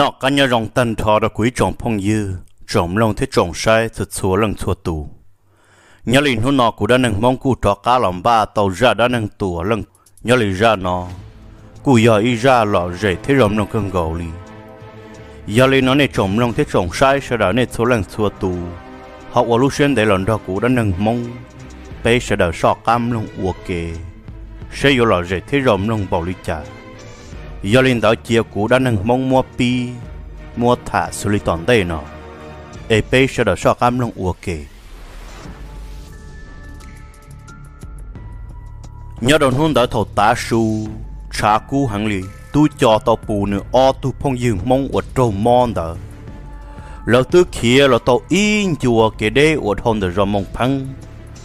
nó cả nhà rong tân thọ đã quý trọng phong dư. Trọng lòng thế trọng sai thật xua lần xua tù. Nhớ lì hôm nọ cũng đã nâng mong cụ trọ cá lòng ba, tàu ra đã nâng tù lần nhớ lì ra nó cụ giờ y ra lọ rể thế rồng lòng cơn gầu lì. Giờ lì nó này trọng lòng thế trọng sai sẽ đã nên xua lần xua tù. Họ qua lúc xuyên để lần đó cũng đã nâng mong bé sẽ đã sọ cam lòng uổng kề. Sẽ có lọ rể thế rồng lòng bảo lì chả giờ lên đó chia cũ đã nâng mong mua pi, mua thả xử lý toàn đây nó. Ê, bê sẽ đỡ sọ cam lông ua kề nhớ đồn hôn đã thầu tá su trả cú hàng lì. Tu cho tàu bù nữa o tu phong dương mong ở trâu mòn đó. Lỡ tư kia là tàu in chùa cái đê ở thôn được rồi mong phăng.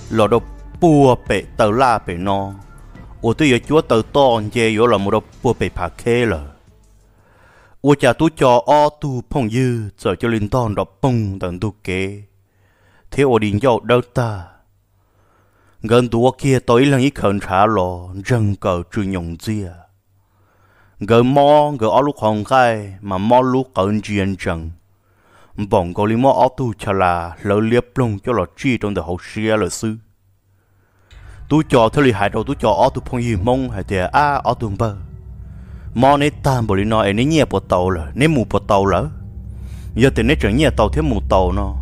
Lỡ đâu bùa bể tàu la bể no 我对有觉得当街有了么多不被拍开了。我家都叫阿都朋友，这就领当到蹦等都给，贴我领要đâu ta。gần tuổi kia tối lần ý khẩn trả lò rừng cờ truyền nhung chia gần mò gần ở lúc hoàng gai mà mò lúc cẩn chuyên trần bọn có lý mò ở tu chả là lỡ liếp lông cho lọ chi trong đời hậu xia là sư tu cho thôi hại đầu tu cho ở tu phong gì mong hay thì à ở tu bơ mò nấy tam bồ lý nói nấy nhẹ bộ tàu là nấy mù bộ tàu là giờ thì nấy chẳng nhẹ tàu thêm mù tàu nó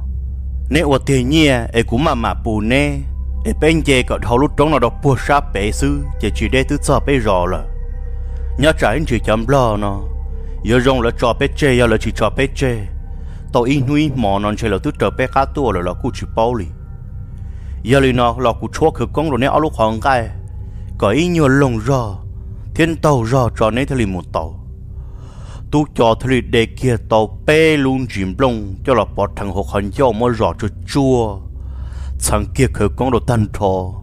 nấy ở tiền nhẹ ấy cũng mà mà bù nè ấy bên kia có thầu lúc trống nó đọc bùa sáp bể sư chỉ chỉ để tu cho bể rò là nhớ trái anh chỉ chấm lo nó giờ rong là cho bể chê, giờ là chỉ cho bể chê. Tàu in nuôi mò non chơi là tu trở bể cá tua là là cụ chỉ bao lì giờ lì nó lọ cụ chúa khử công rồi nên áo lúc hoàng cái có ý nhiều lồng rò, thiên tàu rò cho nên thay một tàu. Tu cho thay để kia tàu bê luôn chìm lông cho là bỏ thằng hộp hành cho mà rò cho chua. Thằng kia khử công rồi tan thò.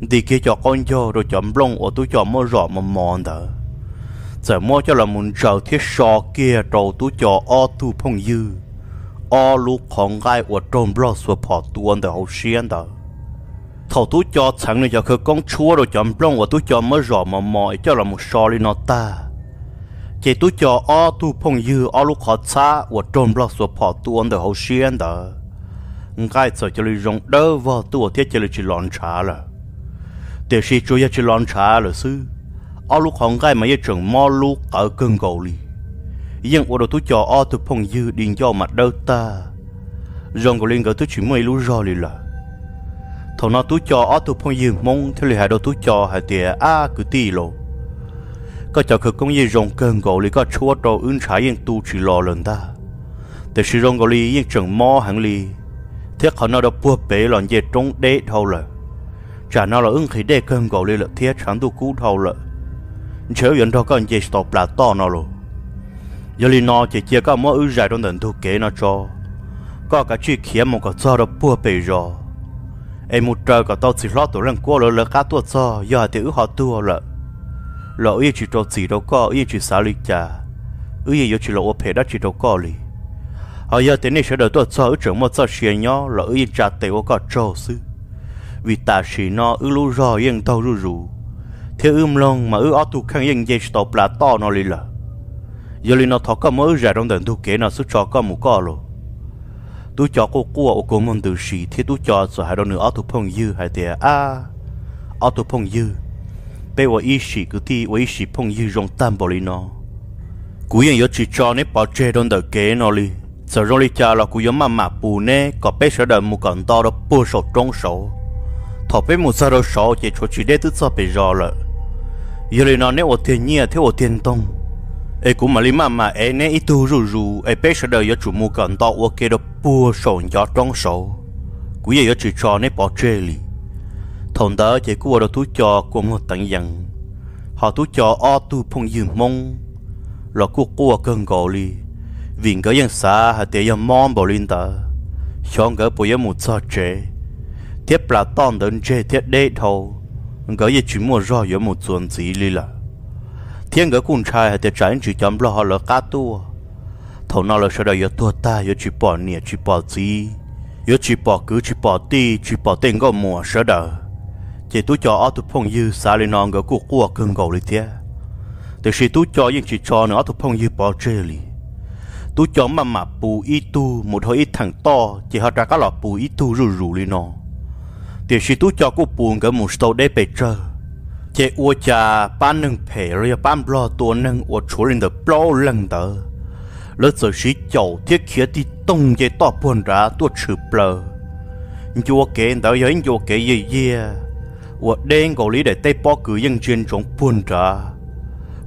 Đi kia cho con cho rồi chấm lông ở tu cho mà rò mà mòn đó giờ mua cho là muốn chờ thiết sò kia tàu tu cho o tu phong dư. O lúc hoàng cái ở trong blo sửa bỏ tuôn để hậu xiên đó thầu tú cho chẳng này cho khơi con chúa rồi chọn plong và tú cho mới rõ mà mọi cho là một sò lên nó ta. Chỉ tú cho o tu phong dư, o lúc họ xa và trôn block số phò tu ăn được hậu xuyên đó. Ngay sợ cho lấy rong đỡ vào tu thiết cho lấy chỉ lon trả là. Để khi chúa chỉ lon trả là sư. O lúc họ ngay mà yêu trường mò lúc ở cơn cầu li nhưng ở đồ tú cho o tu phong dư điên cho mặt đâu ta. Rong gầu liên gỡ tú chỉ mới lú rò li là thầu nó tú cho ở tu phong dương mong theo lời hai đồ tú cho hai tiệt a cứ tì lộ có cho khởi công gì rong cơn gỗ lý có chúa đồ ứng trả yên tu chỉ lo lần ta. Để sử dụng gỗ lý yên chừng mò hẳn lý thiết họ nó đã bùa bể lòn dệt trong đế thâu lợi chả nó là ứng khí đế cơn gỗ lý là thiết chẳng tu cú thâu lợi chớ yên đó con dệt stop là to nó lộ giờ lý nó chỉ chia có mỗi ư dài trong tận thu kế nó cho. Có cả chuyện khiến một cái cho đó bùa bể rồi em một trời có tao chỉ lo tổ lần qua rồi là cá tuột cho giờ thì ư họ tua rồi lỡ ý chỉ trâu chỉ đâu có ý chỉ xả lý chả ư ý chỉ lo ô đó chỉ đâu có li họ ờ, giờ thế này sẽ đợi tuột cho ư trưởng một cho xiên nhó lỡ ý trả tiền ô có trâu sư vì ta chỉ nó ư lú rò yên tao ru ru thế ưm long mà ư ở tu khang yên dây stop là to nó lì lợ, giờ lì nó thọ có mới ra trong đợt tu kế nó xuất cho có một có rồi tôi cho cô cua ô cô môn từ sĩ, thì tôi cho rồi hai đứa nữa. Ở thủ phong dư hai tiệt a. Ở thủ phong dư. Bây giờ ý sĩ cứ thi ý sĩ phong dư rong tam bảo lý nó. Cú yên chỉ cho nên bảo chế đông đời kế nó li giờ rong li cha là cú yên mà mà bù nè có bé sợ đời một con to đó bù sổ trong sổ. Thọ bé một sao đó sổ, chỉ cho chỉ để tự cho bé rõ rồi giờ li nó nếu ở thiên nhiên thì ở thiên tông ai cũng mà lý mà mà ai nè, ít tu rù rù. Ai bé sợ đời yo chủ mua cần to, ok đó bùa sồn yo trong sổ. Cú yo chỉ cho nè bỏ chê li thằng đó chỉ cú đó tu cho của một tận dần. Họ tu cho o tu phong dư mông. Là cú cua cơn gò li vì cái dân xa hay để dân mong bảo linh ta chọn cái bộ dân một cho chế tiếp là tòn đến chế tiếp đế thầu cái gì chỉ mua rõ có một chuẩn gì li là thiên cái con trai thì tránh chỉ chấm lo họ là cá tu, thầu nào là sau đó yếu tua ta yếu chỉ bỏ nhẹ chỉ bỏ gì yếu chỉ bỏ cứ chỉ bỏ đi chỉ bỏ tiền có mùa sau đó chỉ tôi cho ở tôi phong dư xa lên non cái cuộc qua cơn gầu lên thế từ khi tôi cho những chỉ cho nữa tôi phong dư bỏ chơi li. Tôi cho mà mà bù ít tu một hồi ít thằng to chỉ họ ra các lọ bù ít tu rù rù lên nó thì khi tôi cho cô bù cái một số để bề chơi chế ua cha ban nâng phe rồi ban blo tua nâng ua chủ lên được blo lần đó lỡ giờ sĩ chậu thiết kia đi đông chế to buồn ra tua chữ blo chúa kế đó giờ chúa kế gì gì ua đen cầu lý để tây bỏ cử dân chuyên trong buồn ra.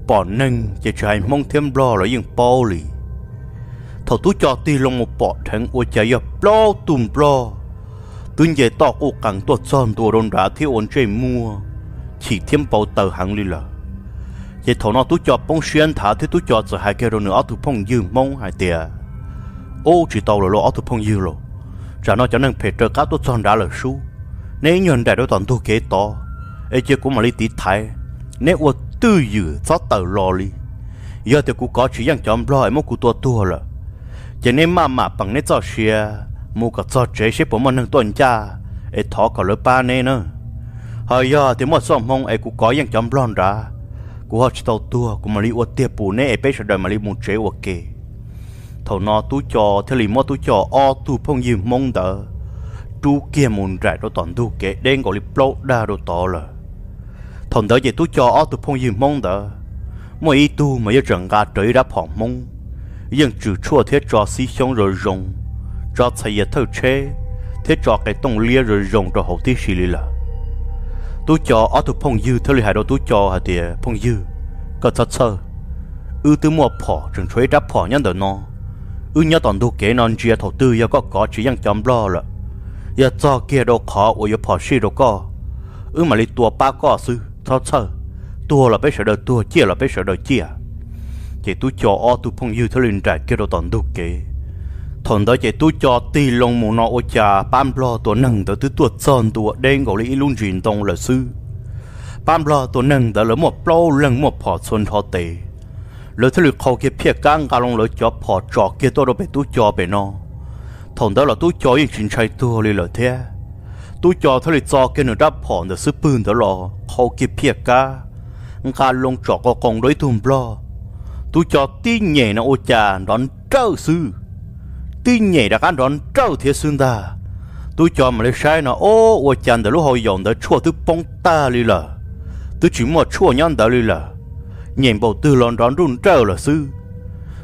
Bỏ nâng chế trái mong thêm blo rồi dân bao lì. Thầu tú cho ti lông một bỏ thằng ua cha giờ blo tùm blo tuân chế to cố gắng tuột son tua đồn ra thiếu ổn chơi mua chỉ thêm bao tờ hàng đi là vậy thầu nó tú cho bông xuyên thả, thế tú cho giờ hai cái rồi nữa tú phong dư mong hai tia ô, chỉ tàu rồi lo tú phong dư rồi trả nó cho nên phải trợ cá tú chọn đã là số nếu nhận đại đối toàn tú kế to. Ấy chưa cũng mà lý tí thái. Nếu ô tư dự cho tờ lo đi giờ thì cũng có chỉ ยัง chọn lo ấy mà cũng tua tua là cho nên mà mà bằng nét cho xia mua cả cho chế xếp bộ mình tuần cha. Ấy thọ cả lớp ba này nữa hơi giờ thì một số mong ai cũng có những chấm lon ra. Cũng họ chỉ tàu tua cũng mà đi uất tiệp bù nè ai bây giờ mà đi muốn chế uất kề thầu nó tú cho thế lì mua tú cho o tu phong gì mong đỡ tu kia muốn rải đồ toàn tu kệ đen gọi là blow đa đồ to là thằng đỡ vậy tú cho o tu phong gì mong đỡ mỗi ít tu mà yêu trận gà trời đã phỏng mong nhưng trừ chua thế cho xí xong rồi rồng. Cho thầy thơ chế thế cho cái tông lia rồi rồng cho hậu tí xì lì là tôi cho ở tụ phong dư thôi hải đó tôi cho hà thì, phong dư. Có thật sơ, ư từ mua phỏ trường thuế đáp phỏ nhân đời nó. Ư nhớ toàn đồ kế non chia thầu tư giờ có có chỉ yang chấm lo là giờ cho kia đồ khó ở giờ phỏ xí đồ có ư mà lấy tua ba có sư, thật sơ. Tua là bây giờ đời tua, chia là bây giờ đời chia. Chỉ tôi cho ở tụ phong dư thôi lời trả kia đồ toàn đồ kế. Thằng đó chỉ tôi cho tì lông mù nọ ô cha bám lo tổ nâng đó tôi tuột son tổ đen gọi là luôn truyền tông là sư bám lo tổ nâng đó là một bao lần một phò xuân thọ tệ lỡ thế lực khâu kia phía căng cả lông lỡ cho phò trọ kia tôi đâu bị tôi cho bị nó thằng đó là tôi cho những chuyện chạy tôi đi lỡ thế tôi cho thế lực cho kia nữa đáp phò được sư bươn đó là khâu kia phía cá cả lông trọ có con đối thùng lo tôi cho tin nhẹ nó ô cha đón trâu sư tuy nhảy đã gan đón trâu thiệt xương ta tôi cho mà lấy sai nó ô ô chăn được lúc hồi dọn đã chua tôi bông ta đi là tôi chỉ một chua nhăn đã đi là nhảy bầu tư lon đón run trâu là sư.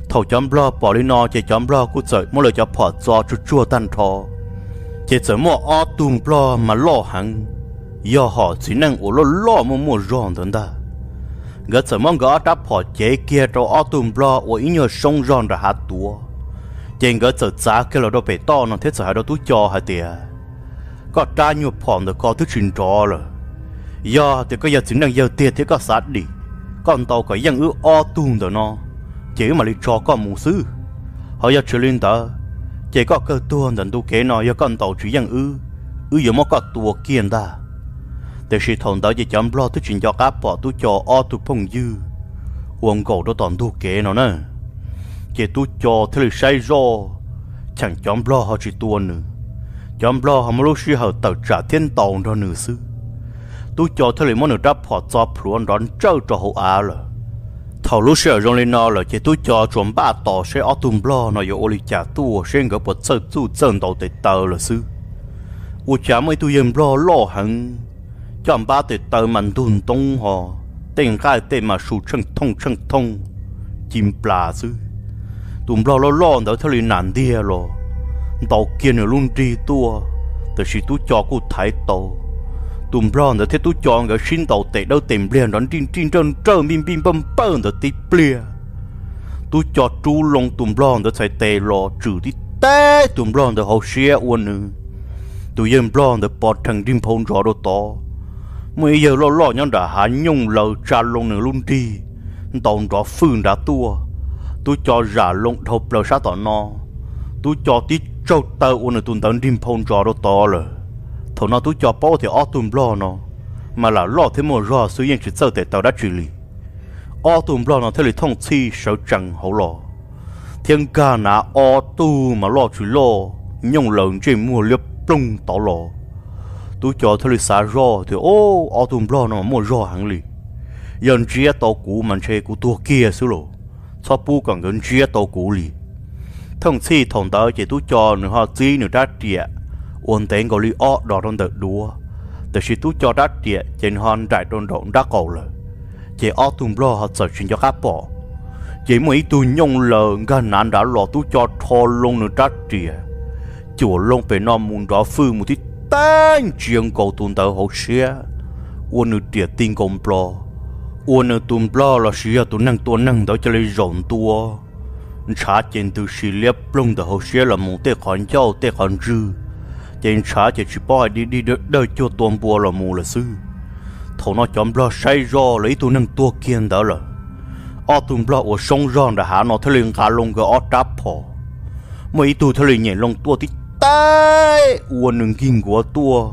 Thầu chấm lo bỏ đi nó chỉ chấm lo cú trời mỗi lời cho bỏ cho chú chua tan thò, chỉ sợ mua o tùm lo mà lo hăng do họ chỉ năng ủ lo lo mua mua ròn hơn ta. Gỡ sợ mong gỡ đáp họ chế kia cho o tùm lo ủ ý nhờ sông ròn ra hạt tua chèn gỡ sợ giá cái là đồ bể to nó thế sợ đồ tú cho hả tiệt có tra nhiều phòng được có thứ chuyện trò rồi. Giờ thì có giờ chính đang giờ tiền thì có sát đi. Con tàu có dân ư o tuôn được nó. Chỉ mà đi cho con mù sư họ giờ chơi lên tờ. Chỉ có cơ tuôn đần tu kế nó, giờ con tàu chỉ dân ư. Ư giờ mà có tua kiên ta. Để khi thằng đó chỉ chấm lo thứ chuyện cho cá bỏ tu cho o tu phong dư. Uống cổ đó toàn tu kế nó nè chế tu cho thế là sai rồi chẳng chọn lo họ chỉ tuôn nữa. Chọn lo họ mới lúc xưa họ tạo trả thiên tàu cho nữa sư tu cho thế là món nữa đáp họ cho phuan đón trâu cho họ à rồi thầu lúc xưa rồi lên nó là chế tu cho chuẩn ba tàu sẽ ở tùm lo nó yêu oli trả tu sẽ gặp một sự tu chân đầu để tàu là sư u chả mấy tu yên lo lo hẳn. Chọn ba để tàu mình tuôn tung họ tiền khai tên mà sụt chân thông chân thông. Chim pla ตุ่มเราเราล่อนเดี๋ทะเลนันเดียรอตอกเกียนเอลุ่นดีตัว แต่ชิตุจอกูไยโตตุ่มร้อนเดี๋เทตุจองเดี๋ยชิ้นเต่าเตะเดาวเต็มเปลี่ยนร้อนจริงจริงเจ้าเจ้าบินบินบิ่มเปิ้ลเดี๋ติเปลี่ยตุจอดจูลงตุ่มร้อนเดี๋ใส่เตะรอจืดที่เตะตุ่มร้อนเดี๋เขาเชียอ้วนหนึ่งตุ่ย็นร้อนเดี๋ปอดทางดินพงรอเราต่อเมื่อเยอะล่อล่อยังด่าหันยงเราจานลงหนึ่งลุ่นดีตอนรอฟื้นด่าตัว tôi cho giả lộn thâu bờ sát tỏ nó. Tôi cho tí trâu tơ ôn ở tuần tấn đêm phong cho đó to rồi thầu nó tôi cho bao thì ở tuần lo nó, mà là lo thế mà rõ sự yên chỉ sợ để tao đã xử lý ở tuần lo nó thế là thông chi sợ trăng hậu lo thiên ca nà ở tu mà lo chỉ lo, nhông lợn trên mua liếp plung tỏ lo tôi cho thế là xả rõ thì ô ở tuần lo nó mua rõ hẳn lì. Dân chia tao cũ mà chơi của tôi kia xíu rồi cho bu còn gần chia tổ cũ lì. Thông chi thằng tới chỉ tú cho nửa họ chi nửa ra trịa. Ôn tên gọi li ọ đó trong đợt đua. Từ khi tú cho ra trịa trên hòn đại đồn động đã cầu lời chỉ ọ tùm lo họ sợ chuyện cho cá bỏ chỉ mấy tu nhung lờ gần nản đã lo tú cho thò lông nửa ra trịa. Chùa lông về nó muốn đó phư một tí tan chuyện cầu tuần tới hậu xe ôn nửa trịa tin công lo ะขอนเจ้าเตะขอนจื้อ trên trả chỉ chỉ bỏ đi đi đợi cho tuôn bùa là mù là sư thầu nó chọn lo say ro lấy tu nâng tua kiên đó là ở tuôn lo ở sông ron đã hạ nó thay liền cả lông cái ở đáp phò mấy tu thay liền nhảy lông tua thì tay uốn nâng kinh của tua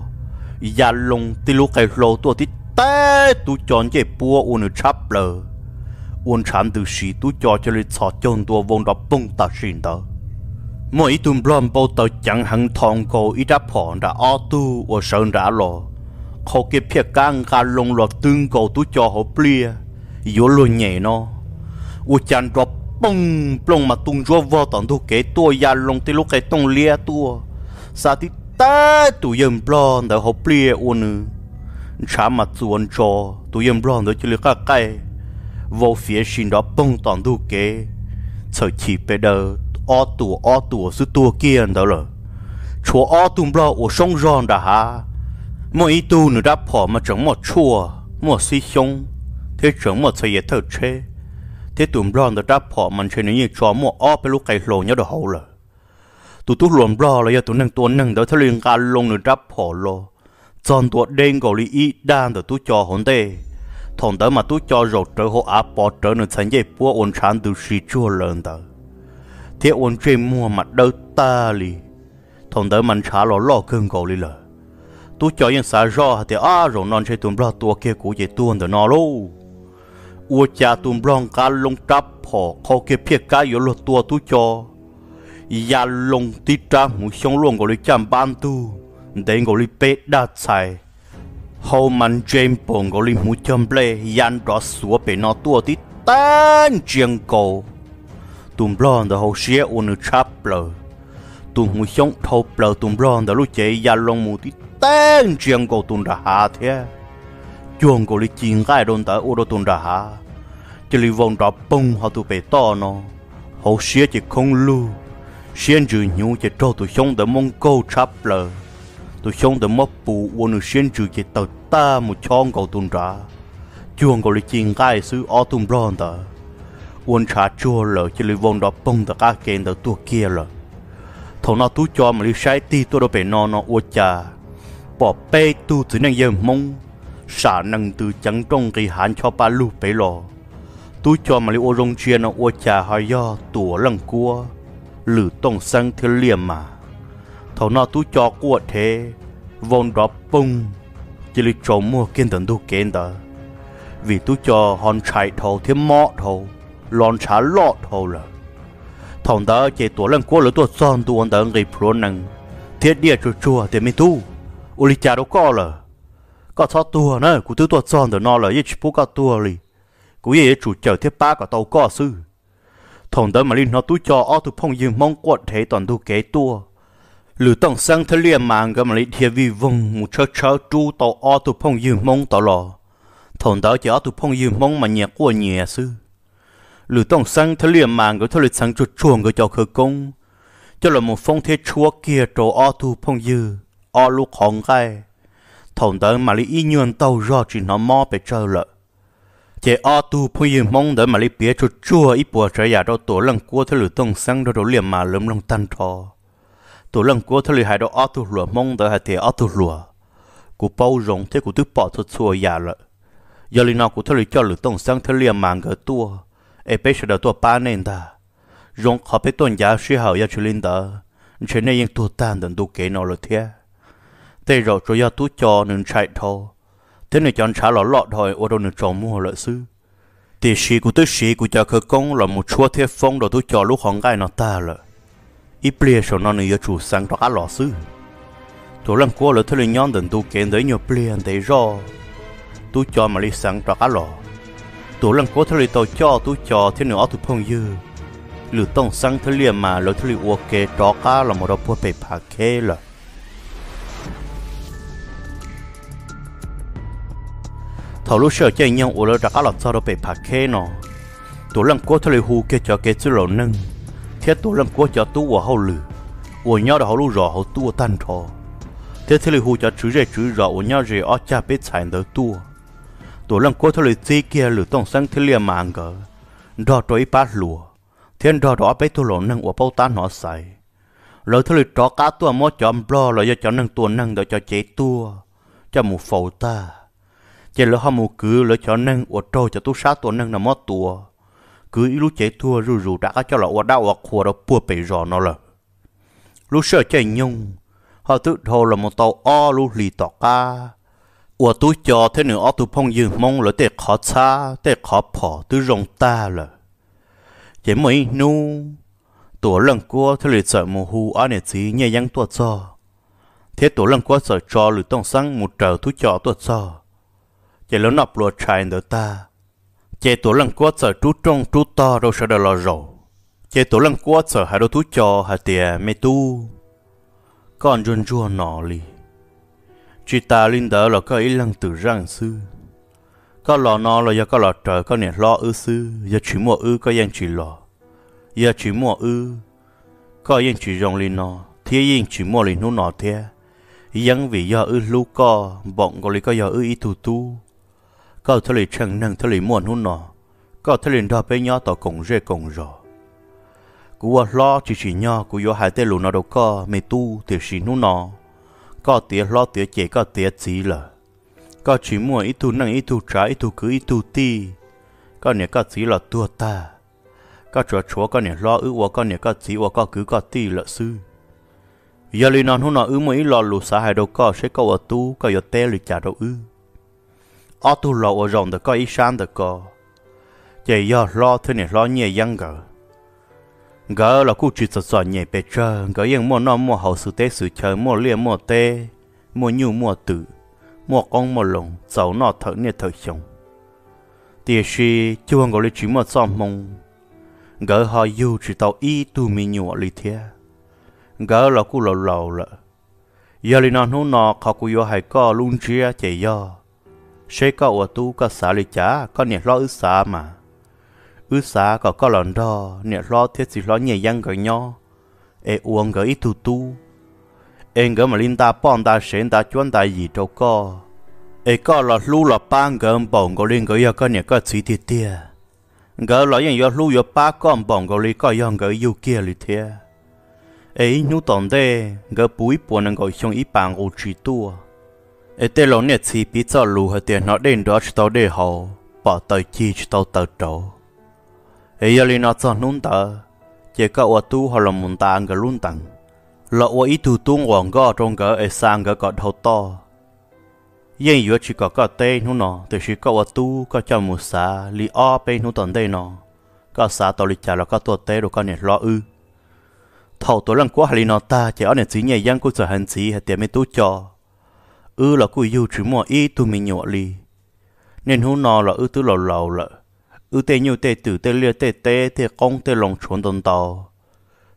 ya lông thì lúc cái lô tua thì tay tu chọn chế bùa uốn chắp lờ uốn chán từ sĩ tu cho cho lấy chọn chọn tua vòng đọc bông ta xin đó. Mỗi tuần blom bao tờ chẳng hẳn thong cô ít đã phò đã o tu và sơn đã lò khó kịp phía càng gà lông lọt tương cầu tu cho họ plia yếu luôn nhẹ nó. U chán đọc bông bông mà tung rô vô tận tu kế tua ya lông tí lúc cái tông lia tua. Sa tí ta tu yếm blom đã họ plia u trả mặt tuôn cho tụi em rong rồi chỉ là cái vô phía xin đó bông toàn đủ kế. Sợ chỉ bây giờ o tù o tù sư tua kia đó rồi. Chúa o tù bro ở sông rong đã ha mỗi tu nữa đã bỏ mà chẳng một chua một suy xong thế chẳng một thời gian thở chê. Thế tụi bro nữa đã bỏ mà chơi như chó một o bên lúc cái lồ nhớ được hậu rồi. Tụi tụi luồn bro rồi giờ tụi nâng tuôn nâng đó thay liền cả lông nữa đã bỏ rồi chọn tụi đen gọi lý ý đàn đó tu cho hồn tê. Thằng đó mà tu cho rồi trở hộ áp bỏ trở nên thành dây búa ổn chán từ sĩ chua lớn đó thế ôn trên mua mặt đâu ta li thằng đó mình trả lo lo cơn gọi lý lờ. Tu cho yên xả rõ thì á rồi non chơi tụm lo tua kia của chị tuôn từ nó luôn ua cha tụm lo cá lông tráp họ khó kia phía cá yếu lo tua tôi cho. Ya lông tí tra mũ xong luôn gọi chăm ban tu để gọi bê đa chạy hầu mình James ngồi gọi mu chăm ple yan đó sủa bê nó tua tí tan chiang cầu tụm blon đó hậu xía ôn chắp lờ tùm mùi sống thâu lờ tùm blon đó lúc chế ya long mù tí tan chiang cầu tùm đã hạ thế chuông cầu đi chiên gai đồn tới ô đô tùm đã hạ chỉ li vòng đó bông họ tụm bê to nó hầu xía chỉ không lưu xiên trừ nhu chỉ trâu tụi sống để mong câu chắp lờ tôi xong để mất bù ôn xuyên trừ chỉ tàu ta một chong cầu tụm ra chuông cầu li chiên gai sư ô tụm blon đó quân trả chua lờ chỉ lấy vòng đó bông tờ cả kén tờ tua kia lờ. Thằng nó tú cho mà lấy sai ti tôi đâu phải nó nó ô cha. Bỏ bê tu chỉ năng giờ mông, xả năng từ chẳng trong kỳ hạn cho ba lu bể lò. Tú cho mà lấy ô rong chia nó ô cha hay do tủa lăng cua, lử tông sang thiên liềm mà thầu nó tu cho của thế. Vòng đó bung, chỉ lấy trộm mua kiên tận tu kén đó vì tu cho hòn chạy thầu thêm mọ thầu, lon trả lọ thầu là thằng đó chỉ tuổi lần qua lỡ tuổi son tu anh ta người pro năng thiết địa chùa chùa thì mới tu uli cha đâu có là có sao tu nữa cụ tu tuổi son thì nó là ít bố có tu li cụ ye chủ chờ thiết ba có tàu có sư. Thằng đó mà linh nó tu cho ở tu phong dương mong quật thế toàn tu kế tu lử tổng sang thế liền mang cái mà linh vi vong một chớ chớ chú tàu ô tu phong dương mong tàu lò. Thằng đó chỉ ô tu phong dương mong mà nhẹ của nhẹ sư. Lử tông sang thơ liềm mang của thơ lịch sang chuột chuồng của cho khờ công. Cho là một phong thế chúa kia trổ ô tu phong dư ô lúc hòn gai. Thằng đó mà lý y nhuận tàu rõ chỉ nó mò về chơi lợ. Chế ô tu phong dư mong đó mà lý bia chuột chua ít bùa trở giả đâu tổ lần cua thơ lử tông sang đó đồ liềm mà lấm lông tan thò tổ lần cua thali hai đó ắt tu lùa mong tới hai thì ắt tu lùa cụ bao rộng thế cụ tức bỏ thuật xua giả lợ. Giờ lì nào cụ thali cho lửa tổng sang liền mang cái tua ê bây giờ tua ba nền ta. Rộng khó bê tuần giá suy hậu ya chú linh ta chuyện này những tua tan tận tu kế nào lợ thế thế rồi cho ya tu cho nên chạy thâu thế này chọn trả lọ lọt thôi ô đâu nên chọn mua lợ sư thì sĩ cụ tức sĩ cụ cho cơ công là một chúa thế phong đồ tu cho lúc hòn gai nó ta lợ ít bia số nó nữa chủ sang đó cả lọ sư tổ lần qua là thôi là nhon đừng tu kiến tới nhiều bia để rõ. Tu cho mà đi sang đó cả lọ tổ lần qua thôi là tàu cho tu cho thế nữa phong dư. Lử tông sang thôi liền mà lỡ thôi là ok đó cả là một đó bùa bể phá kê thầu lúc sợ chơi nhau ủa lỡ đó cả lọ sau đó bể phá kê nó tổ qua thôi là hù kê cho kê chữ thế tổ lăng quốc cho tu ở hậu lử ở nhau đó hậu lử rõ hậu tu tan thọ thế thế liền hù cho chữ rẻ chữ rõ ở nhau rẻ ở cha biết xài đỡ tu tổ lăng quốc thứ liền chi kia lử tông sang thế liền mà ăn gỡ. Đó trói bát lùa. Thiên đó đó bé tu lộn năng của bao tan nó xài. Rồi thôi trò cá tua mua chọn blo rồi cho năng tua năng để cho chế tua, cho một phẩu ta. Chỉ lỡ họ một cứ lỡ cho năng của trâu cho tu sát tua năng là mót tua cứ lúc chế thua, rù rù đã cho là của đau hoặc khua đó, bùa bể rò nó là lúc sợ chạy nhung, họ tự thô là một tàu o lúc lì tỏ cá ủa tôi cho thế nữa ở tôi phong dương mong là để khó xa để khó bỏ tôi rong ta là chỉ mấy nu tổ lần qua thế lịch sợ mù hù ở này chỉ nhẹ nhàng tuột cho thế tổ lần qua sợ cho lử tông sang một trở tôi cho tuột cho chỉ lớn nọc lụa trái nữa ta chế tổ lăng quá sợ trú trong trú to đâu sợ được lo rổ chế tổ lăng quá sợ hà đô thú cho hà tìa mê tu. Còn run run nọ lì. Chị ta linh đỡ là có ý lăng từ răng sư. Có lò nó là do có lò trời có nè lo ư sư. Giờ chỉ mua ư có yên chỉ lò. Giờ chỉ mua ư có yên chỉ rong lì nó thế yên chỉ mua lì nó nọ thế yên vì do ư lu co, bọn có lì có do ư ít tu tu có thể lì chẳng năng, thể lì mua hôn nọ có thể lì đó bế nhỏ tỏ cổng rê cổng rồi cú lo chỉ chỉ nhỏ, cú yo hai tế lù nó đâu có mày tu thì chỉ nụ nọ có tía lo tía chế có tía gì là có chỉ mua ít tu năng, ít tu trả, ít tu cứ, ít tu ti. Có nè có chỉ là tua ta. Có chúa chúa, có nè lo ư và có nè có chỉ và có cứ, có ti là sư giờ lì non hôn nọ ư mấy lo lù xã hai đâu có, sẽ có ở tu, có ở tế lì trả đâu ư ở tu lo ở rộng được có ý sáng được có. Chỉ do lo thế nè lo nhẹ dân gỡ. Gỡ là cô chỉ sợ sợ nhẹ bề trơ. Gỡ yên mua non mua hậu sự tế sự chờ mua liền mua tê mua nhu mua tử mua con mua lồng giàu nọ thở nè thở chồng. Tiếc khi chưa có lấy chỉ mua xong mông. Gỡ họ yêu chỉ tàu y tu mi nhu lý thế gỡ là cô lầu lầu lợ. Giờ li non hôn nọ họ cô yêu hay có luôn chia chạy do sẽ có ở tu có xả lý chả, có nè lo ứ xả mà. Ứ xả có có lần đó nè lo thiết gì lo nhẹ nhàng gỡ nhau ê uống gỡ ít tu tu em gỡ mà linh ta bọn ta xem ta chuẩn ta gì đâu có ê, có là lu là ban gỡ bọn có linh gỡ yêu có nè có chỉ tiệt tiệt gỡ lo yên yêu lu yêu ba con bọn có linh có yêu gỡ yêu kia li thế ấy nhu tổng đây gỡ bụi bọn năng xong ít bằng ô chỉ tua ê, tê lo nè chỉ biết cho lù hơi tiền nó đến đó cho tao để họ bỏ tới chi cho tao tao trổ. Ê, giờ linh nó cho nún tờ chỉ có ở tu họ là muốn ta ăn cái luôn tặng lọ ở ít tu tung hoàng gò trong cái ê sang cái cọt hậu to. Yên yếu chỉ có cái tên nó nọ từ chỉ có ở tu có cho một xã li o bên nó tận đây nó có xã tao li trả là có ตัว tế rồi có nè lo ư. Thầu tôi lần quá li nó ta chỉ ở nè chỉ nhẹ yang của giờ hành chỉ hay tiền mới tu cho ư là cô yêu chú mò y tu mình nhọ li nên hú nọ là ư tu lầu lầu là ư tê nhiều tê tử, tê lia tê tê tê công tê lòng chuồn tồn tò.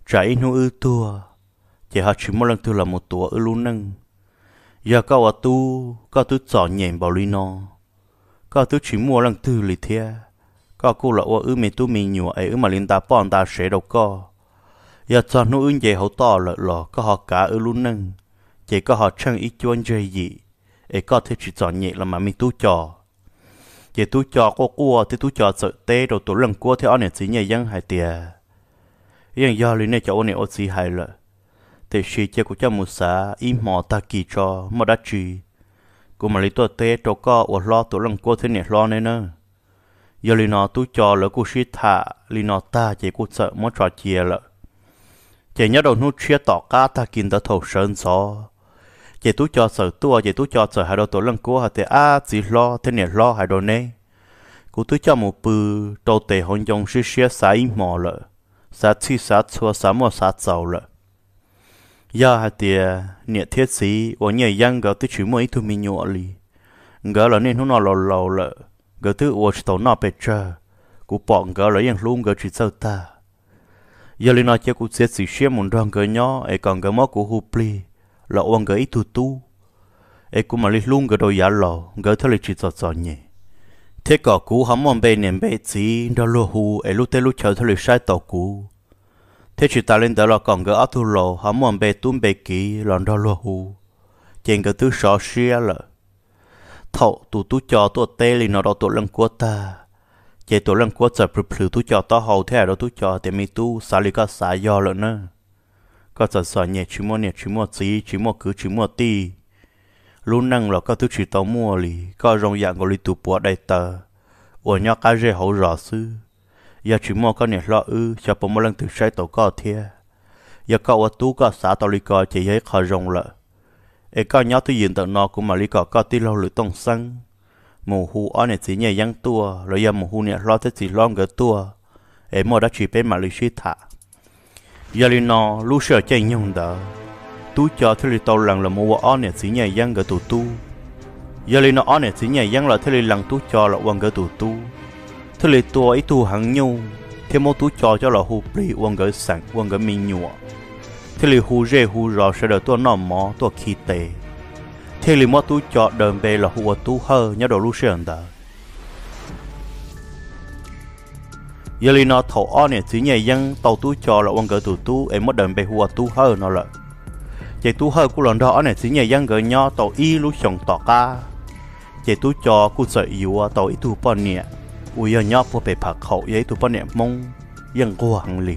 Trả in nu ư tua chỉ hạ chú mò lần tu là một tua ư luôn nâng. Giờ cao à tu, cao tu chọn nhện bảo li nó. Cao tu chú mò lần tu lì thia. Cao cô là ư mẹ tu mình nhọ ấy ư mà linh ta bọn ta sẽ đâu có. Giờ cho nó ư về hậu to lợi lò có họ cả ư luôn nâng chỉ có họ chân ít chuyên chơi gì ấy có thể chỉ chọn nhẹ là mà mình tu trò. Chỉ tu cho có cua thì tu cho sợ tê rồi tu lần cua thì anh này chỉ nhảy dân hai tiền yên do lý này cho anh này ô xí hai lợi thì chỉ chỉ của cha một xã im mò ta kỳ cho mà đã chỉ của mà lý tu tê cho có ở lo tu lần cua thì nhẹ lo này nữa giờ lý nó tu cho lỡ cô sĩ thả, lý nó ta chỉ cô sợ mất trò chia lợi chỉ nhớ đầu nút chia tỏ cá ta kinh đã thầu sơn gió chỉ tú cho sợ tua chỉ tú cho sợ hai đồ tổ lân cua hạt thế à chỉ lo, thế này lo hai đồ này. Cú tú cho một bự đầu tề hôn dòng sư xia sai mò lợ sa chi sa chua sa mò sa giàu lợ. Giờ hạt thì nhẹ thiết sĩ và nhẹ yang gạo tới chuyện mỗi thứ mình nhọ li gạo là nên nó nó lò lò lợ gạo thứ ở tàu nó bể chờ cú bọn gạo là yang luôn gạo chỉ sao ta. Giờ lên nói cho cú sẽ xử xe muốn rong cái nhỏ ấy còn cái mó cú hụp pli lo ông vâng gửi tu tu ấy cũng mà đi luôn cái đôi giả lò gửi thôi lịch chỉ cho cho nhỉ. Thế cả cú hắm mong bên niệm bên chỉ, đó lo hu ấy lúc tê lúc chờ thôi lịch sai tàu cú thế chỉ ta lên đó là còn gửi áo thu lò hắm mong bên tuôn bên kỹ là đó lo hu chèn cái thứ sợ xia là thọ tụ tu cho tụ tê li nó đó tụ lần của ta. Chế tụ lần của ta bự bự tu cho ta hậu thế à đó tu cho thì mi tu xả li có xả do lợn nữa có sợ sợ nhẹ chỉ mua nhẹ chỉ mua gì chỉ mua cứ, chỉ mua ti. Lúc năng là có thứ chỉ tao mua li có rong dạng của li tụ bùa đầy tờ. Ở nhà cá rễ hậu rõ sư giờ chỉ mua có nhẹ lo ư, cho bộ một lần từ sai tàu có thia. Giờ có ở tu có xã tàu li có chỉ thấy khó rong lợ. Ê, có nhớ tôi nhìn tận nó cũng mà lý có có tí lâu lưỡi tông xăng. Mù hù ở này chỉ nhẹ yang tua, rồi giờ mù hù này lo tới chỉ lo cái tua. Ê, mua đã chỉ bên mà lý suy thả giờ lý nó lu sợ chạy nhung đó tu cho thế lý tàu lần là mua ở nè xí nhà yang gỡ tụ tu. Giờ lý nó ở nè xí nhà yang là thế lý lần tu cho là quăng gỡ tụ tu. Thế lý tua ít tu hằng nhung thế mua tu cho cho là hụp bì quăng gỡ sẵn quăng gỡ mình nhua thế li hù rê hù rò sẽ đỡ tua nọ mò tua khí tệ thế li mua tu cho đờn về là hu tu hơ nhớ đồ lu sợ đó giờ li nó thầu o nè thứ nhẹ dân tàu tu cho là ông gỡ tu tu em mất đờn bề hùa tu hơ nó lợi, chạy tu hơ của lần đó nè thứ nhẹ dân gỡ nho tàu y lú chồng tỏ ca. Chạy tu cho cụ sợ yếu tàu y tu bọn nè, ui giờ nho phụ bề phạt hậu giấy tu bọn nè mong dân qua hằng lì.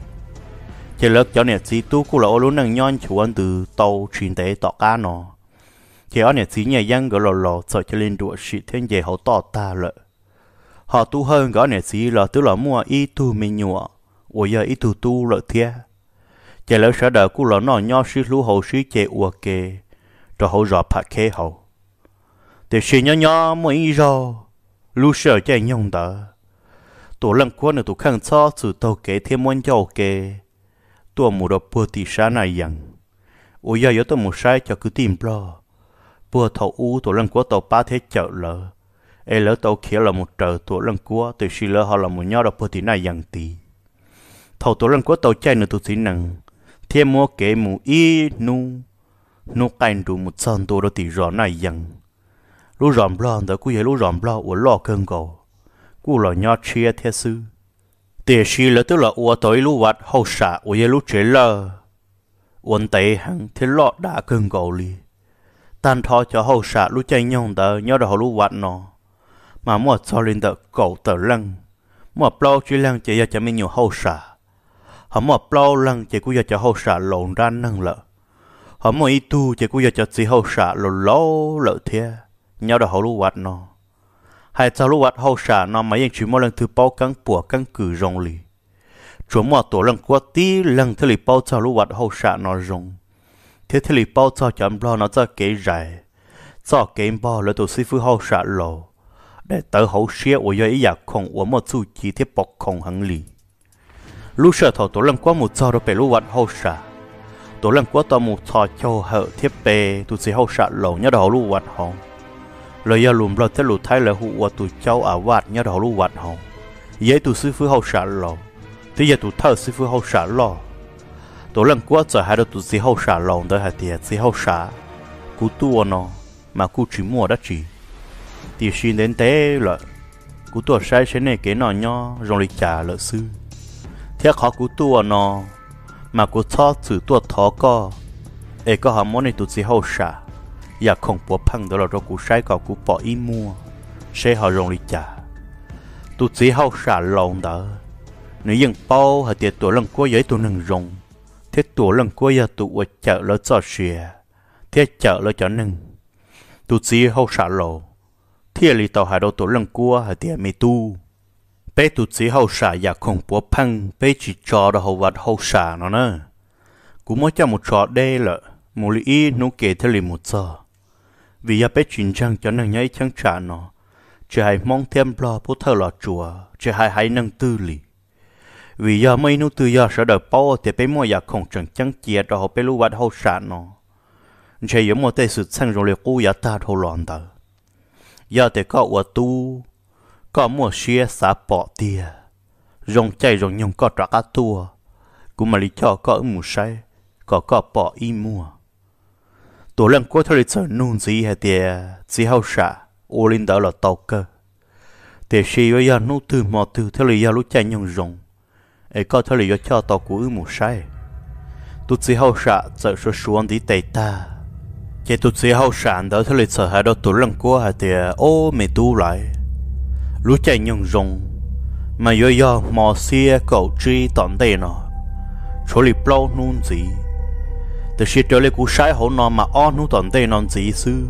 Chạy lớp cho nè chỉ tu của là ô lúc năng nhon chủ ăn từ tàu truyền tế tỏ cá nó chạy ở nè thứ nhà dân gỡ lò lò sợ cho lên đùa sự thiên về hậu tỏ ta lợ họ tu hơn gõ nè xí là tức là mua y tu mình nhựa ủa giờ y tu tu lợ thia. Chỉ lỡ sợ đợi cú lỡ nó nho sư lú hậu sư chế ủa kê. Rồi hậu rõ phạt khế hậu để sự nhỏ nhỏ mua y rồi lú sợ chạy nhung đỡ. tổ lần qua nữa tổ khăn cho sự tàu kế thêm muốn cho kề tổ mù đồ bùa tì sa này rằng ủa giờ yếu tổ mù sai cho cứ tìm lo. Bùa thầu u tổ lần qua tàu ba thế chợ lỡ ai lỡ tàu kia là một trời tổ lần cua từ xưa lỡ họ là một nhau đồ bùa tì này dặn tí thầu tổ lần cua tàu chạy nữa tụi xin nặng. Thêm mua kế mù y, nu nu canh đủ một sân tổ đó thì rõ này dặn lũ rộm lo đó cứ vậy lũ rộm lo ở lo cơn gầu cú là nhau chia thế sư để xí là tức là ua tới lũ vặt hậu xả ua vậy lũ chế lờ uốn tay hàng thế lọ đã cơn gầu li tan thọ cho hậu xả, lũ chạy nhông tờ nhớ đó họ lũ vặt nó mà mua cho linh tờ cầu tờ lăng mua bao chỉ lăng chỉ cho mình nhiều hậu xả họ mua bao lăng chỉ cũng cho hậu xả lộn ra năng lợ họ mua ít tu chỉ cũng cho chỉ hậu xả lộn lỗ lợ thế nhau đó hậu lúc hoạt nó hai cháu lúc hoạt hậu xả nó mà yên chỉ mua lần thứ bao căng bùa căng cử rong lì. Chúa mua tổ lần qua tí lần thứ lì bao cháu lúc hoạt hậu xả nó rong thế thứ lì bao cháu chấm lo nó cho kế dài cho kế bao là tổ sư phu hậu xả lộ để tớ hậu xía của yo ý không của một chú chỉ thiết bọc không hẳn lì lúc sợ thọ tổ lần qua một cháu rồi bị lúc vặt hậu xả tổ lần một thọ cho hở thiết bề tổ sư hậu xả lò nhớ đầu lúc vặt hậu lời lùm lo tới lù thái lời hụ tụi cháu à vạt nhớ đầu lù vạt hồng dễ tụi sư phụ hậu xả lò thì giờ tụi thợ sư phụ hậu xả lò tổ lần qua giờ hai đứa tụi sư hậu xả lò tới hai tiệt sư hậu xả cú tu nó mà cú chỉ mua đã chỉ thì xin đến tế là cú tua sai thế này cái nọ nho, rồng lịch trả lợi sư thế khó cú tua nó mà cú cho thử tua thó co. Ấy có hàm món này tụt gì hậu xả. Và không bỏ phăng đó là do cú sai có cú bỏ im mua. Sẽ họ rồng lịch trả. Tụt sĩ hậu xả lòng đó nếu dân bao hả tiệt tuổi lần cuối giấy tụi nừng rồng. Thế tuổi lần cuối giờ tụi ở chợ lỡ cho xìa. Thế chợ lỡ cho nừng. Tụt sĩ hậu xả lòng thiệt lý tàu hà đô tổ lăng cua, hà tiền mê tu. Bé tụt sĩ hậu xả giả không búa phăng, bé chỉ cho đó hậu vật hậu xả nó nè. Cũng mới cho một trò đê lợ một lý ý nó kể theo lý một giờ. Vì ya bé chính trang cho nàng nhảy chẳng trả nó chỉ hay mong thêm lo bố thơ lọ chùa chỉ hay hay năng tư lý vì giờ mấy nụ tư giờ sợ đời bao, thì bé mua giờ không chẳng chẳng chia đó họ bé lưu vật hậu sản nó. Chỉ có một tay sự sang rồi liệu cú giờ ta thâu loạn tờ giờ thì có ủa tu có mua xe xả bỏ tiền, rong chạy rong nhung có trả cá tua cũng mà lý cho có ở mù say có có bỏ y mua. Tổ lần cuối thời sự nung gì hay tiền chỉ hậu xả ô linh đó là tàu cơ. Để khi với nhà nô từ mò từ theo lý lúc chạy nhung rong ấy có theo lý cho tàu của mù say. Tôi chỉ hậu xả giờ số xuống đi tay ta cái từ chỉ hậu sản đó theo lịch sở hai đó tổ lần qua hay thì ô mẹ tu lại. Lũ chạy nhung rong mà yo yo mò xia cậu chi tận đây nó chỗ lì plau nôn gì từ khi trở lại cú sai hậu nó mà on nu tận đây non gì sư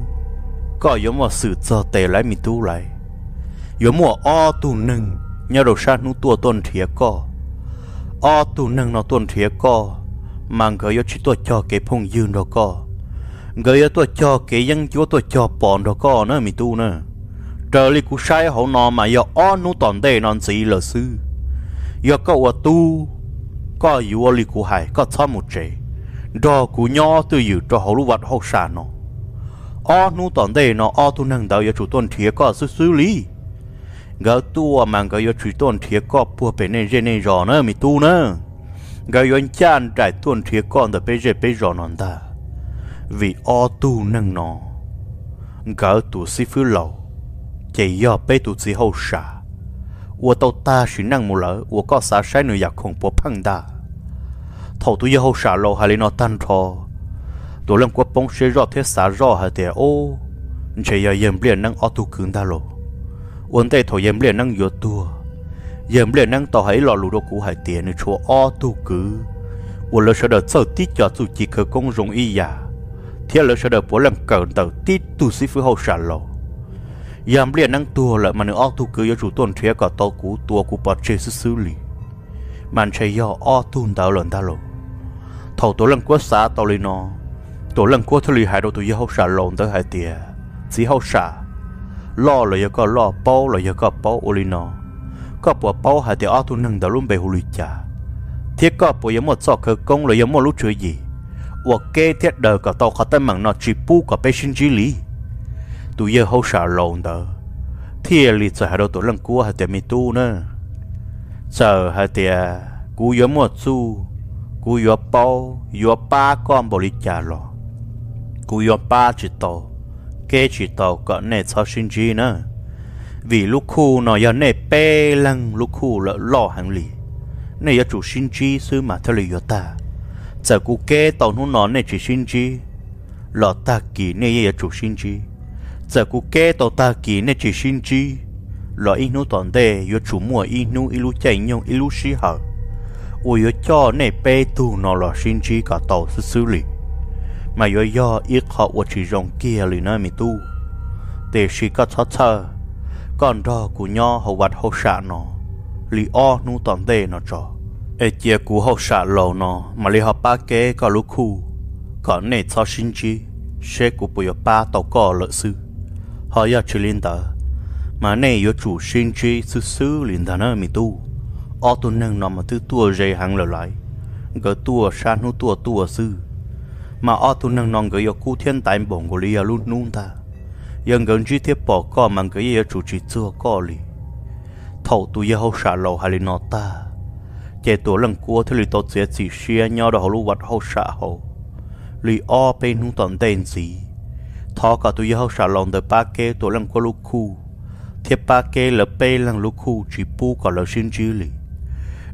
có giống mà sự cho tệ lại mẹ tu lại. Giống mà o tu nâng nhớ đồ sa nu tua tuần thiệt co. O tu nâng nó tuần thiệt co mang người yo chỉ tua cho cái phong dương đó co người ở tuổi cho cái dân chúa tuổi cho bọn đó có nữa mi tu nữa. Trở lại cú sai hậu nọ mà giờ on nu toàn đây non gì là sư giờ có ở tu, có yếu li cú hải, có thăm một chế đó cú nhỏ từ yếu cho hậu lu vật hậu sản nó on nu toàn đây nó on tu năng đạo giờ chủ tuần thiệt có sư xử lý. Gỡ tua mà gỡ yếu chủ tuần thiệt có bùa bên này trên này rõ nữa mi tu nữa. Gỡ yếu chan trải tuần thiệt con được bây giờ bây giờ non ta vì o tu nâng nọ gỡ tụ si phứ lầu, chỉ do bê tụ si hậu xả ua tàu ta chỉ năng mù lỡ, ua có xả sai nửa giặc khủng bố phăng đa. Thầu tụ hậu xả lầu hay lên nó tan thò. Tụ lâm quốc bóng xe rõ thế xả rõ hay thế ô. Chỉ do yếm liền năng o tu cứng đa lộ. Uốn tay thầu yếm liền năng yếu tua yếm liền năng tàu hãy lò lù đồ cũ hải tiền nữa chúa o tu cứ uốn lỡ sợ đợt sợ tít cho tụ chỉ khờ công rồng y giả thiết lỡ cho đời bố làm cẩn tàu tí tu sĩ phú hậu xả lộ yam liền năng tua lại mà nữ ô tu cứ yo chủ tuần thế cả tàu cú, tua cú bọt chê sư xử lý màn chạy yo ô tu tàu lần ta lộ. Thầu tổ lần quá xa tàu lên nó tổ lần quá thôi lì hai đô tu yo hậu xả lộn tới hai tia chỉ hậu xả. Lo là yo có lo bao là yo có bao ô lên nó có bỏ bao hai tia ô tu nâng tàu luôn bề hồ lì chả thiết có bỏ yo một sọ khờ công, là yo một lúc chơi gì. 我给贴的个到可登门那局部个背心距离，都也好少弄的，贴里这还都多人过还得没多呢，这还得古月莫住，古月包月八干不离家了，古月八知道，给知道个内操心机呢，vì lúc khu nó giờ nè bê lăng lúc khu lỡ lo hàng lì, nè giờ chủ sinh chi sư mà theo lời ta giờ cú kê tàu nó nè chỉ sinh chi? Lọ ta kỳ nè giờ chủ sinh chi. Giờ cú kê tàu ta kỳ nên chỉ xin chi? Lọ ít nô toàn đề yo chủ mua ít nô ít lu chạy nhung ít lu xí hở. Ôi yo cho nè bê tu nó lọ xin chi cả tàu xử xử lý mà yo yo ít họ wo chỉ rong kia lì nơi mi tu. Để xí cả thọ thơ còn đó cú nhỏ hậu vật hậu xạ nó. Lì o nô toàn đề nó cho ê chia cú hậu xạ lầu nó, mà li họ ba kế có lúc khu. Có nè cho sinh chi sẽ cú bùi ba tàu có lợi sư họ ya chỉ linh ta mà này yo chủ sinh chi sư sư linh ta nó mi tu. Ở tu nâng nó mà thứ tua dây hàng lỡ lại gỡ tua san hu tua tua sư mà ở tu nâng nó gỡ yo cu thiên tài bổng của lia luôn nung ta. Dân gần chỉ tiếp bỏ co mà gỡ yo chủ chi chưa co li thầu tu yo hậu xả lầu hay nó ta chế tổ lần cua thì lì tốt sẽ chỉ xia nhau đó hậu lưu vật hậu xả hậu. Lì o bên nung tận tên gì thọ cả tụi yêu xả lòng tới ba kê tổ lăng cua lúc khu. Thiệp ba kê là bê lăng lúc khu chỉ bu cả là xin chữ lì.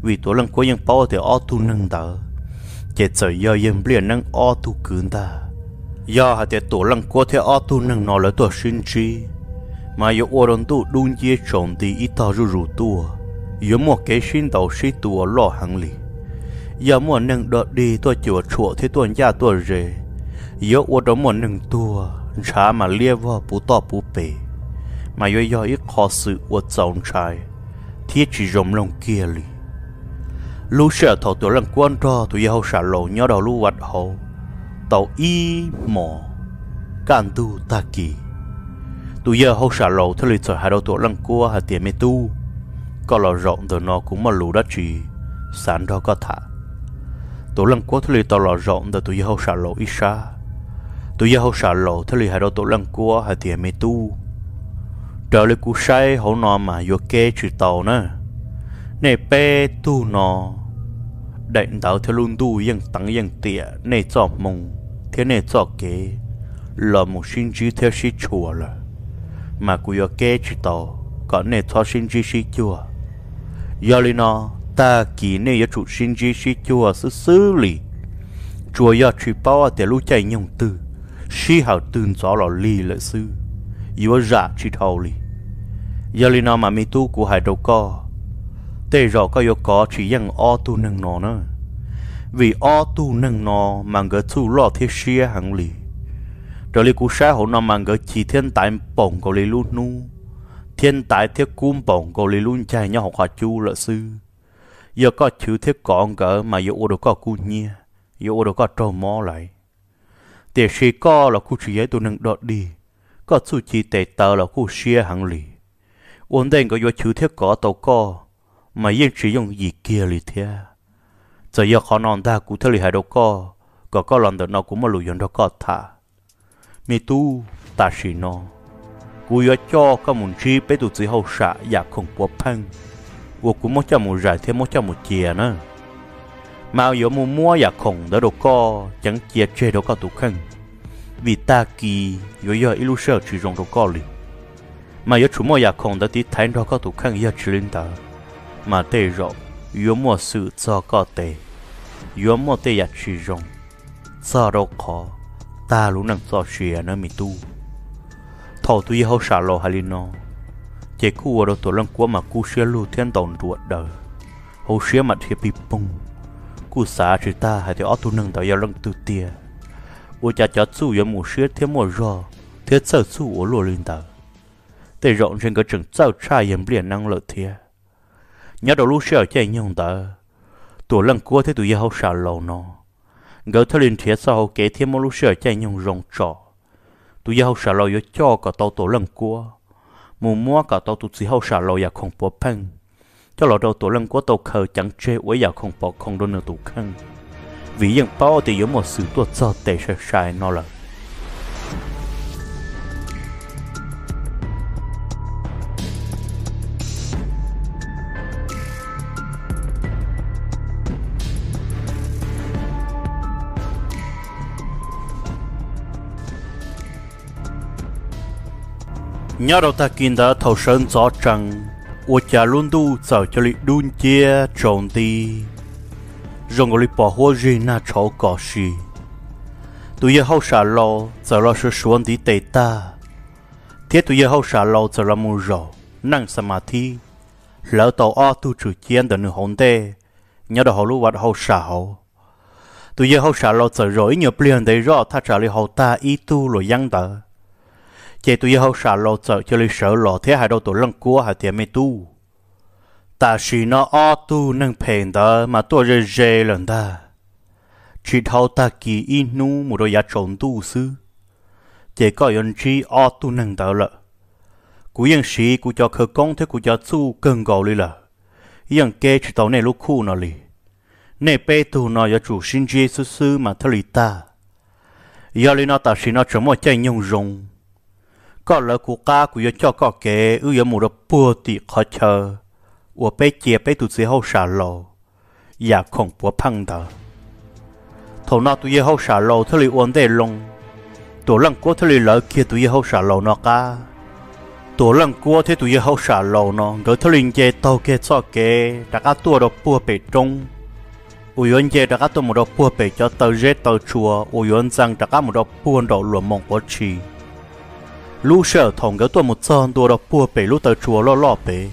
Vì tổ lăng qua những bao thì o tu nâng đỡ chế chờ do yên biển nâng o tu cứng ta do hạt thì tổ lăng cua thì o tu nâng nó là tổ xin chữ mà yêu ô đồn tu đun dê trồng thì ít tao rù rù tua yếu một cái xin tàu sĩ tua lo hàng lì yếu một nâng đợt đi tôi chùa chùa thế tôi nhà tôi rề yếu ô đó một nâng tua cha mà lia vào bù to bù bể mà yếu yếu ít khó sự ô dòng trai thiết chỉ rộng lòng kia lì. Lúc sợ thầu tổ lần quan trò tụi yếu xả lộ nhớ đầu lu vật hồ tàu y mò can tu ta kỳ tôi yêu hậu xả lộ theo lịch sử hai đầu tôi lần qua hai tiền mê tu có lò rộng từ nó cũng mà lũ đã chỉ sản đó có thả. Tổ lăng quốc thì lịch tàu lò rộng từ tụi yêu hậu xả lộ ít xa tôi yêu xả lộ thì li hai đầu tổ lăng quốc hai tiền mê tu. Trở lại cú say hậu nọ mà vô kê chữ tàu nè. Nè pe tu nọ đại đạo theo luôn tu yên tăng yên tiệt nè cho mông thế nè cho kế. Là một sinh trí theo sĩ chùa là. Mà cú vô kê chỉ tàu, có nè cho sinh trí sĩ chùa giờ ta kỳ nè yo chủ sinh trí sĩ chùa xử xử lý chùa yo chỉ bảo để lu chạy nhung tư sĩ hào tương gió lò li lệ sư yo dạ chỉ thâu li giờ mà mi tu của hai đầu co, tê rõ có yo có chỉ ยัง o tu nâng nó nữa vì o tu nâng nó mà ngỡ tu lo thiết xia hàng lì. Rồi li cú sa hồ nó mà ngỡ chỉ thiên tại bổng của li luôn nu thiên tài thiết cung bổng gồ li luôn chạy nhau học hòa chu lợi sư. Giờ có chữ thiết con cỡ mà giờ ô đồ có cu nhia, giờ ô đồ có trâu mò lại. Tiền sĩ có là khu chỉ ấy tu nâng đọt đi, có chú chi tệ tờ là khu xia hàng lì. Ổn định có giờ chữ thiết có tàu có mà yên chỉ dùng gì kia lì thế giờ giờ khó non ta cũng thấy hai đâu có có có lần được nó cũng mà lùi yon đó có thả. Mi tu, ta sĩ nó cú yo cho các môn chi bé tụt chỉ hậu xạ ya không bố phăng. Wo cũng muốn cho một giải thêm, muốn cho một chìa nữa. Mà yo mua mua ya không đó đồ co, chẳng chìa chê đó có tụ khăn. Vì ta kỳ yo yo ilu sợ chỉ dùng đồ co li mà yo chủ mua ya không đó tí thấy đó có tụ khăn yếu chỉ linh ta mà tê rồi yo mua sự cho có tê. Yo mua tê ya chỉ dùng cho đồ co, ta luôn năng cho chìa nữa mi tu thầu tuy hậu xả lò hay nó chỉ khu ở đâu tổ lăng quá mà cu xia lưu thiên tổng ruột đời. Hậu xia mặt thì bị bung cu xả chỉ ta hay thì ở tu nâng tao yêu lăng tu tia. U cha chó su yo mu xia thêm mua rò, thiết sợ su ở lùa lên tờ để rộng trên cái trường sao trai yếm liền năng lợi thiệt nhớ đầu lúc xưa chạy nhung tờ. Tổ lăng cua thế tụi hậu xả lò nó gấu thơ lên thiết sau kế thêm một lúc xưa chạy nhung rồng trọ tu yêu sợ lo yếu cho cả tàu tổ lăng cua. Mù mua cả tàu tụi hậu sợ lo ya không bỏ phăng cho lọ đầu tổ lăng cua tàu khờ chẳng chê với ya không bỏ không đôn nửa tụ khăn. Vì những bao thì yếu một sự tuột cho tệ sai sai nó là nhớ đầu ta kinh đã thầu sơn gió trăng ô cha luôn tu giờ cho lịch đun chia trộn đi. Rồi ngồi bỏ hoa gì na cháu cỏ gì tụi giờ hậu xả lo giờ lo sự xuống đi tệ ta. Thế tụi giờ hậu xả lo giờ là mua rò, năng samadhi lỡ tàu o tu trừ chiến đến nửa hồn tê nhớ đầu hậu lúc vật hậu xả hậu tụi giờ hậu xả lo giờ rồi nhiều tiền đấy rõ ta trả lời hậu ta ý tu rồi yang đỡ chế tụi hậu xả lô sợ cho lịch sợ lò thế hai đầu tổ lăng cua hai tiền mê tu. Ta chỉ nó o tu nâng phèn đó mà tôi rê rê lần ta chỉ thâu ta kỳ in nu một đôi giá trộn tu sư. Chế có yon chi o tu nâng đó lợ. Cú yên sĩ cú cho khờ công thế cú cho su cần gầu li lợ. Yên kê chỉ tàu này lúc khu nó li nè bê tu nó giá chủ sinh Jesus sư mà thơ thali ta. Giờ li nó ta chỉ nó chấm một chạy nhung rồng có lỡ cụ ca của yo cho có kế ư yo mù đợt bùa tị khó chờ. Ủa bê chia bê tụt dưới hậu xả lò ya dạ, không bùa phăng đờ thầu nào tụi hậu xả lò thôi lì ổn đề lông tổ lăng của thôi lì lỡ kia tụi hậu xả lò nó ca. Tổ lăng của thế tụi hậu xả lò nó đỡ thôi lì chê tàu kê cho kế đã cá tua đợt bùa bê trông ui yon chê đã cá tua mù đợt bùa bê cho tàu rết tàu chùa ui yon rằng đã cá mù đợt bùa đợt luồng mong có chi lũ sợ thòng cái tuần một chân đua đó bùa bể lũ tờ chùa lo lo bể.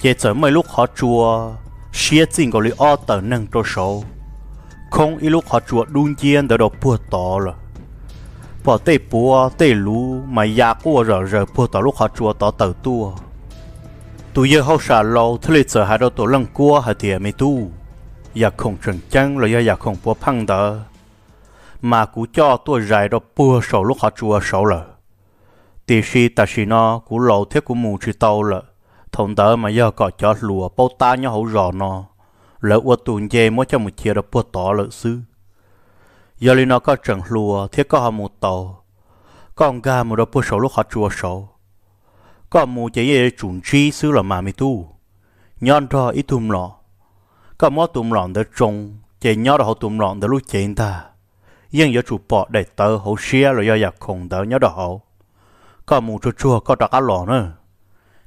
Chế chở mấy lúc họ chùa, xia chính có lý o tờ nâng cho số không ít lúc họ chùa đun chiên đỡ đó bùa to rồi bỏ tê bùa, tê lũ, mà ya của rờ rờ bùa tờ lúc họ chùa to tờ tua. Tụi giờ họ xả lâu thế lịch sử hai đầu tổ lăng cua, hai tiền mấy tu. Ya không trần chân rồi ya ya không bùa phăng đỡ. Mà cú cho tôi dài đó bùa sầu lúc họ chùa sầu rồi tỷ si ta si nó cú lầu thế cú mù chỉ tàu lợ thông tớ mà giờ có cho lùa bao ta nhau hậu rò nó lỡ qua tuần dê mới cho một chia được bớt tỏ lợ sư giờ li nó có trần lùa, thế có họ một tàu con ga gà một đôi bớt sầu lúc họ chùa sầu có mù chỉ ye chuẩn chi sư là mà mi tu nhon ra ít tùm lọ. Có mó tùm lọn để trông chế nhớ đó họ tùm lọn để lúc chế ta nhưng giờ chủ bỏ để tớ hậu xia rồi giờ giặc khổng tớ nhớ đó hậu có mù chua chua, có đặc á nữa.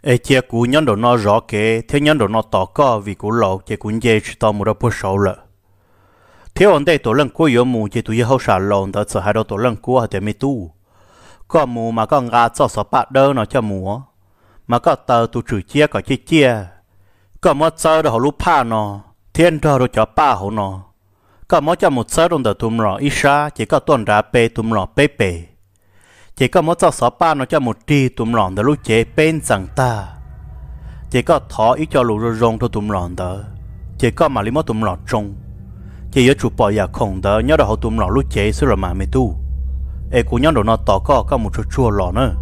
Ê chia cú nhân đồ nó rõ kế thế nhân đồ nó tỏ có vì cú lò chế cú dê chỉ tao một đó bớt sầu lợ. Thế ổn đây, tổ lần cú yếu mù chế tụi hậu xả lọn tớ sợ hai đó tổ lần cuối hạt mi tu. Có mù mà có ngã cho sợ bạc đơ nó cho mù. Mà có tờ tụ chửi chia có chia chia có mất sơ đồ họ lúc pa nó, thiên trò đồ cho pa họ nó. Có mất cho một sơ đồ đồ tụm rõ ít xa chỉ có tuần ra bê tụm rõ bê bê chỉ có một cho ba nó cho một tri tụm lòn đó lúc chế bên rằng ta. Chỉ có thọ ý cho lũ rong cho tụm lòn đó. Chỉ có mà lý mất tụm lòn trông chỉ nhớ chụp bỏ nhà khổng đó, nhớ đồ họ tụm lòn lúc chế sửa mà mê tu. Ê cũng nhớ đồ nó tỏ có có một chút chua lòn nữa.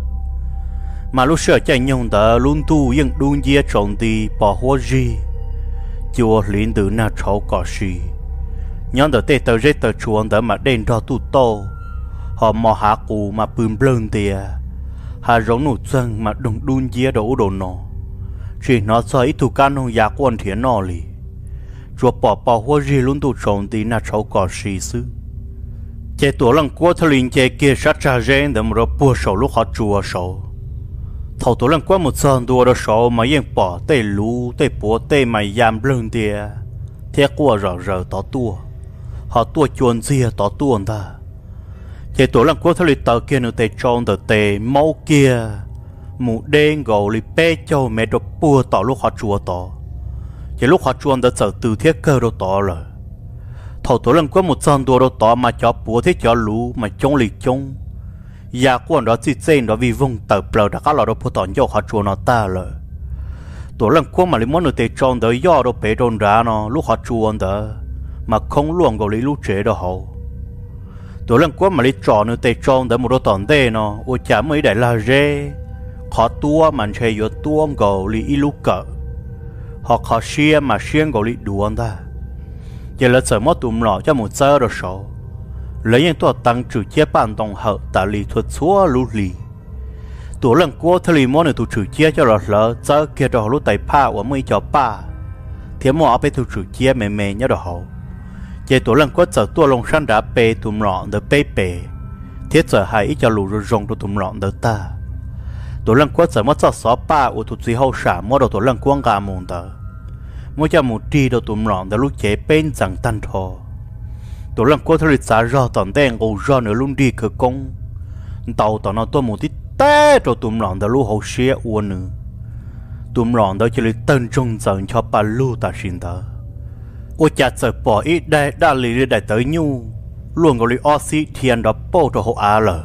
Mà lúc sợ chạy nhung đó, luôn tu yên đun dìa trồng đi bỏ hoa gì chùa liền từ na cháu cỏ gì nhớ đợt tê tờ rết tờ chuồng đó mà đen cho tu to họ mò hạ cụ mà bùm blơn tìa. Hà giống nụ chân mà đừng đun dê đổ đồ nọ. Chỉ nó cho ít tu can hông giá quan thiện nọ lì. Chùa bỏ bỏ hoa gì luôn tu trồng đi na cháu cỏ xì sư chế tổ lăng qua thằng linh chế kia sát cha rèn đầm rồi bùa sầu lúc họ chùa sầu. Thầu tổ lăng qua một sân đua đó sầu mà yên bỏ tê lú, tê bố tê mày yam lưng tìa. Thế qua rờ rờ tỏ tua họ tua chuồn gì tỏ tuồn ta chỉ tổ lần qua thali tờ kia nữa tê tròn tờ tê máu kia. Mù đen gầu lì bê châu mẹ đồ bùa tỏ lúc họ chùa tỏ. Chỉ lúc họ chuồn đã sợ từ thiết cơ đồ tỏ rồi thầu tổ lăng quốc một sân đồ đồ tỏ mà cho bùa thế cho lũ mà chống lì chống, ya quan đó chỉ trên đó vì vùng tờ bờ đã có lò đồ bùa tỏ nhau họ chùa nó ta rồi tổ lăng quốc mà lấy món tê tròn đó do đồ bê đồn ra nó lúc họ chùa đó mà không luôn gọi lì lúc chế đó họ lần mà lấy tròn được tròn đó một đôi tòn đê nó. Ô chả là rê. Tua mà chơi vô tua gọi lấy lúc cỡ. Họ họ xia mà xiên gọi lấy đuông ta. Giờ là sợ mất tụm lọ cho một giờ rồi lấy những tổ tăng chủ chia bản đồng hậu tại lý thuật xóa lũ lì. Tổ lần qua thay lý món tổ chủ chia cho lỡ giờ kia đó lũ tay pa và mới cho pa thế mà ở bên tổ chủ chia mềm mềm nhớ đó hậu chế tổ lần qua giờ tua lông san đã bê tụm lọn đỡ bê bê thiết giờ hai ít cho lù rồi rong đỡ tụm lọn đỡ ta. Tổ lần qua giờ mất giờ xóa ba và tổ chỉ hậu xả mua đồ tổ lần qua gà mùng tờ mua cho một tri đồ tụm lọn đỡ lúc chế bên chẳng tan thò. Tổ lần qua thời trả ra tận đen ngủ ra nửa luôn đi cơ công. Tàu tàu nó tôi một tí té cho tụm lòng đỡ lúc hậu xe uốn nữa tụm lòng đỡ chỉ là tân trung dần cho ba lu ta xin đó ô cha sợ bỏ ít đây đã lì đại tới nhu. Luôn có lý oxy thiên đó bố cho hậu á lờ.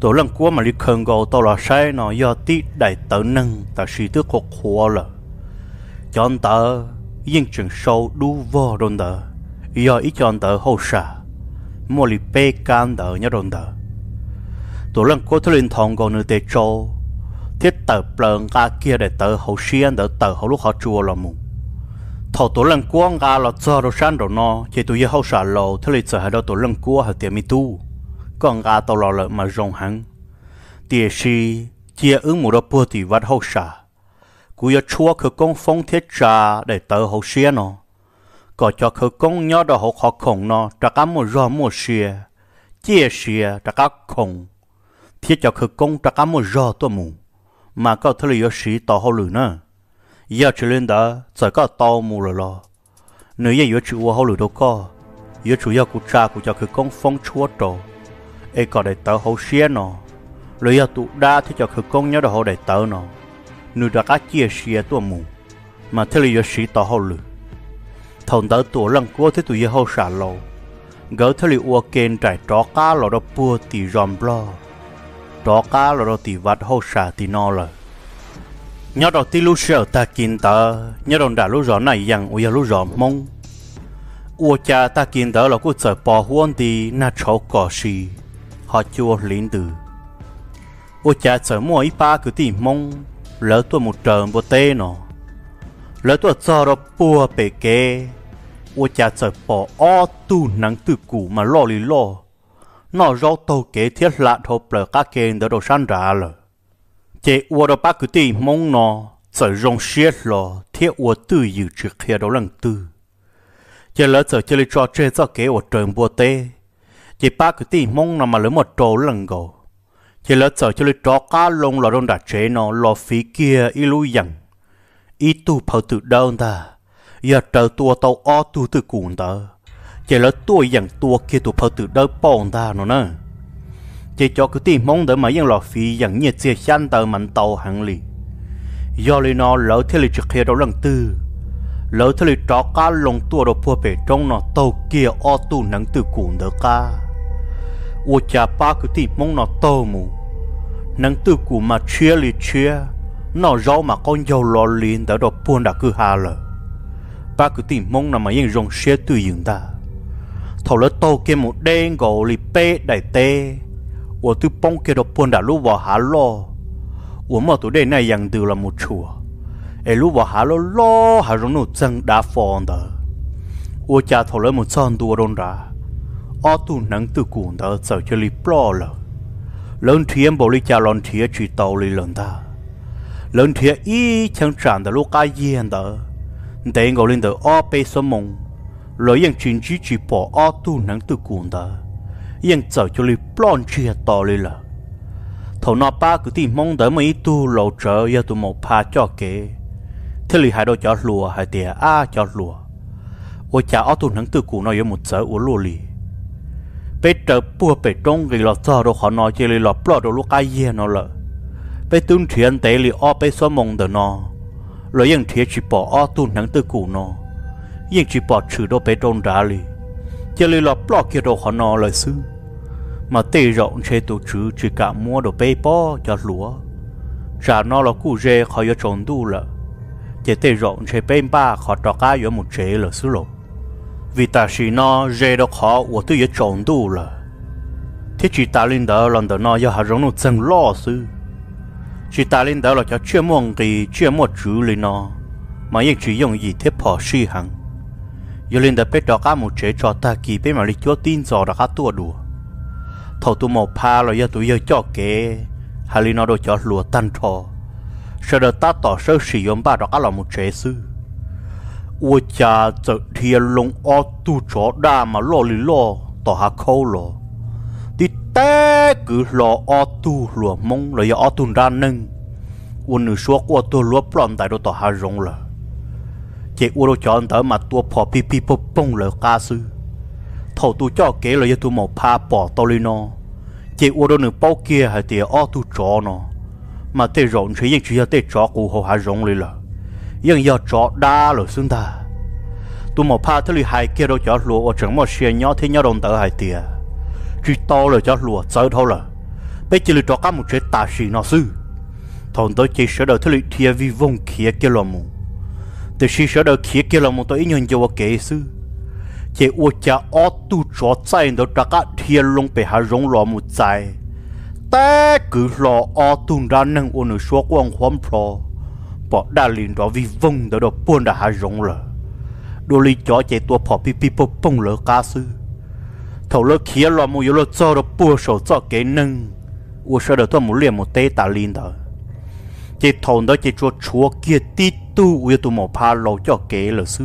Tổ lần qua mà lý khẩn gầu tàu là sai nó, do tí đại tới nâng, ta sĩ tức hộ khua lờ. Chọn tờ, yên trường sâu đu vô đồn tớ do ít chọn tờ hậu xả mua lý bê can tờ nhớ đồn tờ. Tổ lần cô thu linh thong gầu nữ tế châu thiết tờ plờn ga kia để tờ hậu xiên tờ tờ hậu lúc họ chùa là mù thầu tổ lần quang gà là cho đồ san đồ nó chỉ tụi yêu hậu xả lầu thế linh sợ hai đồ tổ lần quang hậu tiệm mi tu. Còn gà tàu lò lợn mà rong hắn. Tiề si, chia ứng một đồ bùa thì vắt hậu xả. Cú yêu chúa khởi công phong thiết trà để tớ hậu xia nó có cho khởi công nhớ đồ hậu khó khổng nó trả cá một rò một xia chia xia trả cá khổng. Thiết cho khởi công trả cá một rò tôi mù. Mà có thể là sĩ tao hậu lử nữa giờ chỉ lên đó giờ có tao mù rồi lo nếu như yếu chịu họ lử đâu có yếu chủ yếu của cha của cho khởi công phong chúa trò ấy có để tao họ xìa nó rồi giờ tụ đa thì cho khởi công nhớ đó họ để tao nó nếu trả cả chia xìa tôi mù mà thế là sĩ tao họ lử thằng đó tổ lần qua thế tụi hậu xả lầu gỡ thế li ua kên trải tró cá lò đó bùa tì ròm blo tró cá lò đó tì vắt hậu xả tì no nhớ đầu tiên lúc sợ ta kín tờ nhớ đầu đã lúc rõ này rằng ua lúc rõ mông. Ua cha ta kín tờ là cũng sợ bỏ huân đi, na cháu cỏ xì. Họ chưa lên từ. Ua cha sợ mua ít ba cứ tiền mông. Lỡ tôi một trời một tê nó lỡ tôi cho nó bùa bể kê. U cha sợ bỏ o tu nắng từ cũ mà lo lì lo. Nó rõ tàu kế thiết lạ thô bờ các kênh đỡ đồ san ra rồi chế ua đó bác cứ tì mong nó giờ rong xiết lo thiết ua tư dự trừ kia đó lần tư chế lỡ sợ chế lý cho chế cho kế ua trường bùa tê chế bác cái tì mong nó mà lấy một trâu lần gầu chế lỡ sợ chế lý cho cá lông lò đông đã chế nó lò phí kia y lưu dặn y tu phao tự đơn ta giờ trở tua tàu o tu tự cuốn ta chế lỡ tua dặn tua kia tu phao tự đơn bòn ta nó nè chỉ cho cái tiền mong đỡ mà yên lò phí dặn nhiệt chia chăn tờ mạnh tàu hàng lì. Do lý nó lỡ thế lì trực kia đầu lần tư. Lỡ thế lì trọ cá lồng tua đồ phua bể trong nó tàu kia o tu nắng từ cuốn đỡ cá. Ô cha ba cái tin mong nó tàu mù. Nắng từ cuốn mà chia lì chia nó rau mà con dâu lò liền đỡ đồ buồn đã cứ hà lờ ba cái tin mong nó mà yên rong xe từ dựng ta. Thầu lỡ tàu kia một đen gỗ lì pê đại tê 我对帮给到半大路瓦哈咯，我冇到底那样子了冇错，哎路瓦哈咯咯还容易增大放的，我家头了冇增多容啦，我都能对管的走这里不了，冷天不里家冷天去到里冷的，冷天一枪站的路该烟的，等我领导二倍什么，来样军机去跑二都能对管的。 yên trở cho lì plon chia to lì lờ thầu nọ ba cứ tìm mong đợi mấy tu lộ trở, giờ tụ một pa cho kế thế lì hai đôi cho lùa, hai tia a cho lùa. Ôi cha ô tu nắng từ cũ nói với một sở uống lùa lì. Bé trở bùa bé trong cái lọ sao đâu họ nói chơi lì lọ plon đâu lúc ai yên nó lờ bé tuân truyền tế lì o bé xóa mong đợi nó. Rồi yên thiệt chỉ bỏ ô tu nắng từ cũ nó. Yên chỉ bỏ trừ đâu bé trông ra lì. Chỉ lì lọ plon kia đồ họ nói lời xưa mà tê rộng chế tổ chứ chỉ cả mua đồ bê bó cho lúa. Trả nó là cụ dê khỏi có trọng đu lợ. Chỉ tê rộng chế bê ba khỏi trọ cá yếu một chế lợ xứ lộ. Vì ta xì nó dê đó khó của tôi yếu trọng đu lợ. Thế chỉ ta lên đó lần đó nó yếu hà rộng nó chân lo sư chỉ ta lên đó là cho chuyên môn kỳ chuyên môn chữ lên nó, mà yên chỉ dùng gì thế bỏ xì hằng yếu lên đó bê trọ cá một chế cho ta kỳ bê mà đi cho tin dò đã cá tua đùa thầu tu một pa rồi giờ tụi giờ cho kế hà li nó đồ cho lúa tan trò. Sau đó ta tỏ sơ sử dụng ba đó là một chế sư ua cha giờ thiên lông o tu chó đa mà lo li lo, tỏ hà khâu lo thì té cứ lo o tu lúa mông rồi giờ o tu ra nâng. Ua nữ số của tu lúa plon tại đồ tỏ hà rong là chế ua đồ chọn tới mà tua phò pi pi bông bông lỡ ca sư thầu tu cho kế là tu một pa bỏ to lên nó. Chỉ ô đồ nửa bao kia hay tiền ô tu chó nó. Mà tê rộn chỉ những chuyện tê chó cụ hồ hà rộn lên là nhưng giờ chó đa rồi xưng ta. Tu một pa thế li hai kia đâu chó lúa ở trong một xe nhỏ thế nhỏ đồng tử hai tiền chỉ to rồi chó lúa chơi thôi là bây giờ cho các một chế tà xì nó sư thằng tôi chỉ sợ đầu thế li thiệt vì vong kia kia là mù. Từ khi sợ đầu kia kia là mù, tôi ý nhận cho kế sư chế ô cha ô tu cho chạy đó ra cả thiên long bị hà rong lò một cứ lò ô tu ra năng ô nữ số quang hoang pro. Bỏ đa liền đó vì vong đó đó buồn đã hà rong lờ đôi lý cho chế tua phò pi pi bông bông lờ cá sư thầu lơ kia lò một yếu lỡ cho đó bùa sổ cho cái nâng ô sợ đó tôi muốn liền một tê ta liền đó chế thầu đó chế cho chúa kia tít tu ô tu một pha lò cho cái lờ sư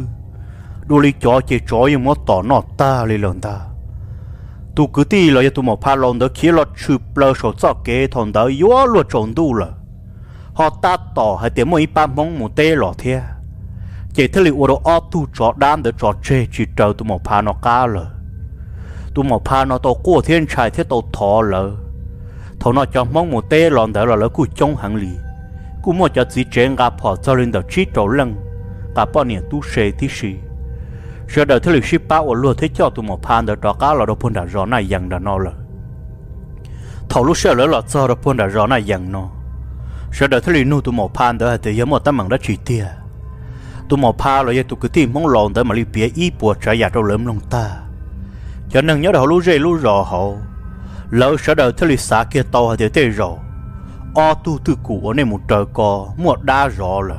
đu li chó chỉ chó nhưng mà tỏ nọ ta li lần ta. Tu cứ ti là tu một pha lon đó khi lo chụp lơ sổ cho kế thằng đó yếu lo trộn đu là họ ta tỏ hay tiếng mỗi ba mong một tê lọ thế chỉ thế li ô ô tu chó đan để chó chê chỉ chờ tu một pha nó cá lờ. Tu một pha nó to qua thiên trai thế tàu thọ thằng nó cho mong một tê lon đó là lỡ cú trong hàng lì. Cú một cho chỉ trên gặp phò cho lên đầu chi trâu lăng cả bao nhiêu tu sê tí xì giờ đời thế lực ship bao ở luôn thế cho tụi một pan được đó cá là đồ phun đã rõ này dần đã nó rồi thầu lúc sợ lỡ là cho đồ phun đã rõ này dần nó. Giờ đời thế lực nu tụi một pan đó thì giống một tấm bằng đất chỉ tia. Tụi một pan là tụi cứ tìm mong lòn tới mà li bia y bùa trả giả đâu lớn lông ta. Cho nên nhớ đầu lúc rơi lúc rõ hậu lỡ sợ đời thế lực xã kia to thì tê rõ o tu tư cụ ở nơi một trời co một đa rõ rồi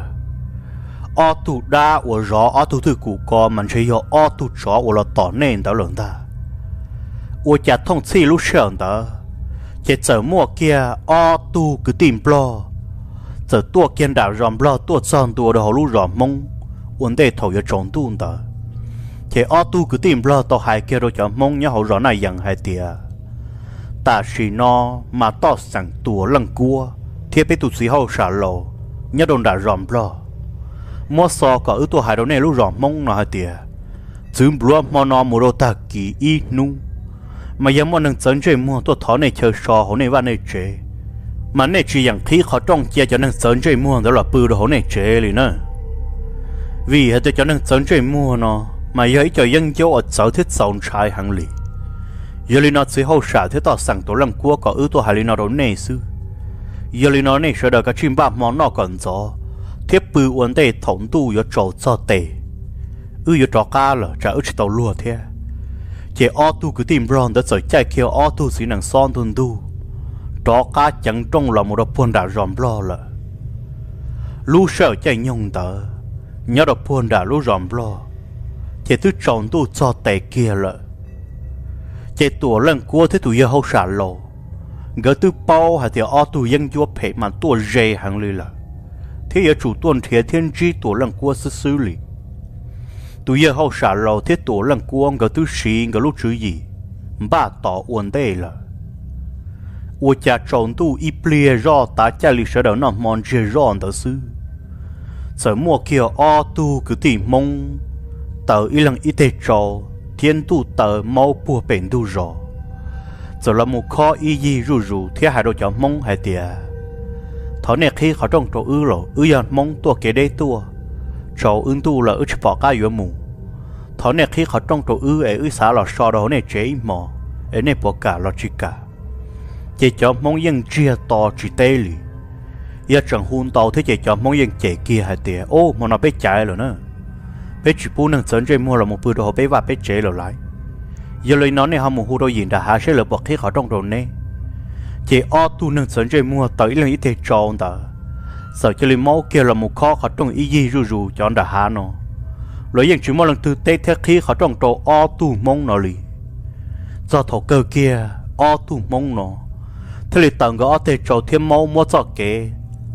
ô tu đa ô rõ ô tu thư cũ có mình chỉ có ô tu rõ ô là tỏ nên đó lần ta. Ô chả thông chi lúc sớm đó chỉ chờ mua kia ô tu cứ tìm lo giờ tua kiên đạo ròm lo tua son tua đồ lúc ròm mông. Uốn để thầu cho trốn tuôn đó chỉ ô tu cứ tìm lo tao hai kia rồi cho mông, nhớ hậu rõ này dặn hai tia ta chỉ nó mà to sẵn tua lần cua. Thiết bị tụt xí hậu xả lầu nhớ đồn đã ròm lo mua sò có ưu tua hải đồ này lúc rõ mong nó hai tia chứ bùa mà nó mua đồ ta kỳ y nu mà giờ mua nâng chân chơi mua tôi thó này chơi sò hổ này và này chơi mà này chỉ yang khí khó trong kia cho nâng chân chơi mua đó là bự đồ này chế liền nữa vì hệ cho nâng chân chơi mua nó mà giờ cho dân châu ở sáu thiết sống trái hàng lì. Giờ li nó chỉ hậu xả thế tỏ sang tổ lăng cua có ưu tổ hải li nó đồ này sư giờ li nó này sẽ được cái chim bạc món nó còn gió thiết bự vấn đề thống tu giờ trâu cho tệ ư giờ trò ca là trả ư chỉ tàu lùa thế chỉ ô tu cứ tìm ron đã rồi chạy kêu ô tu chỉ năng son tuần tu đó ca chẳng trong là một đợt buồn đã ròm lo là lũ sợ chạy nhung tờ, nhớ đợt buồn đã lũ ròm lo. Chỉ tôi chọn tu cho tệ kia là chỉ tuổi lần cua thế tôi hậu xả lộ. Gỡ tôi bao hay thì ô tu dân chúa phê mà tôi dễ hàng lì là thế ở chủ tuần thế thiên chi tổ lần cua sư xử lý, tu ye hậu xả lầu thế tổ lần cua ngờ tư sĩ ngờ lúc chữ gì ba tỏ uốn đây là ua cha tròn tu y plia ro ta cha lì sở đầu năm mòn chê ro tờ sư sở mua kia o tu cứ tỉ mong tờ y lần y tê trò thiên tu tờ mau bùa bền tu rõ, giờ là một kho y gì rù rù thế hai đồ chó mong hai tiệt thọ nè khi khó trong chỗ ư rồi ư giờ mong tua kế đây tua. Chỗ ứng tu là ư chỉ bỏ cái yếu mù. Thọ nè khi khó trong chỗ ư ấy ư xả là so đó nè chế mò ấy nè bỏ cả là chỉ cả. Chỉ cho mong yên chia to chỉ tê lì. Giờ chẳng hôn tàu thế chỉ cho mong yên chế kia hay tiệt ô mà nó bé chạy rồi nữa bé chỉ bu nâng chế chơi mua là một bữa đồ bé và bé chế rồi lại giờ lời nói này họ mù hú đôi nhìn đã hạ sẽ là bậc khi khó trong đồ nè chỉ ô tu nâng dẫn chơi mua tới lần ý thế tròn đó. Sợ cho lên máu kia là một khó khó trong ý gì rù rù chọn đã hạ nó. Lối yên chỉ mua lần thứ tê thế khi khó trong đồ ô tu mong nó lì. Do thổ cơ kia ô tu mong nó. Thế là tầng gõ thế trảo thêm máu mua cho kế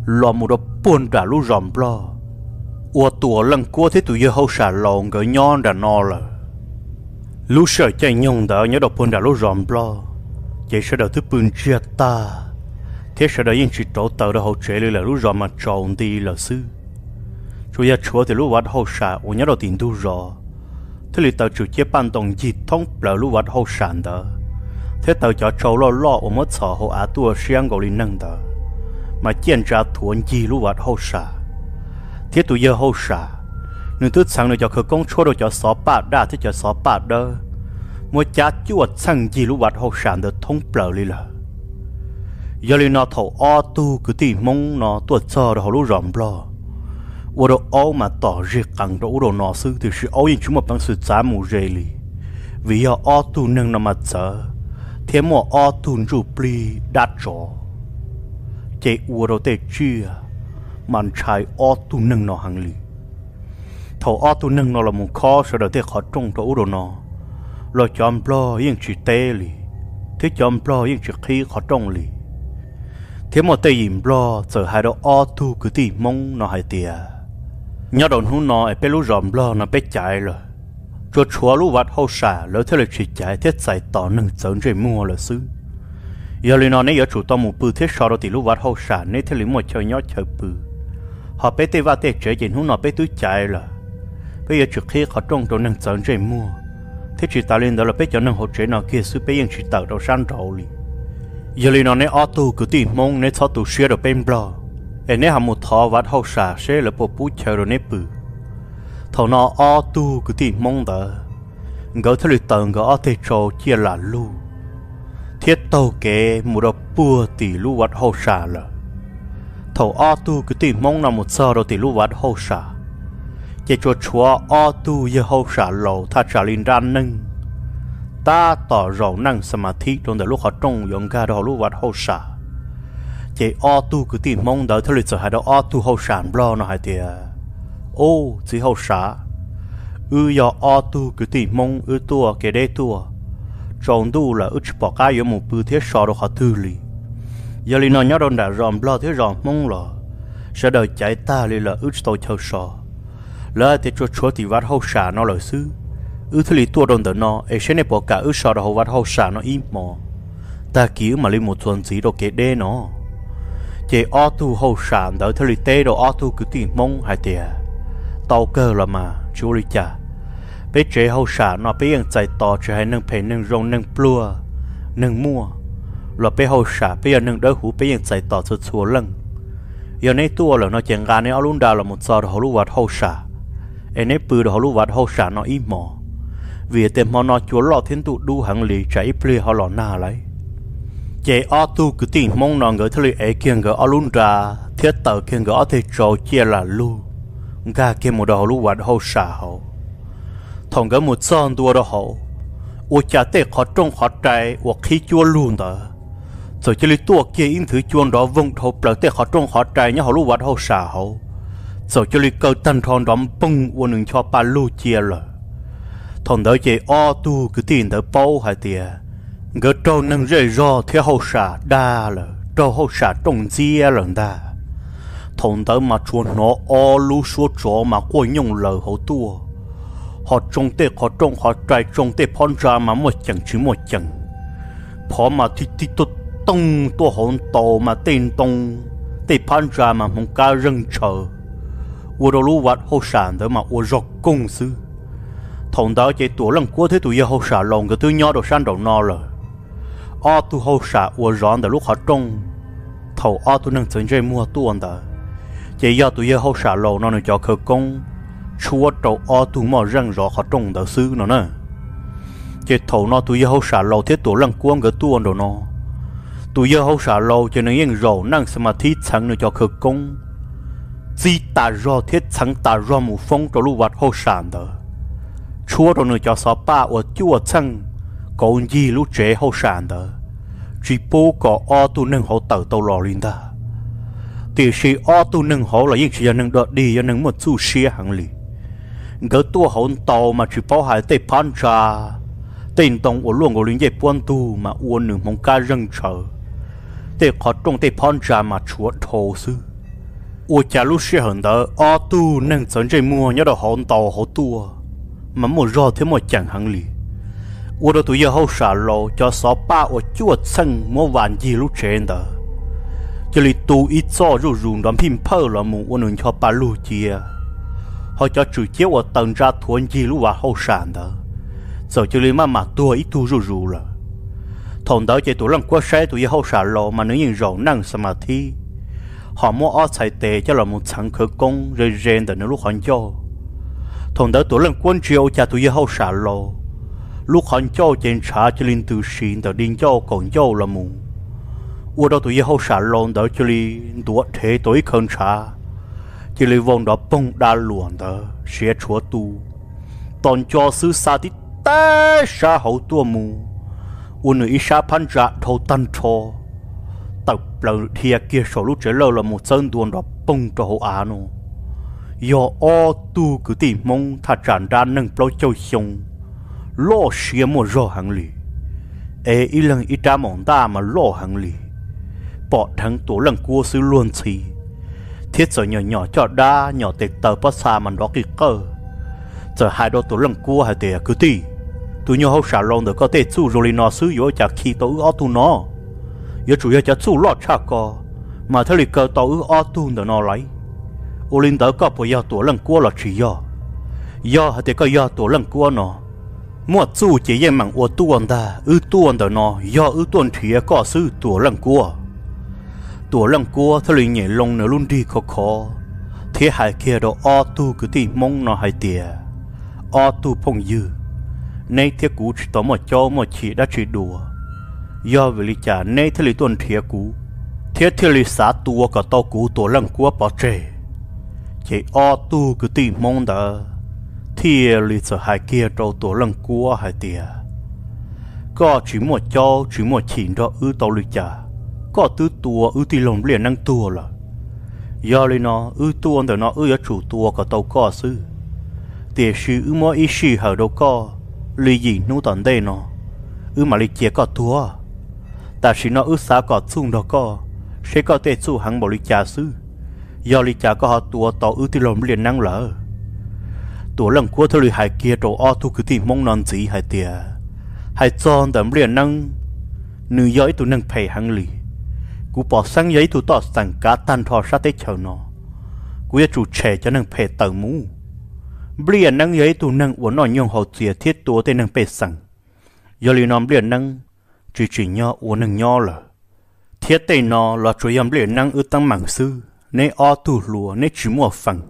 lo một đồ buồn đã lu rầm lo. Ua tua lần qua thế tụi giờ hậu xả lòng cái nhon đã no là lu sợ chạy nhung đã nhớ đọc buồn đã lu rầm lo chỉ sẽ đầu thứ bưng chia ta. Thế sẽ đầu yên chỉ tổ tàu đó hậu chế là lúc ròm mà tròn đi là sư chủ giờ chúa thì lúc vặt hậu xả ua nhớ đầu tiền tu rồi thế là tàu chủ chế ban đồng gì thông là lúc vặt hậu sản đó thế tàu cho trâu lo lo ở mất sợ hậu á tua xiang gọi linh năng đó mà chiến trả thuần gì lúc vật hậu xả thế tụi giờ hậu xả nên thứ sáng nữa cho khởi công chúa đồ cho xó ba đã thế cho xó ba đó mua cha chua sang gì lúc bạch hồ sản được thông bờ lì lờ giờ lì nó thầu o tu cứ tìm mong nó tuột cho đó lúc rộng lo vừa đồ ô mà tỏ riêng cẳng đồ đồ nó sư thì sự ô yên chúng một bằng sự giá mù rê lì. Vì giờ o tu nâng nó mà chờ thế mà o tu rủ pli đã trò chế vừa đồ tê chưa? À, màn trái o tu nâng nó hàng lì. Thầu o tu nâng nó là một khó, sợ đầu tê khó trông đồ đồ nó lo chọn blo yên chỉ tê li thế chọn blo yên chỉ khi khó trông li thế mà tê yểm blo giờ hai đồ o tù cứ tì mong nó hai tìa. Nhớ đồn hú nó ấy bê lú ròm blo nó bê chạy rồi cho chúa lũ vật hậu xả lỡ thế là chỉ chạy, thế giải tỏ nâng dẫn rồi mua là xứ. Giờ lý nó này giờ chủ tao mù bự thế sau đó thì lũ vật hậu xả nên thế lý một chơi nhớ chơi bự họ bé tê va tê chơi gì hú nó bé túi chạy rồi bây giờ trước khi họ trông đồ nâng dẫn rồi mua thế chỉ tạo lên đó là bé cho nâng hỗ trợ nó kia suy bé những chỉ tạo đầu san trầu li giờ lên nó này ở tô cứ tìm mong nên cho tụ xuyên được bên bờ em này hàm một thọ vắt hậu xả sẽ là bộ bút chơi rồi nếp bự. Thầu nó ở tu cứ tìm mong đó. Ngỡ thế lịch tầng ngỡ ở thế trò chia là lu. Thiết tàu kế một đợt bùa tỷ lu vắt hậu xả là thầu ở tu cứ tìm mong là một giờ rồi tỷ lu vắt hậu xả chỉ cho chúa o tu yêu hậu xả lầu ta trả linh ra nâng ta tỏ rộng năng samadhi trong đời lúc họ trông dùng ga đó lúc vật hậu xả chỉ o tu cứ tìm mong đợi thế lịch sử hai đó o tu hậu sản blo nó hai tia ô chỉ hậu xả ư yo o tu cứ tìm mong ư tua kể đây tua trong tu là ư bỏ cái yếu một bư thế sò được họ thư lì giờ lì nó nhớ đâu đã ròm lo thế ròm mong lò sẽ đời chạy ta lì là ước tôi chờ sò lỡ thì cho chúa thì vắt hậu xả nó lời sư ư thứ lý tua đồn đỡ nó ấy sẽ nên bỏ cả ư sợ đó vắt hậu xả nó im mò. Ta ký mà lên một tuần gì đó kế đê nó. Chế ô tu hậu xả đỡ thứ lý tê đồ ô tu cứ tìm mong hai tiề tàu cơ là mà chú lý cha bé chế hậu xả nó bé yên chạy to chỉ hay nâng phê, nâng rong, nâng plua, nâng mua. Là bé hậu xả bé yên nâng đỡ hú bé yên chạy to cho chúa lưng giờ này tua là nó chẳng gà, này ở luôn đào là một giờ họ lưu vật hậu xả anh ấy bự đó lúc vật hậu sản nó im mò. Vì tem họ nó chúa lọ thiên tụ đu hàng lì chạy ple họ lọ na lấy. Chế ở tu cứ tin mong nó người thay ấy kiêng người ở luôn ra, thiết tờ kiêng người ở thế trò chia là lu. Ga kia một đầu lúc vật hậu sản hậu. Thằng cái một son tua đó hậu. Ô cha tê khó trông khó trái ô khí chúa luôn đó rồi chỉ lý tua kia in thứ chuông vâng đó vung thô bờ tê khó trông khó trái nhá hậu lúc vật hậu sản hậu sau cho lý cơ tân thon đóng bông uốn ứng cho ba lu chia lờ. Thằng đó chế o tu cứ tiền đỡ bao hai tia ngỡ trâu nâng rơi ro theo hậu xả đa lờ, trâu hậu xả trồng chia lờ đa thằng đó mà chua nó o lu số chó mà quay nhung lờ hậu tua. Họ trông tê, họ trông, họ trai trông tê phon ra mà một chẳng chứ một chẳng phó mà thì thì tốt tông tua hồn tàu mà tên tông, tê phon ra mà mong ca rừng chờ u đồ lũ vật hậu sản đó mà u rọc công sư thằng đó chỉ tuổi lần qua thế tụi hậu sản lòng cái tôi nhỏ đồ san đầu no rồi ở tu hậu sản u rón đó lúc họ trông thầu ở tu nâng chân dây mua tuôn đó chỉ do tụi hậu sản lòng nó cho khởi công chúa đầu ở tu mà răng rõ họ trông đó sư nó nè chỉ thầu nó tụi hậu sản lòng thế tuổi lần qua cái tuôn đồ nó tụi giờ hậu xả lâu cho nên những rổ năng xem mà thi chẳng nữa cho khởi công chỉ ta rõ thiết chẳng ta rõ mù phong cho lưu vật hậu sản đó chúa rồi nữa cho sáu ba ở chúa chẳng còn gì lúc trẻ hậu sản đó chỉ bố có o tu nâng hậu tẩu tàu lò lên đó thì sĩ o tu nâng hậu là những chỉ nâng đợt đi nâng một chú xe hàng lì. Gỡ tu hậu tàu mà chỉ bảo hải tế pan trà. Tên tông ở luôn của lính dây quan tu mà uốn nửa mong ca răng trở. Tây khó trong tế pan trà mà chúa thô sư 我假如是很的阿杜能真正摸要到好到好多，嘛莫绕天莫讲行里，我的对以后傻路叫少把我脚蹭莫玩一路真的，这里都一早就用软品泡了么，我能叫把路接，好叫直接我等着团一路往后闪的，走这里慢慢多一度就入了。thằng đó chỉ tụi lần qua xe tụi hậu xả lộ mà nếu như rộng năng samadhi họ mua ở chạy tệ cho là một thằng khởi công rồi rèn để nó lúc hoàn cho thằng đó tuổi lần quân triều cho tụi hậu xả lộ lúc hoàn cho trên trả cho linh từ xin để đi cho còn cho là mù u đó tụi hậu xả lộ đó cho li đuổi thế tối không trả chỉ linh vòng đó bông đa luồn đó sẽ chúa tu. Toàn cho sư sa tí ta sa hậu tua mù. Un ý sa phan ra thâu tan cho tập lờ thia kia sổ lúc trở lờ là một dân tuần đó bông cho hộ á nó yo o tu cứ tìm mong thà tràn ra nâng bao châu sông lo xia một rõ hàng lì. Ê ý lần ý ta mong ta mà lo hàng lì. Bỏ thằng tổ lần cua sư luôn xì. Thiết giờ nhỏ nhỏ cho đa, nhỏ tệ tờ bắt xa mà đó cái cơ. Giờ hai đô tổ lần cua hai tệ à cứ tìm tụi nhau hậu xả lòng được có thể chủ rồi nó sư yếu chả khi tổ ở tu nó giờ chủ yếu chả chủ lọt chắc có mà thế lịch cơ tàu ở tu được nó lấy. Ô linh đó có bây giờ tổ lần là chỉ do. Do thì có do tổ lần nó mua chủ chỉ yên mạng ô tu ta ư tu nó do ư tuần thủy có sự tổ lần qua tổ lần qua thế thì nhẹ luôn đi khó khó. Thế hai kia đó ở tu cứ tìm mong nó hai tiề, ở tu phong dư. Nay thiết cú chỉ tóm một cho chỉ đã chỉ đùa do vì lý trả nay thế lý tuần thiệt cú thiết thiết lý xã tua cả tàu cú tổ lăng cua bỏ trẻ chỉ o tu cứ tìm mong đó thiết lý sợ hai kia trâu tổ lăng cua hai tia có chỉ một cho chỉ một chỉ đó ư tàu lý trả có tứ tua ư tì lồng liền năng tua là do lý nó ư tua để nó ư chủ tua cả tàu có sư tiền sư ư mỗi ý sư hở đâu có lý gì nô tận đây nó ư mà lý chia có tua ta chỉ nó ước xa có chung đó có sẽ có thể chu hắn bảo lý cha sư do lý cha có họ tua tỏ ước thì lòng liền năng lỡ. Tua lần qua thôi hải kia đồ o thu cứ tìm mong non gì hải tia hải tròn tấm liền năng. Nữ giỏi tụ năng phải hàng lì. Cú bỏ sang giấy tụ tỏ sẵn cá tan thò sát tới chờ nó cú ya chủ trẻ cho năng phải tờ mũ. Liền năng giấy tụ năng uốn nọ nhung hậu tiề thiết tua tên năng phải sẵn. Do lý nom liền năng chỉ chỉ nhỏ uốn nâng nhỏ là thiết tây nó là chủ yếu liền năng ư tăng mạng sư. Nên o tu lùa nên chỉ mua phần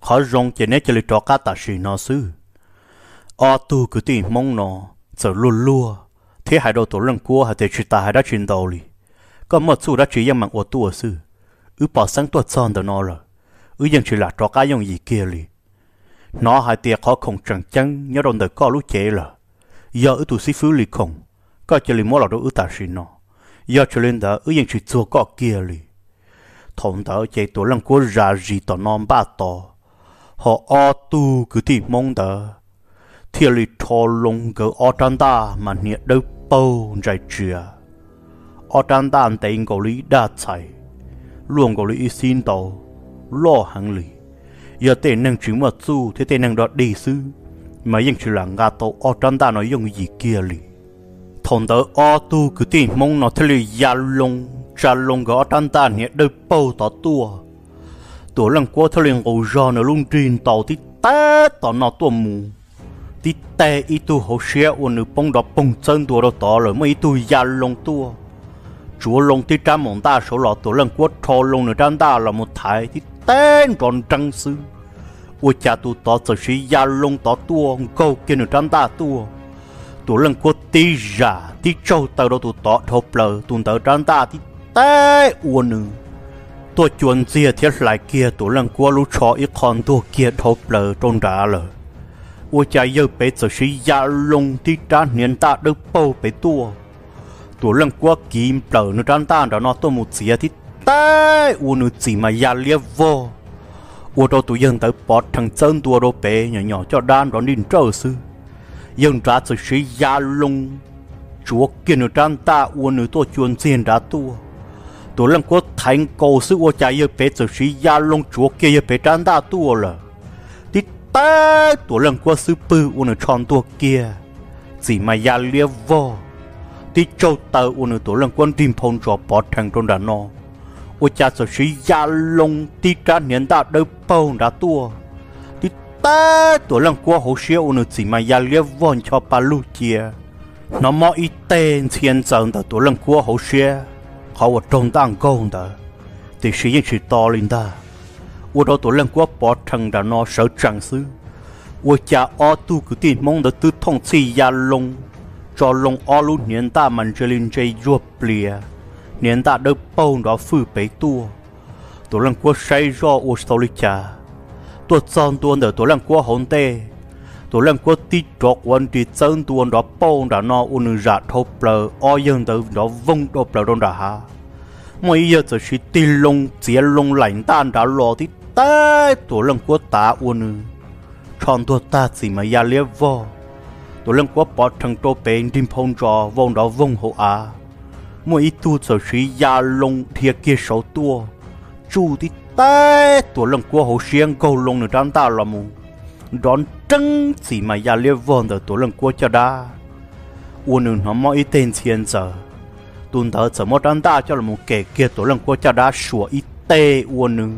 khó rong chỉ nên chỉ lấy cho cá ta sĩ nó sư. O tu cứ tìm mong nó sợ luôn lùa. Thế hai đầu tổ lần cua hay để chỉ ta hai đã chuyển đầu đi có một số đã chỉ yang mạng o tu sư. Ư bỏ sang tuột son đó nó rồi chỉ là cho cá dùng gì kia đi nó hai tiệt khó không chẳng chăng, nhớ đồng đời có lúc chế là giờ ư tu sĩ phứ lì không có chỉ lì mua lò đồ ở ta xin nó giờ cho lên đó ở những chỉ chua có kia lì. Thằng đó chạy tổ lăng của ra gì tổ non ba tổ họ o tu cứ thì mong đợi, thì lì thò lông cứ o tan ta mà nhiệt độ bao giải chia o tan ta anh tên gọi lì đa chạy luôn gọi lì xin tổ lo hàng lì. Giờ tên năng chỉ mà su thì tên năng đó đi sư mà những chỉ là ngã tổ o tan ta nói dùng gì kia lì thằng đó o tu cứ tìm mong nó thế lì ya lông cha lông gõ tan tan hiện đôi bầu tỏ tua tổ lần qua theo lì ngủ giò nó lung trình tàu tí té tỏ nó tua mù. Tí té ít tu hồ xe ô nữ bông đó bông chân tua đó tỏ rồi mới tu ya lông tua chúa lông tí trăm mong ta số lọ tổ lần qua thò lông nữa trăm ta là một thái tí tên tròn trăng sư. Ôi cha tu tỏ giờ sĩ ya lông tỏ tua câu kia nữa trăm ta tua tổ lần qua tí giả tí trâu tàu đâu tu tỏ thộp lờ tu tàu trăm ta thì té uốn nữ tôi chuẩn dìa thiết lại kia, tổ lần qua lũ chó ít con tôi kia thộp lờ, trôn đá lờ. Ua cha yêu bé giờ sĩ giả lông tí trả niên ta được bao bé tua. Tổ lần qua kim lờ nữ trăn ta, đó nó tôi một dìa thì té uốn nữ chỉ mà giả liếc vô. Ua đâu tụi dân tới bọt thằng chân tua đâu bé nhỏ nhỏ cho đan, đó nín trâu sư dân trả giờ sĩ ya lông chúa kia nó trang ta uốn nữ tôi chuẩn tiền đã tu. Tổ lần có thành cầu sự ô chạy yêu bé giờ sĩ gia long chúa kia yêu bé trang ta tu là thì ta tổ lần có sự bự ô nửa tròn tu kia. Chỉ mà gia lia vô. Thì châu tờ ô nửa tổ lần quân tìm phong cho bỏ thành trong đàn nó ô cha giờ sĩ gia long thì trán niên ta đỡ bao đã tu thì ta tổ lần qua hồ sĩ ô chỉ mà ya lia vòn cho ba lu chia. Nó mò ít tên thiên dân tổ lần qua hồ sĩ họ ở trong tăng công đó thì sử dụng sự to lên ta ở đó tổ lần qua bỏ thằng đã nó sợ chẳng sư ở cha ở tu cứ tin mong được tư thông chi ya long cho long ở lu niên ta mình chơi lên chơi ruột bìa. Niên ta được bao đó phư bể tua. Tổ lần qua say do ở sau lịch cha tổ chọn tuần được tổ lần qua hồn tê. Tổ lăng qua tí trọc quan tí chân tuần đó bao đã nó ôn ra thô lờ ở dân đó đó vong đó bờ đó đã ha. Mỗi giờ chỉ tí lông chỉ lông lạnh tan đã lo tí ta tổ lăng qua ta ôn chọn tổ ta chỉ mà ya liếc vô tổ lăng qua bỏ thằng tô bền đêm phong trò vong đó vong hộ à mỗi tu giờ chỉ ya lông thiệt kia số tua. Chu tí tay tổ lần qua hồ xiên câu lông nữa trang ta là mù. Đón trăng chỉ mà ya liếc vòn được tổ lần qua cho đa. Uốn nữa nó mỗi tên thiên giờ. Tuần thở giờ một trang ta cho là mù kể kia tổ lần qua cho đa sủa ít tê uốn nữa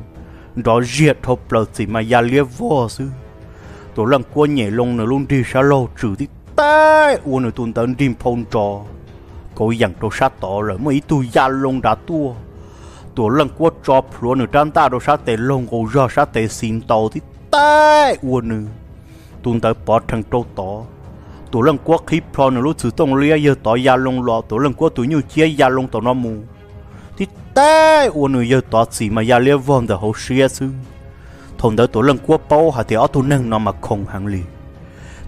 đó diệt hộp lợt chỉ mà ya liếc vò sư. Tổ lần qua nhảy lông nữa luôn đi xa lô trừ đi tay uốn nữa tuần thở đi phong trò. Cố dặn đồ sát tỏ rồi mấy tu gia lông đã tua. ตัวลังกัวจอพลัวหนึ่งด้านตาโดชาเตลงกูยอชาเตสินโตที่ใต้อวนหนึ่งตุนเตปอดทางโตต่อตัวลังกัวคลิปพลอหนึ่งรู้สึกต้องเลี้ยเยอะต่อยาลงหลอตัวลังกัวตัวยูเชียยาลงต่อน้อมูที่ใต้อวนหนึ่งเยอะต่อสีมายาเลี้ยวอนเดอเขาเชียซึ่งทนเดอตัวลังกัวเป้าหาเตอตัวนั่งนอนมาคงหังลี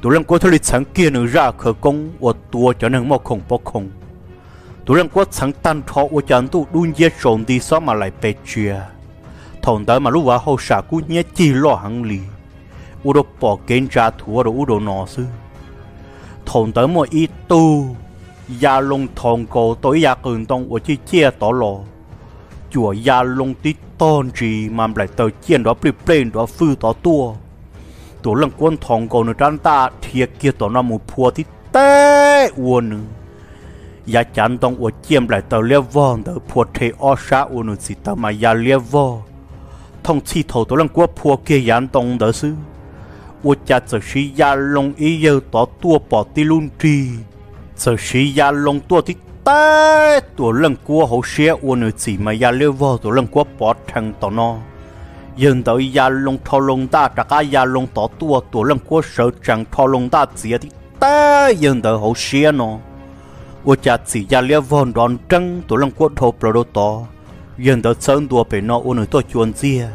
ตัวลังกัวทะเลสังเกตหนึ่งราเคอร์กงอวดตัวจะนั่งมอคงปอคง ตุรังก็สังตันทอวจันตุดุนเยชงดีซ้อมาไหลเปเชียทองดามาลุว่าเขาสากุเนจีล้อหังลีอุดปอเกนจาถัวรอุดนอซื้อทองดามอีตูยาลงทองโกตัวยาเกินตองอวจีเจียตอลอจัวยาลงติดตอนจีมันไหลเตอเจียนดอปริเปลนดอฟื้อต่อตัวตัวเรื่องกวนทองโกนด้านตาเทียเกียต่อน้ามูพัวที่เต้อวนหนึ่ง không u ya ta thiệt ya o chi thầu tổ lần quân phua kia yán tông đỡ sư uo cha giờ sĩ ya long ý yêu tỏ tua bỏ ti luôn trì giờ sĩ ya lông tua tí ta tổ lần qua hậu xe uốn ở chỉ mà ya lêu tổ lần qua bỏ thằng tao nó dân tới ya long thò long ta trả cả ya lông tỏ tua tổ lần qua sợ chẳng thò long ta chỉ thì ta dân tới hậu xe nó ủa cha chỉ ya lêu vào đòn trăng tổ lăng qua thò pro to dân đó sơn đua bể nó uốn ở tôi chuồn chia.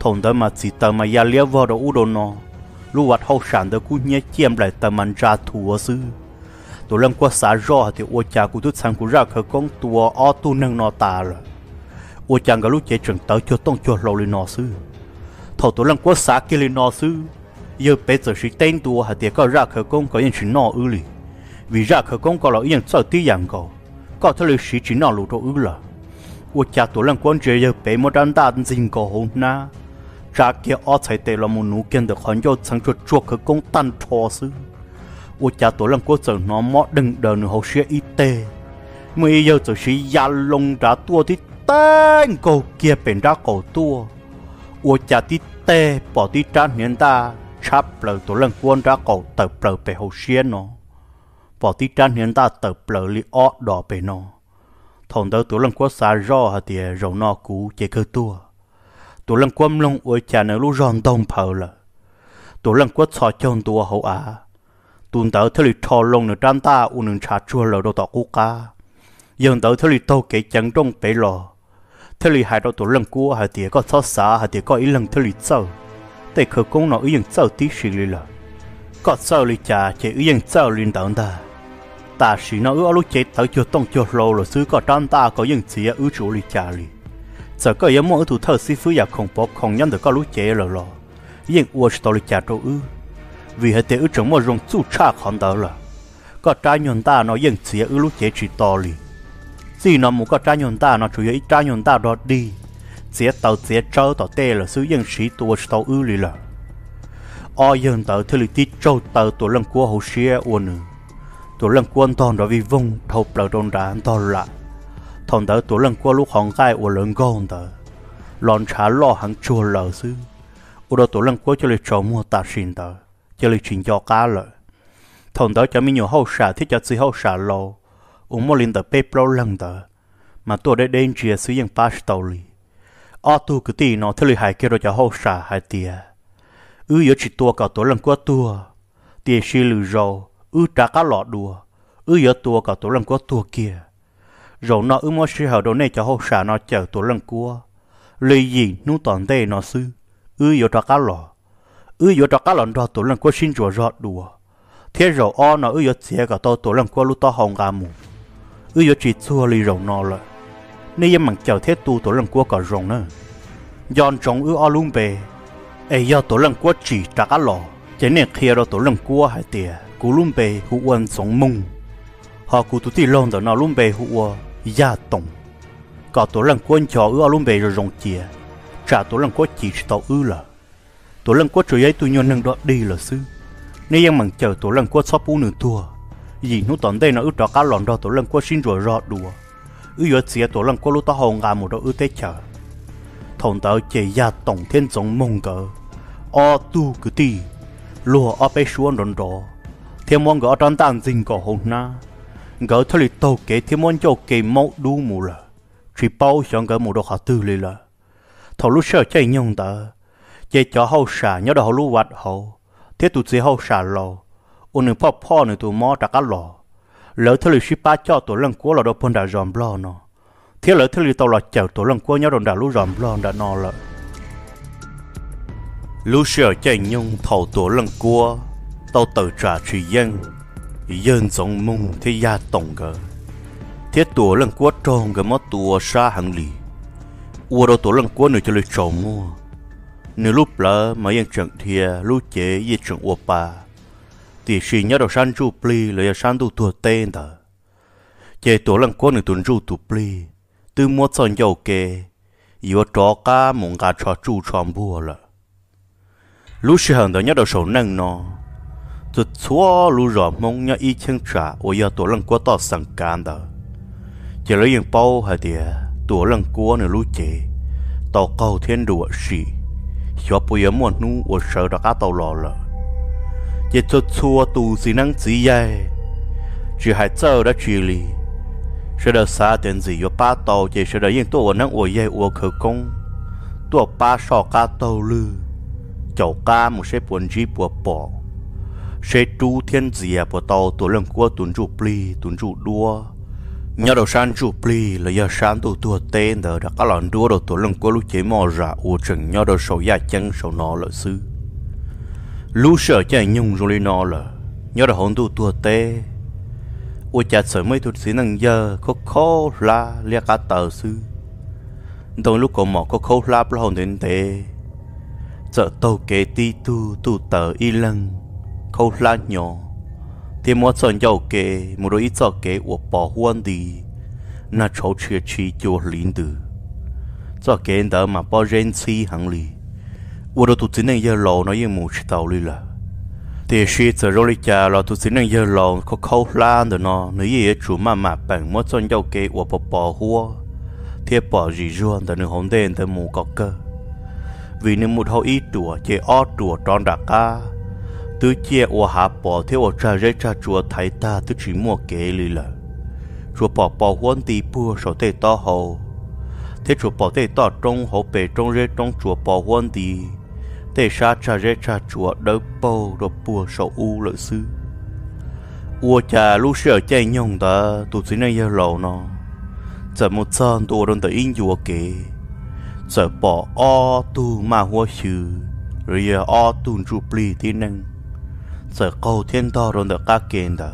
Thằng đó mà chỉ tờ mà ya lêu vào đó u đồ nó. Lu vật hậu sản đó cũng nhớ chiêm lại tờ mình ra ở sư. Tổ lăng qua xã rõ thì ô cha của tôi sang của ra khởi công tua o tu nâng nó ta rồi. Ô cha cái lúc chạy trường tới cho tông cho lâu lên nó sư. Thầu tổ lăng qua xã kia lên nó sư. Giờ bây giờ sĩ tên tua hạt tiệt có ra khởi công có những chuyện nọ ư liền vì ra khởi công có là những sợ tí dạng cầu. Có thể là sĩ chỉ nọ lụt ư là ô cha tổ lần quan chơi giờ bây một đàn đàn dinh cầu hôn na. Ra kia ở chạy tệ là một nụ kiên được hoàn cho chẳng cho chua khởi công tan thọ sư ô cha tổ lần cô giờ nó mọ đừng đờ nửa hậu sĩ y tê. Mới giờ giờ sĩ ya lông đã tua thì tên cầu kia bền ra cầu tua. Ô cha tí tê bỏ tí trán hiện ta chắp lời tổ lần quân ra cầu tập lời bề hậu sĩ nó bỏ tí trăn hiện ta tập bờ li ọ đỏ bề nó thằng đó tổ lần quân xa rõ hả tìa, rầu nó cũ chế cơ tua. Tổ lần quân lông ô cha nó lũ ròn đông phở là tổ lần quân cho chôn tua hậu á. Tuần tớ thế lì trò lông nửa trăn ta, u nương trà chua lờ đồ tọ cú ca dân tớ thế lì tàu kế chẳng trong bể lò. Thế lì hai đồ tổ lần cua hả tìa có xót xa hả tìa có ý lần thế lì sâu để khờ công nó ý dân sâu tí xì lì lờ có sâu lì trà chỉ ý dân sâu liên tận ta ta xì nó ư lúc chết tới chưa tông chưa lâu rồi xứ có trang ta có những gì ư chủ lì trà lì giờ có những món thủ thơ sĩ phứ giả không bỏ không nhân được có lúc chết rồi lò những uo sâu lì trà trâu ư vì hệ tế ư chẳng mà rong chu cha khăn đó là có trái nhuận ta nó những gì ư lúc chết chỉ to li gì nó muốn có trái nhuận ta nó chủ yếu ít trái nhuận ta đó đi. Chỉ tàu chế trâu tàu tê là xứ yên sĩ tua tàu ư li là ở yên tàu thì li tí trâu tàu tổ lần của hồ tổ lần quân toàn đó vì vung thâu bờ đông đá to lạ. Thằng đó tổ lần quân lúc hoàng gai uốn lớn gòn đó lon chả lo hàng chua lờ xứ, u đó tổ lần quân cho li trâu mua ta xin đó cho lịch trình cho cá lợ, thằng đó cho mình nhiều hậu xả thì cho sự hậu xả lâu uống một lần tờ bếp lâu lần đó mà tôi đã đến chia sử dụng ba tàu lì. Ở tu cái gì nó thứ hai kia đó cho hậu xả hai tia ư yếu chỉ tua cả tổ lần quân tua. Tia xì lừa rầu ư trả cá lọ đùa ư giờ tua cả tổ lần của tua kia rồi nó ư mua sư hậu đồ này cho hậu xả nó chờ tổ lần cua. Lời gì nu toàn đây nó sư ư giờ trả cá lọ. Ư giờ trả cá lọ đó tổ lần của xin chùa rọt đùa. Thế rồi o nó ư giờ chia cả to tổ lần của lúc to hồng gà mù. Ư giờ chỉ xua lì rồi nó là nên em mặn chờ thế tu tổ lần của cả rồng nữa dọn trống ư o luôn bề ấy do tổ lần của chỉ trả cá lọ, chỉ nên khi đó tổ lần của hay tiề cú luôn bề hụ quân sống mông. Họ cú tụi tì lon đó nó luôn bề hụ gia tổng. Cả tổ lần quân cho ư o luôn bề rồi rồng chìa. Trả tổ lần quân chỉ tàu ư là tổ lần quân trời ấy tôi nhon nâng đó đi là sư nếu yang mặn chờ tổ lần quân shop u nửa tua gì nó tận đây nó ư đó cá lòn đó tổ lần quân xin rồi rõ đùa. Ư giờ xía tổ lần quân lúc tao hồng gà một đó ư tết chờ Thông tao chỉ gia tổng thiên giống mông cờ o tu cứ tì. Lùa ở bên xuống đòn đó thiên môn gõ tròn tàn dinh cổ hồn na. Gỡ thôi tàu kế thiên môn cho kế mẫu đu mù là chỉ bao xong gỡ một đồ hạt tư lì là thầu lúc sợ chạy nhung ta chạy cho hậu xả nhớ đầu lúc vật hậu thế tụi chế hậu xả lò. Ôn nửa พ่อ nửa tụi mò trả cá lò. Lỡ thôi lì ship ba cho tụi lần cua là đồ phun đã dòm lo nó thế lỡ thôi lì tàu là chở tụi lần cua nhớ đồ đã lúc dòm lo đã nó lợ lúc sợ chạy nhung thầu tụi lần cua tao tự trả truy dân. Dân giống mông thế gia tổng cơ thế tụi lần của tròn gờ mất tụi xa hàng lì. Ua đâu tụi lần của nửa cho lì trầu mua. Nếu lúc lỡ mà yên trận thì lúc chế yên trận ô bà thì suy nhớ đầu san chu pli là san tu tua tên đó chế tổ lần qua nửa tuần ru tu pli từ mua chọn dầu kê, yếu trò cá mong cá cho chú chọn bùa là lúc xưa hẳn đó nhớ đầu sổ nâng nó từ xóa lúc rõ mong nhớ ý chân trả ở yếu tổ lần qua tỏ sẵn can đó chỉ lấy những bao hay thì tổ lần qua nữa lúc chế tàu cầu thiên đùa xì cho bây giờ muốn nu ở sợ đó cá tàu lò là chỉ cho xua tù gì năng gì vậy chỉ hay chờ đã chỉ lý sẽ được xa tiền gì yo ba tàu chỉ sẽ được những tổ năng ở dây ở khởi công tổ ba sọ cá tàu lư chậu cá một些本机不bỏ sẽ tru thiên dìa bộ tàu tổ lần qua tuần trụ pli, tuần trụ đua. Nhớ đầu san trụ pli là giờ san tụ tua tên đó đã các lần đua đầu tổ lần qua lúc chế mò ra u chừng nhớ đầu sầu ya chân sầu nó lợi sư lũ sợ chạy nhung rồi lên nó là nhớ đầu hồn tụ tua tê. U chả sợ mấy tụt xí năng giờ khó khó la lia cả tờ sư đôi lúc có mò khó khó la hồn đến thế sợ tàu kế ti tu tu tờ y lăng khâu la nhỏ. Thì mua chọn dầu kê, mua đồ ít dầu kê của bảo huân đi. Na cháu chia chi cho lính tử. Cho kê đó mà bảo rèn chi hàng lì. Của đồ tụt chính này giờ lò nó như một chiếc tàu lì là. Thì khi giờ rồi lì cha là tụt chính này giờ lò có khâu la nữa nó nếu gì chủ mà mà bằng mua chọn dầu kê của bảo bỏ huân thì bảo gì ruộng đó nó hôm đêm tới mua cọc cơ. Vì nên một hậu ít tuổi chế ót tuổi tròn đặc ca từ chia ô hạ bỏ theo ô trà rê trà chùa thấy ta từ chỉ mua kế lì lờ chùa bỏ bỏ huân tì bùa sổ tê to hồ thế chùa bỏ tê to trong hồ bể trong rê trong chùa bỏ huân tì tê sa trà rê trà chùa đỡ bầu đồ bùa, sổ u lợi sư ua cha lúc sợ chạy nhông ta tụ xin này giờ lâu nó. Giờ một chân tụ đơn tự in chùa kế. Giờ bỏ o tu mà hoa sư rồi giờ o tu trụ bì tí năng giờ câu thiên to đơn tự các kênh ta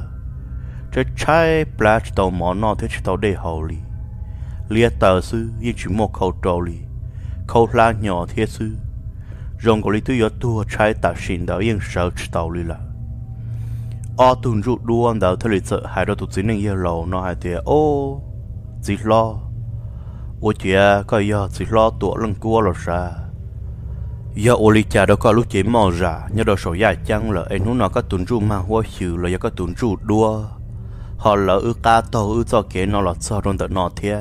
cho trái plach tàu mỏ nó thế tàu để hậu li lia tờ sư, yên chỉ một khẩu trâu li khẩu la nhỏ thiết sư. Rong có lý tôi tua trái tạ xin đó yên sợ tàu lì là ở tuần rút đua đó thôi lý sợ hai đứa tụi chính nên yên lâu nó hai tiệt ô chỉ lo. Ô chia có giờ chỉ lo tụi lần cua rồi sao giờ oli cha đó có lúc chỉ mò ra nhớ đồ sổ dài chăng là em nó có tuần rút mà hoa chữ là có tuần rút đua. Họ lỡ ư ca tàu ư cho kế nó là cho trong tận nó thiệt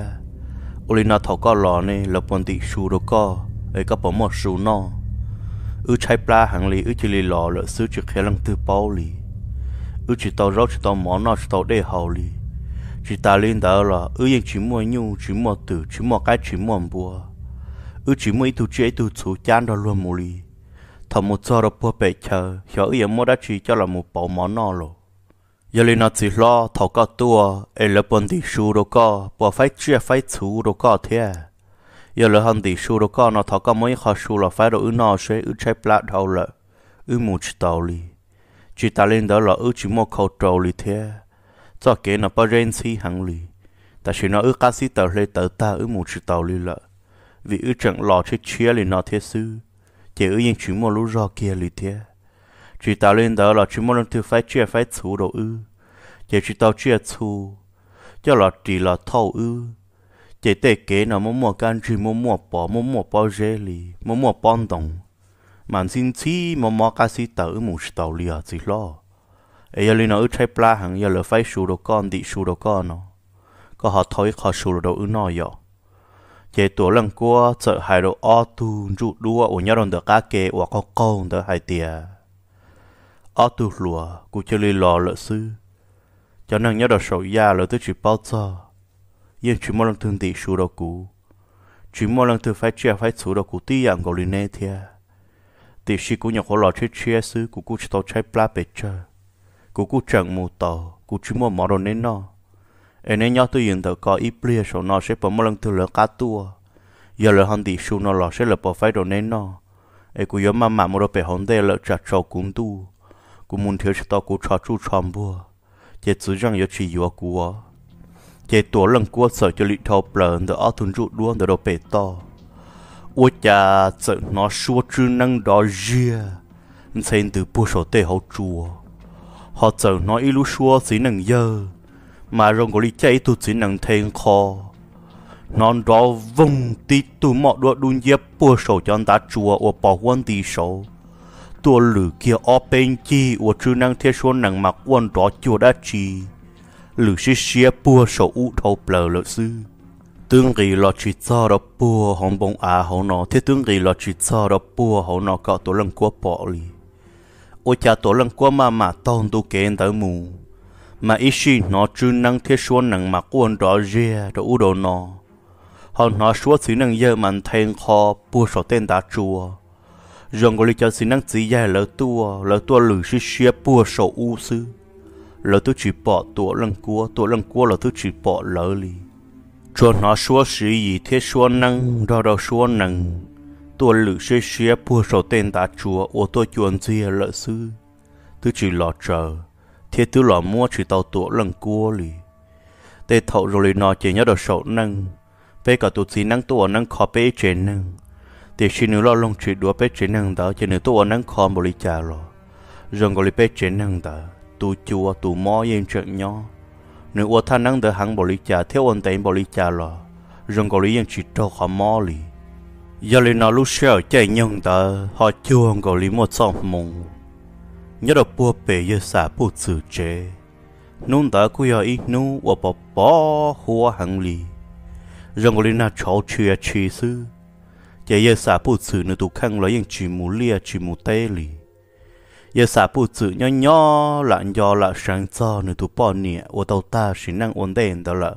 oli nó thầu có lò này là bọn tị su đó có ấy có bỏ một su nó. Ư chai pla hàng lì ư chỉ lì lò lợ sư chỉ khé lăng tư bao lì ư chỉ tàu rau chỉ tàu món nó chỉ tàu đê hậu lì chỉ ta lên đó là ư yên chỉ mua nhu chỉ mua tử chỉ mua cái chỉ mua bùa ư chỉ mua ít tu chế tu chú chán đó luôn mù lì. Thầm một giờ đó bùa bể chờ, hiểu ư yên mua đã chỉ cho là một bảo món nọ rồi giờ lên nó chỉ lo thầu có tua ấy là bọn đi su đâu có bỏ phải chia phải chú đâu có thế à. giờ là hắn đi su đó có nó thọ có mấy khó su là phải đồ ư nọ sẽ ư chạy plát đầu là ư mù chỉ tàu li chỉ ta lên đó là ư chỉ mua khẩu trâu li thế à. cho kế nó bao rèn xí hàng li ta chỉ nó ư cá xí tàu lên tàu ta ư mù chỉ tàu li là vì ư chẳng lò chơi chia lì nó thế sư, chỉ ư yên chúng một lũ rò kia lì thế. Chỉ tạo lên đó là chúng một lần thứ phải chia phải chú đồ ư, chỉ chỉ tạo chia chú cho là chỉ là thâu ư. Chỉ tệ kế nó mua mua can chỉ mua mua bỏ mua mua bao dê lì mua mua bón đồng mà xin chi mua mua cá sĩ tử muốn tàu lì ở chỉ lo ấy giờ lì nó ư chơi pla hàng giờ là phải chú đồ con đi chú đồ con nó có họ thôi họ chú đồ ư nó giờ chế tổ lần qua sợ hai đồ o tu rụ đua ở nhà đồng được cá kê hoặc có con được hai tia o tu lùa cụ chơi lì lò lợi sư cho nên nhớ đồ sầu ya lợi tới chỉ bao giờ yên chỉ một lần thường tỷ số đó cũ chỉ một lần thường phải chia phải số đó cũ tí dạng gọi lên thia. Tỷ sĩ cũng nhà khổ lò chết chia sư cũ cũng chỉ tàu trái pla bể chờ cũng cũ chẳng mù tàu cũ chỉ một mỏ đồ nên nó em nên nhớ tôi yên tại có ít bia số nó sẽ bỏ một lần thường lỡ cá tua. Giờ lỡ hàng tỷ số nó lọ sẽ lỡ bỏ phải đồ nên nó. Em cũ nhớ mà mà một đôi bể hòn đê lỡ chặt trâu cũng tu. Cũ muốn thiếu chỉ tàu cũ cho chú chọn bùa chỉ chỉ rằng yếu chỉ yếu cũ chế tổ lần qua sở cho lịch thầu bờ để ở thôn trụ đua để đồ bể to. Ôi cha sợ nó xua chữ năng đó ria xem từ bùa sổ tê hậu chùa. Họ sợ nó ít lúc xua xí năng dơ mà rồi có lý chạy tu chỉ năng thêm khó, non đó vùng tí tu mọ đua đun dếp bùa sổ cho ta chùa ở bỏ quân tí sổ tua lử kia ở bên chi ở chữ năng thế số năng mặc quân đó chùa đã chi lử xí xía bùa sổ u thâu bờ lợi sư tương kỳ lo chỉ cho đó bùa hồng bông à hồng nó thế tương kỳ lo chỉ cho đó bùa hồng nó có tổ lần của bỏ li ôi cha tổ lần của mà mà tông tu kén tới mù mà ishi nó chữ năng thế số năng mặc quân đó ria đó u đồ nó. Họ nó số sự năng dơ mạnh thành kho, bùa sổ tên đã chùa. Rồi gọi cho sự năng chỉ dài lỡ tua lỡ tua lử xí xía bùa sổ u sư lỡ tu chỉ bỏ tua lần cua tua lần cua lỡ tu chỉ bỏ lỡ li cho nó số sĩ gì thế số năng, đó đó số năng tua lử xí xía bùa sổ tên đã chùa ô tua chuẩn gì lỡ sư tu chỉ lo chờ thế tứ lo mua chỉ tàu tổ lần cua lì. Tê thậu rồi nó chỉ nhớ được sổ năng bây cả tụi xí năng tổ năng khó bê chế năng tê xí nữ lo lông chỉ đua bê chế năng đó, chỉ nữ tổ năng khó bồi trả rồi rồi gọi bê chế năng đó tụ chùa tụ mò yên chuyện nhỏ nếu ô thanh năng được hàng bồi trả theo ổn định bồi trả rồi rồi gọi yên chỉ trâu khó mò lì. Giờ lì nó lúc sau chạy nhung đó, họ chưa gọi một sòng mùng nhớ đọc bùa bể giờ xả bùa tự chế nôn ta cú giờ ít nu và bỏ bỏ hoa hàng li rồi gọi na cháu chia chia sư giờ giờ xả bùa tự nữa tụ khăn lấy những chỉ mù lia chỉ mù tê lì. Giờ xả bù chữ nhỏ nhỏ là do là sáng cho nữa tụ bỏ nhẹ và tàu ta chỉ năng ổn định đó là.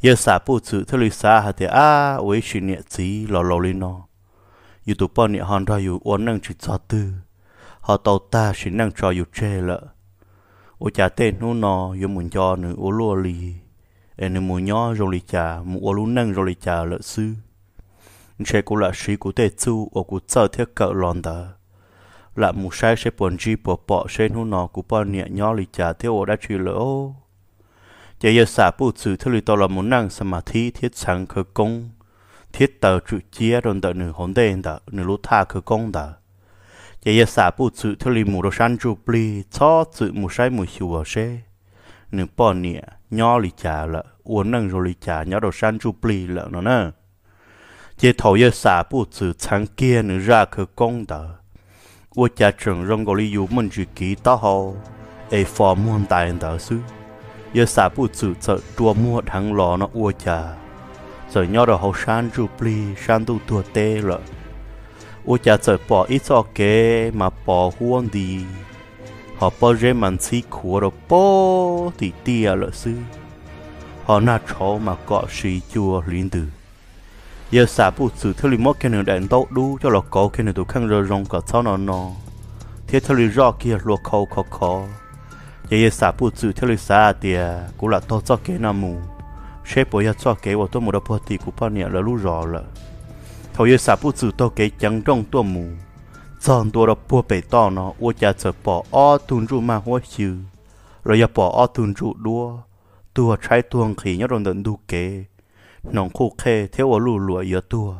Giờ xả bù chữ theo lý xa hạt thì à với chỉ nhẹ chỉ lò lò lên nó. Yêu tụ bỏ nhẹ hòn ra yêu ổn năng chỉ cho tư họ tàu ta chỉ năng cho yêu chê lợ. Ô chả tên nó nó yêu muốn cho nữ ô lùa lì. Ê, nữ muốn nhỏ rồi lì chả muốn ô lù năng rồi lì chả lợ sư chê cũng là sĩ của tê chu ô của chờ thiết cỡ lòn tờ là mù sai sẽ buồn chi bỏ bỏ sẽ nó nọ của bọn nhẹ nhỏ lì trả theo đã chịu lỡ ô. Chỉ giờ xả bù chữ theo lì tàu là muốn năng sa mà thi thiết sáng khởi công. Thiết tờ trụ chia đồn tờ nữ hồn đen tờ nữ lúa tha khởi công tờ đó chỉ giờ xả bù chữ theo lì mù đồ san chụp bì cho chữ một sai một chiều ở xe nửa bọn nhẹ nhỏ lì trả lợ uốn năng rồi lì trả nhỏ đồ san chụp bì lợ nó nè chỉ thầu giờ xả bù chữ sáng kia nửa ra khởi công đó 我家正让我里有门去给到好，哎，发满大人的事，也啥不走走多么长老那我家，走鸟的好山住不离山都多呆了， 我家走跑一早给嘛跑荒地，好跑人们吃苦了跑地地了事，好那潮嘛搞水就领导。giờ xả bút sự theo lý mốt cái nữa đèn tốt đu cho lọ cổ cái nữa tụ khăn rơ rong cả sau nó nó thế theo lý rõ kia lọ khâu khó khó giờ giờ xả bút sự theo lý xả tiề cũng là tốt cho cái nam mù sẽ bồi giờ cho cái vào tôi một đợt bớt thì cũng bao nhiêu là lú rõ là Thầu giờ xả bút sự tôi cái chẳng trong tôi mù chọn tôi là bùa bể to nó ô cha chờ bỏ o tuôn trụ mà hoa chữ rồi giờ bỏ o tuôn trụ đua tua trái tuồng khí nhớ rồi đừng đu kế nông khu khe theo ở lù lùa yếu tua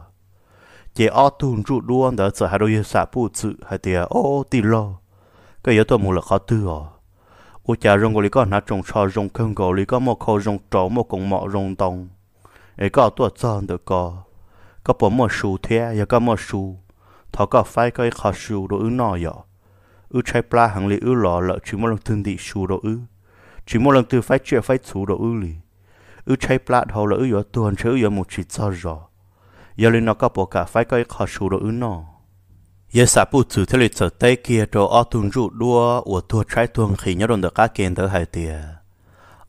chỉ ở tuôn trụ đuông đó sợ hai đôi xả bù chữ hai tia ô tì lo cái yếu tua mù là khó tư à ô cha rong gọi lý có nát trồng cho rong cơn gọi lý có một khâu rong trổ một con mọ rong tông ấy có tua chọn được có có bỏ một số thế và có một số thọ có phải cái khó số đồ ư nọ ya ư trái pla hàng lý ư lọ lợ chỉ một lần tương thị số đồ ư. Chỉ một lần từ phải chuyện phải số đồ ư lì. Ư trái plát hậu là ư yếu tuần chứ yếu một chỉ cho rõ giờ lên nó có bỏ cả phải có khó số đồ ư nọ. giờ xã bù chủ thế lịch sở tây kia đồ ở tuần rụ đua của tua trái tuần khi nhớ đồn được các kiến tới hải tiề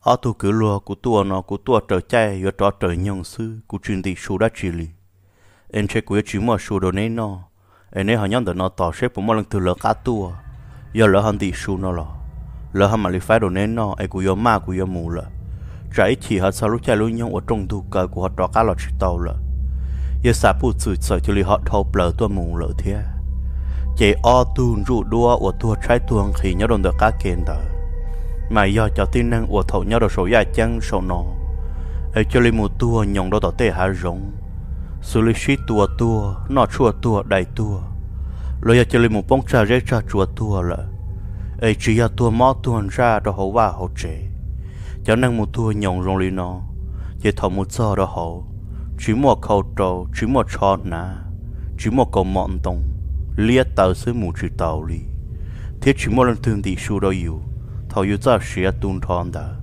ở tu cứ lùa của tua nó của tua trở chạy yếu trò trở nhung sư của truyền thị số đã chỉ lì em chơi cuối chỉ mua số đồ này nó em ấy họ nhận được nó tỏ xếp của mỗi lần từ lỡ cá tua. Giờ lỡ hắn đi số nó lọ. Lỡ hắn mà li phải đồ này nó em của yếu ma của yếu mù lợ. Trái chỉ họ sau lúc chạy lui nhau ở trong thu cờ của họ trò cá lọt chỉ tàu là giờ xã phụ sự sợ cho lý họ thâu bờ tua mù lỡ thế. Chế o tuôn rụ đua ở tua trái tuồng khi nhớ đồn được cá kén tờ. Mà do cho tin năng ở thầu nhớ đồ số gia chăng số nọ. Ở cho lý mù tua nhộng đó tỏ tê hạ rong xử lý suy tua tua nọ chua tua đầy tua rồi giờ cho li một bông trà rễ trà chua tua là ấy chỉ là tua mò tuần ra đó hậu va hậu chế cho nên một tua nhộng rong lì nó. Chỉ thọ một giờ đó hậu. Chỉ một khâu trâu chỉ một chó nà chỉ một câu mọn tông. Liệt tàu sư mù chỉ tàu li thế chỉ một lần thường thì số đó yêu thọ yêu ra xía tuôn thon đã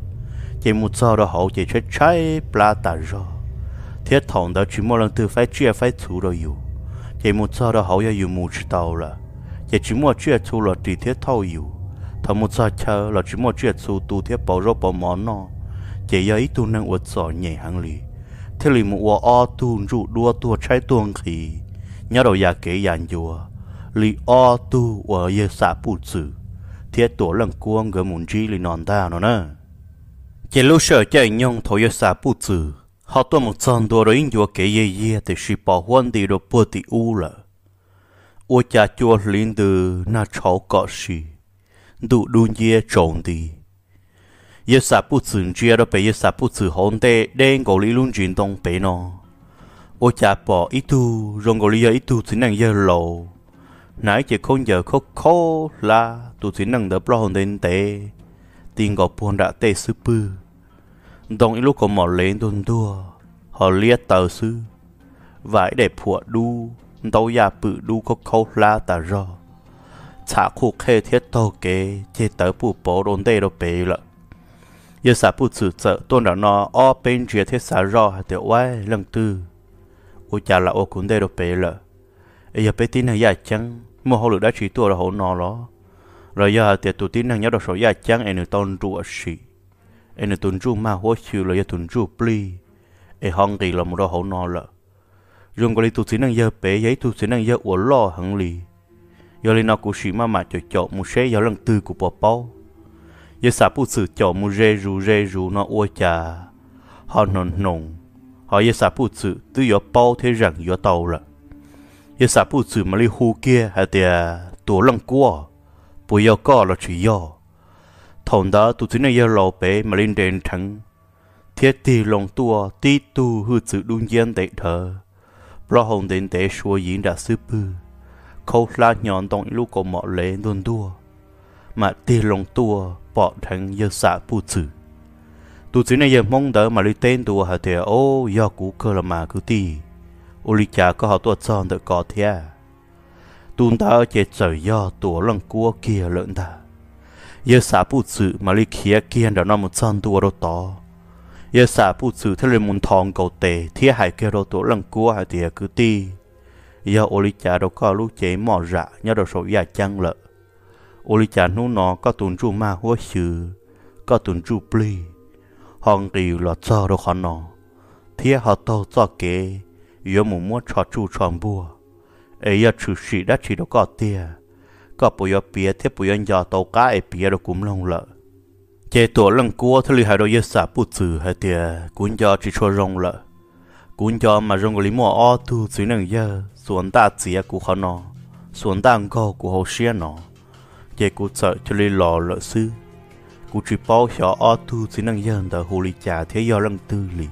chỉ một giờ đó hậu chỉ chết cháy bla tà rồi thế thằng đó chỉ một lần từ phải chia phải thu đó yêu chỉ một giờ đó hậu yêu mù chỉ tàu là chỉ chỉ một chia thu là chỉ thế thầu yêu thầu một giờ chờ là chỉ một chia thu tu thế bảo rồi bảo món nó chỉ giờ ít tu năng uất giỏi nhẹ hàng li thế li một o tu rụ đua tua trái tuông khí nhớ đầu nhà kế dàn dùa li o tu và ye sa pu chữ thiết tổ lần cuông gỡ muốn chi li non ta nó nè chỉ lúc sợ chạy nhông thổi ye sa pu chữ họ tôi một chân đồ rồi in dùa kế ye ye thì chỉ bảo huân đi rồi bơ thì u là ô cha chua linh từ, na cháu cọ xì. Đủ đủ ye trộn đi. Ye sa bu chữ chia đó bây ye sa bu chữ hôn tê, đen gọi lý luôn chuyển động bể nó. Ô cha bỏ ít tu rồi gọi lý ít tu chỉ năng giờ lộ. Nãy chỉ không giờ khó khó là tu chỉ năng đỡ bao đến tệ tiền gọi buồn đã tệ sư bư dòng ít lúc có mỏ lên tuần tua họ liệt tờ sư. Vải để phụa đu đâu ya bự đu có khâu la tà rõ chả khu khê thiết tàu kế chế tớ bù bố đồn đê đô bế lợ. Giờ xã bù chữ trợ tôn đã nó o bên chia thiết xã rò hạt tiểu oai, lần tư. Ô cha là ô cũng đây đô bể lợ. Ấy giờ bé tin là ya chăng? Mà họ lửa đã chỉ tua là họ nó đó rồi giờ tiệt tụ tin hàng nhớ được số ya chăng em tôn rùa sĩ em tôn trụ mà hoa chiều là ya tôn trụ pli. Ấy hong kỳ là một đó hồ nó lợ dùng cái tụ tin là giờ bé giấy tu sĩ năng giờ uổng lo hằng lì. Giờ lên nó cũng chỉ mà mà cho cho một xe giờ lần tư của bỏ bao giờ xã bù sự cho một rê rù rê rù nó ô cha họ nồng nồng họ giờ sa bu sự tu yo bao thế rằng yo giờ sa bu sự mà đi hu kia hay tiề tổ lăng qua bu giờ có là chỉ yo thông đó tu chính này giờ lò bể mà lên đền thắng. Thiết tì lòng tua, tí tu hư sự đun yên đệ thờ. Lo hồng đến để xua diễn đã sư bư. Khâu la nhọn đồng lúc có mọ lệ đun đua. Mà tì lòng tua, bỏ thằng giờ xả bù zu tu chỉ này giờ mong đỡ mà đi tên tua hả thề, ô, do cũ cơ là mà cứ ti ô, lý cha có họ tua chọn được có thế à. tu ta chỉ trời do tua lần cua kia lợn ta giờ xã bù chữ mà đi kia kia đó nó một chọn tu đó to. Giờ xã bù chữ thế là muốn thòng cầu tệ thế hải kia đó tu lần cua hả thì cứ ti. Giờ ô lý cha đó có lúc chế mỏ rạ nhớ đó số ya chăng lợ ô lý cha nó nó có tuần chu ma hoa sư có tuần chu pli. Hong kỳ là cho đồ khó nó thế họ tàu cho kế yếu mù mua cho chu chọn bùa ấy ya chủ sĩ đã chỉ đó có tiền có bùi ya bia thế bùi tàu cá ở bia đó cũng lông lợ chế tổ lần cua thế li đôi ya sa bù chữ hay tiền cũng chỉ cho rong lợ cũng giờ mà rong lý mua ô tu chỉ năng ya xuống ta chỉ của họ nó xuống ta ngô của họ nó chế cũng sợ cho li lò lợ sư cú chỉ bao nhỏ ở tu chỉ năng dân đó hồ lý trả thế do lăng tư lì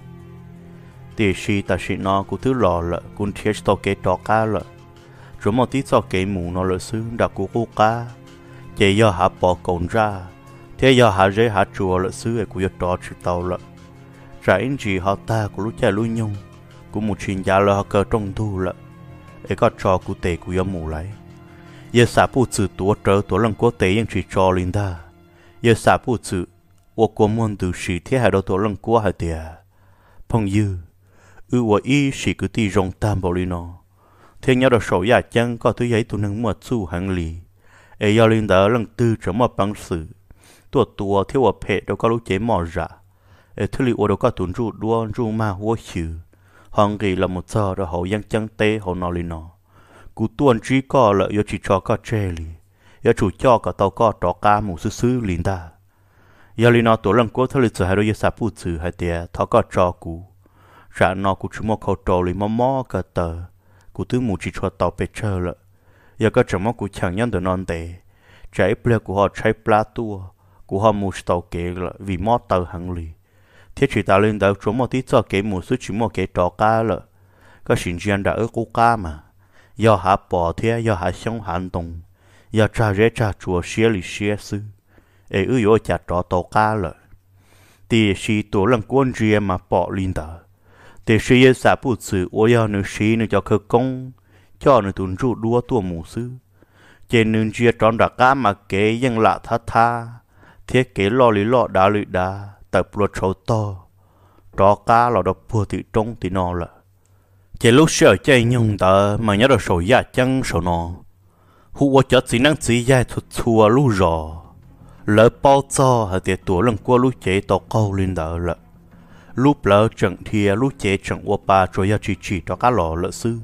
tỷ sĩ ta sĩ nó cú thứ lò lợ cú thiết cá lợ rồi mà tí cho kể mù nó lợi sư đã cú cú ca chế giờ hạ bỏ cồn ra thế giờ hạ rễ hạ chùa lợi sư ấy của giờ đó chữ tàu lợ trái anh chị họ ta của lúc chạy lui nhung của một chuyên gia là họ cơ trong thu lợ ấy có cho của tề của giờ mù lấy. Giờ xả phụ sự tua trở tua lần quốc tế anh chị cho linh ta giờ xả phụ sự ô của môn từ sĩ thế hạ đầu tua lần quốc hạ tiề phong dư ư ừ, ý sĩ cứ ti rong tam bảo linh nó thiên nhau đó sổ giả chân có thứ giấy tụ nâng mua chu hàng lì. Ấy giao linh đó lần tư trở mò bằng sự tua tua thiếu ở phe đâu có lúc chế mò ra ấy thứ lì ở đâu có tụ rụ đua rụ mà vô chữ. Hoàng kỳ là một giờ đó hậu dân chăng tê hậu nọ lì nọ. Cú tuần trí có lợi do chỉ cho có chê lì. Do chủ cho cả tàu có trò cá mù sư sư lìn ta giờ lì nọ lần cố thứ lì sợ hai đôi sa pu chữ hai tia thọ có trò cú trả nó cú chúng mò khẩu trò lì mò mò cả tờ cụ tư mù chỉ cho tàu bê chờ lợ giờ có chấm cụ chẳng nhân được non tệ trái ple của họ trái pla tua. Của họ mù tàu kế lợ vì mò tàu hàng lì thiết chỉ tạo lên đầu chỗ một tí cho kế mù xuất chỉ một kế trò ca lợ có sinh viên đã ở cú ca mà giờ hạ bỏ thế giờ hạ sống hành động giờ trả rễ trả chùa xía lì xía sư ấy ư yo chặt trò tàu ca lợ thì sĩ tổ lần quân riêng mà bỏ lên tờ thế sự yên xã bù sự ô yêu nữ sĩ nữ cho cơ công cho nữ tuần rụ đua tua mù sư trên nữ chia tròn đặc cá mà kế dân lạ tha tha thiết kế lo lý lọ đá lụy đá tập luật trâu to đó cá lọ đọc bùa thị trông thì nó là chỉ lúc sợ chạy nhung tờ mà nhớ được sổ ya chăng sổ nó hụ vô cho chỉ năng chỉ ya thuật chua lũ rò lỡ bao cho hả tiệt tuổi lần qua lũ chế tao câu lên đỡ lợ lúc lỡ trận thì lúc chế trận ô ba rồi ya chỉ chỉ cho cá lò lợ sư.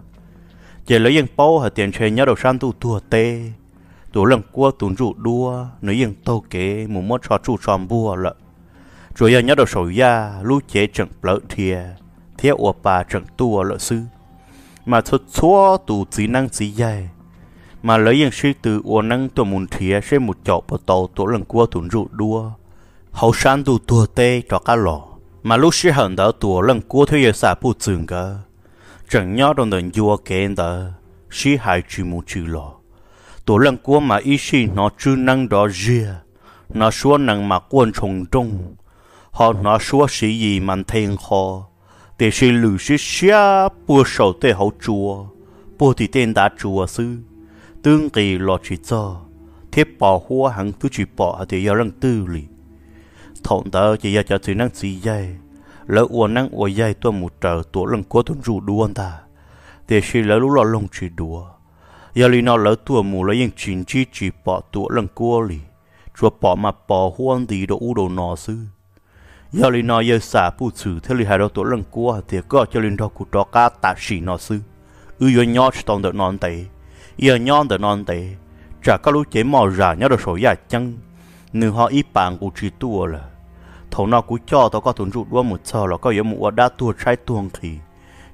Chỉ lấy yên bao hả tiền chơi nhớ đầu san tu tua tê. Tu lần qua tuần rụ đua nếu yên tô kế một mốt cho trụ tròn bùa lợ. Rồi ya nhớ đầu sổ ya lúc chế trận lỡ thì thế ô ba trận tua lợ sư. Mà thật chúa tu chỉ năng chỉ dài mà lấy những sư từ ô năng tu môn thía sẽ một chỗ bộ tàu tu lần qua tuần rụ đua. Hậu san tu tua tê cho cá lò mà lúc sư hận đó tổ lần qua thuê xã bù dừng cơ chẳng nhớ đồng đần vua kén đó sư hại trừ mù trừ lò. Tổ lần qua mà ý sư nó chữ năng đó ria nó xua năng mà quân trùng trung. Họ nó xua sĩ gì mà thiên khó. Để sư lử sư xia bùa sầu tê hậu chùa. Bùa thì tên đã chùa sư tương kỳ lọ chỉ cho. Thiết bỏ hoa hẳn cứ chỉ bỏ thì giờ răng tư lì thọn tờ chỉ giờ cho thứ năng gì dây. Lỡ uốn năng uốn dây tôi một trở tuổi lần cuối tuần rủ đua ta. Thì khi lỡ lúc lọ lông chỉ đùa. Giờ lì nó lỡ tuổi mù lỡ yên chín chỉ chỉ bỏ tuổi lần cuối lì. Chúa bỏ mà bỏ huân thì đồ u đồ nọ sư giờ lì nó giờ xả phụ sự thế lì hai đồ tuổi lần cuối, thì có cho lì đó cụ đó cá tạ sĩ nọ sư ư yo nhỏ chỉ tông được non tệ giờ nhon được non tệ chả có lũ chế mò rả nhớ được số giả chăng. Nữ họ ít bạn của chỉ tua là thầu nào cũng cho tao có tuần rụt đua một sờ là có yếu mũ đã tu trái tuồng khí,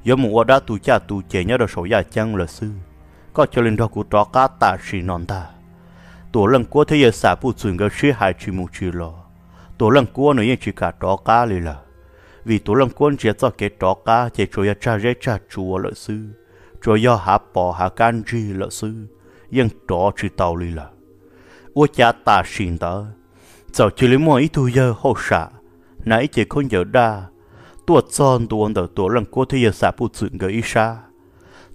yếu mũ đã tu cha tu chế nhớ được số giả chăng là sư. Có cho lên đó cú cho cá tạ sĩ non ta. Tổ lần cua thế giờ xả phụ chuẩn cái sĩ hai chỉ một chỉ lo tổ lần cua nói chỉ cả đó cá lì là vì tổ lần cua chỉ cho cái đó cá chỉ cho ya cha rễ cha chùa là sư. Cho do hạ bỏ hạ can gì là sư. Nhưng đó chỉ tàu lì là ô cha ta xin giờ nãy đa son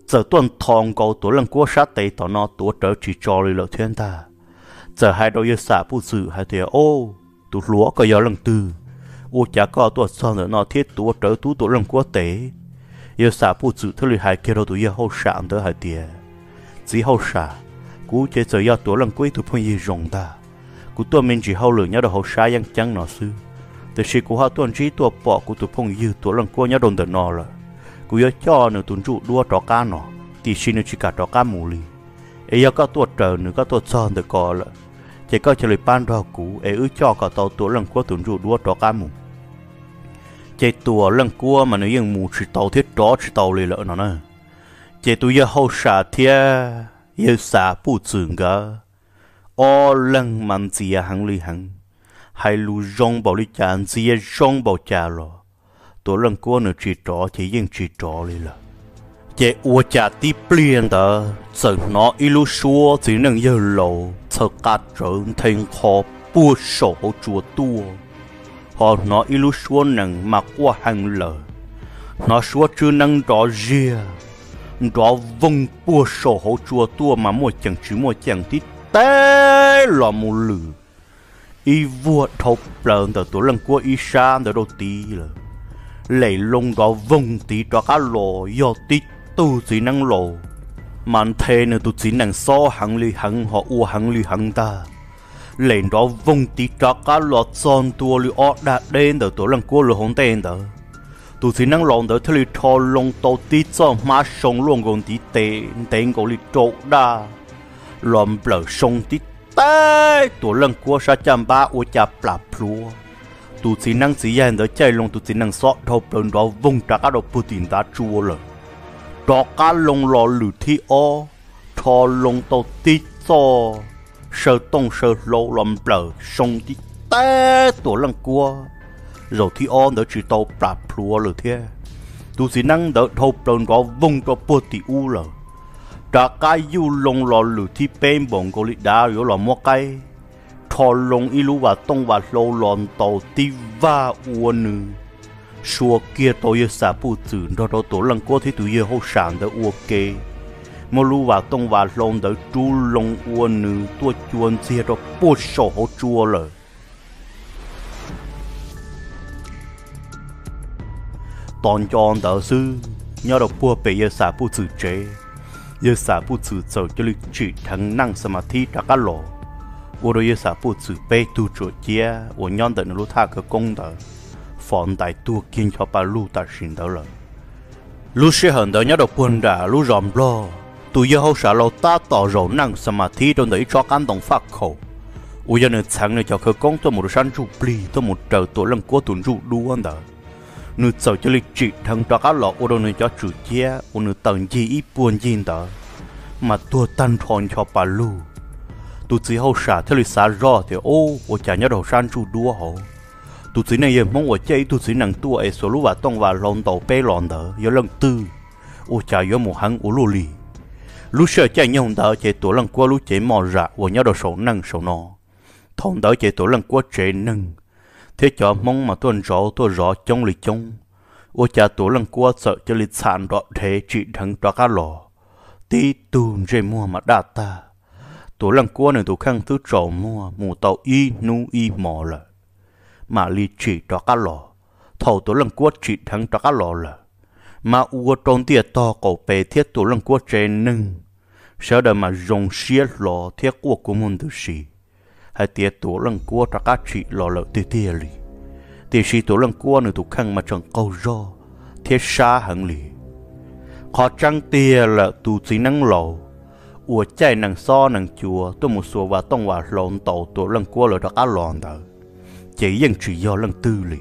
giờ tuần thong cầu tuột lần qua sát tây tỏ nó tuột trở chỉ cho lời lỡ thiên ta. Giờ hai đôi giờ xả bút sự hai thề, ô tuột lúa có gió lần tư. Ô, chả có tuột son nữa nó thiết tuột trở tu tuột lần tế. Yêu xã phụ sự thứ lì hai kia đâu tụi yêu hậu sản hai tiền chỉ hậu sản cú chế giờ yêu tuổi lần cuối tụi phong yêu rồng ta cú tuổi mình chỉ hậu lửa nhớ được hậu sản yang chẳng nó sư từ khi cú hậu tuần chỉ tuổi bỏ cú tụi phong yêu tuổi lần cuối nhớ đồng được nó là cú yêu cho nữa tuần trụ đua trò cá nó thì xin nó chỉ cả trò cá mù lì. Ấy yêu có tuổi trời nữa có tuổi son được có là chỉ có chỉ lời ban đầu cú ấy ư cho cả tàu tuổi lần cuối tuần trụ đua trò cá mù. Chế tua lần cua mà nó yên mù chỉ tàu thiết trò, chỉ tàu lì lợ nó nè. Chế tu yêu hậu xả thia yêu xả bù trường gà ô lần mang gì hàng lì hàng hay lu rong bảo lì chán gì rong bảo chả lo tu lần cua nó chỉ đó chỉ yên chỉ đó lì lợ chế ua chả tí plien đó giờ nó ilu xua chỉ 能 yêu lâu thật cả trơn thành khó bùa sổ chùa tua. Họ nó ilu xua nằng mà qua hàng lờ. Nó xua chưa nâng đó ria đó vong bua sổ hậu chùa tua mà mua chẳng chứ mua chẳng tít tế là mù lử. Y vua thọc lần từ tuổi lần qua y sa từ đầu tí là lấy lông đó vùng tí cho cá lò do tí tu chỉ năng lò màn thế nữa tu chỉ năng so hàng lì hàng họ u hàng lì hàng ta. Lấy đó vùng tí cho cá lọt son tua lì ọ đạt đến đỡ tuổi lần qua lì hông tên đỡ tụ chỉ năng lòng đỡ thê lì thò lông tàu tí cho má sông luôn gồm tí tê tên cổ lì trộn đa. Lòm bờ sông tí tê tổ lần cua sa chăm ba ô chà plà plua tụ chỉ năng chỉ yên đỡ chạy lông tụ chỉ năng sọt thâu bờ đó vùng trắc cá đồ Putin ta chua lờ đó cá lông lò lử thi o thò lông tàu tí cho sơ tông sơ lô lòm bờ sông đi té tổ lần cua rồi thì on đỡ chỉ tàu bạc plua rồi thế tu sĩ năng đỡ thâu bờn có vùng cho bơ tì u rồi đã cái yêu lông lò lử thì bên bồng cô lịch đá rồi lò mua cây thò lông y lũ và tông và lâu lòn tàu tí va ua nữ xua kia tôi yêu xả bù tử, đó đó tổ lần cô thì tụi yêu hậu sản đã ua kê. Mà lũ và tông và lông đã chú lông ua nữ tua chuồn xe đó bố sổ hậu chua lời tòn tròn đỡ sư, nhớ đọc bùa bể yêu xả bù tử chế yêu xả bù tử giờ cho lịch chỉ thắng năng samadhi đã cá lỗ 我都也是不自卑都做家，我养的那路他个公的，放贷多见巧把路打行到了。路是很多人都笨的，路让不了，都以后啥路打到肉能什么体都得抓感动发口。我要能长的叫去工作，冇山住不离，都冇找多人过顿住路的。 nữ 走 cho lịch trị thằng cho cá lọ ô đồ nữ cho chủ chia, ô nữ tầng gì ít buồn gì đó mà tua tan thon cho bà lu. Tu chỉ hậu xả theo lịch xả rõ thì ô ô chả nhớ đầu san chủ đua hậu tu chỉ này em mong ô chơi tu chỉ năng tua ấy số lúc và tông và lon tàu bê lon đó giờ lần tư. Ô chả nhớ một hàng ô lô lì. Lúc sợ chạy nhau đó chạy tổ lần qua lúc chạy mò rạ ô nhớ đầu sổ năng sổ nọ. Thằng đó chạy tổ lần qua chạy nâng thế cho mong mà tuần rõ tôi rõ trong lịch trong ô cha tổ lần qua sợ cho lịch sản đó thế chỉ thằng đó cá lò. Tí tùn dây mua mà đa ta. Tổ lăng qua này tổ khăn thứ trầu mua, mù tàu y nu y mò là mà lì chỉ cho cá lò. Thầu tổ lăng qua chỉ thắng cho cá lò là mà ua trong tia to cổ bề thiết tổ lăng qua trên nâng. Sau đó mà dùng xía lò thiết của của môn tử sĩ hay tia tổ lần cua tra cá trị lò lợ tia tia lì. Tia sĩ tổ lần cua nữa tụ khăn mà chẳng câu do thiết xa hẳn lì. Khó trăng tia là tụ chỉ năng lầu ủa chạy nàng so nàng chùa tôi một xua và tông và lòn tàu tổ lần cua lợ tra cá lòn tờ. Chỉ dân chỉ do lần tư lì.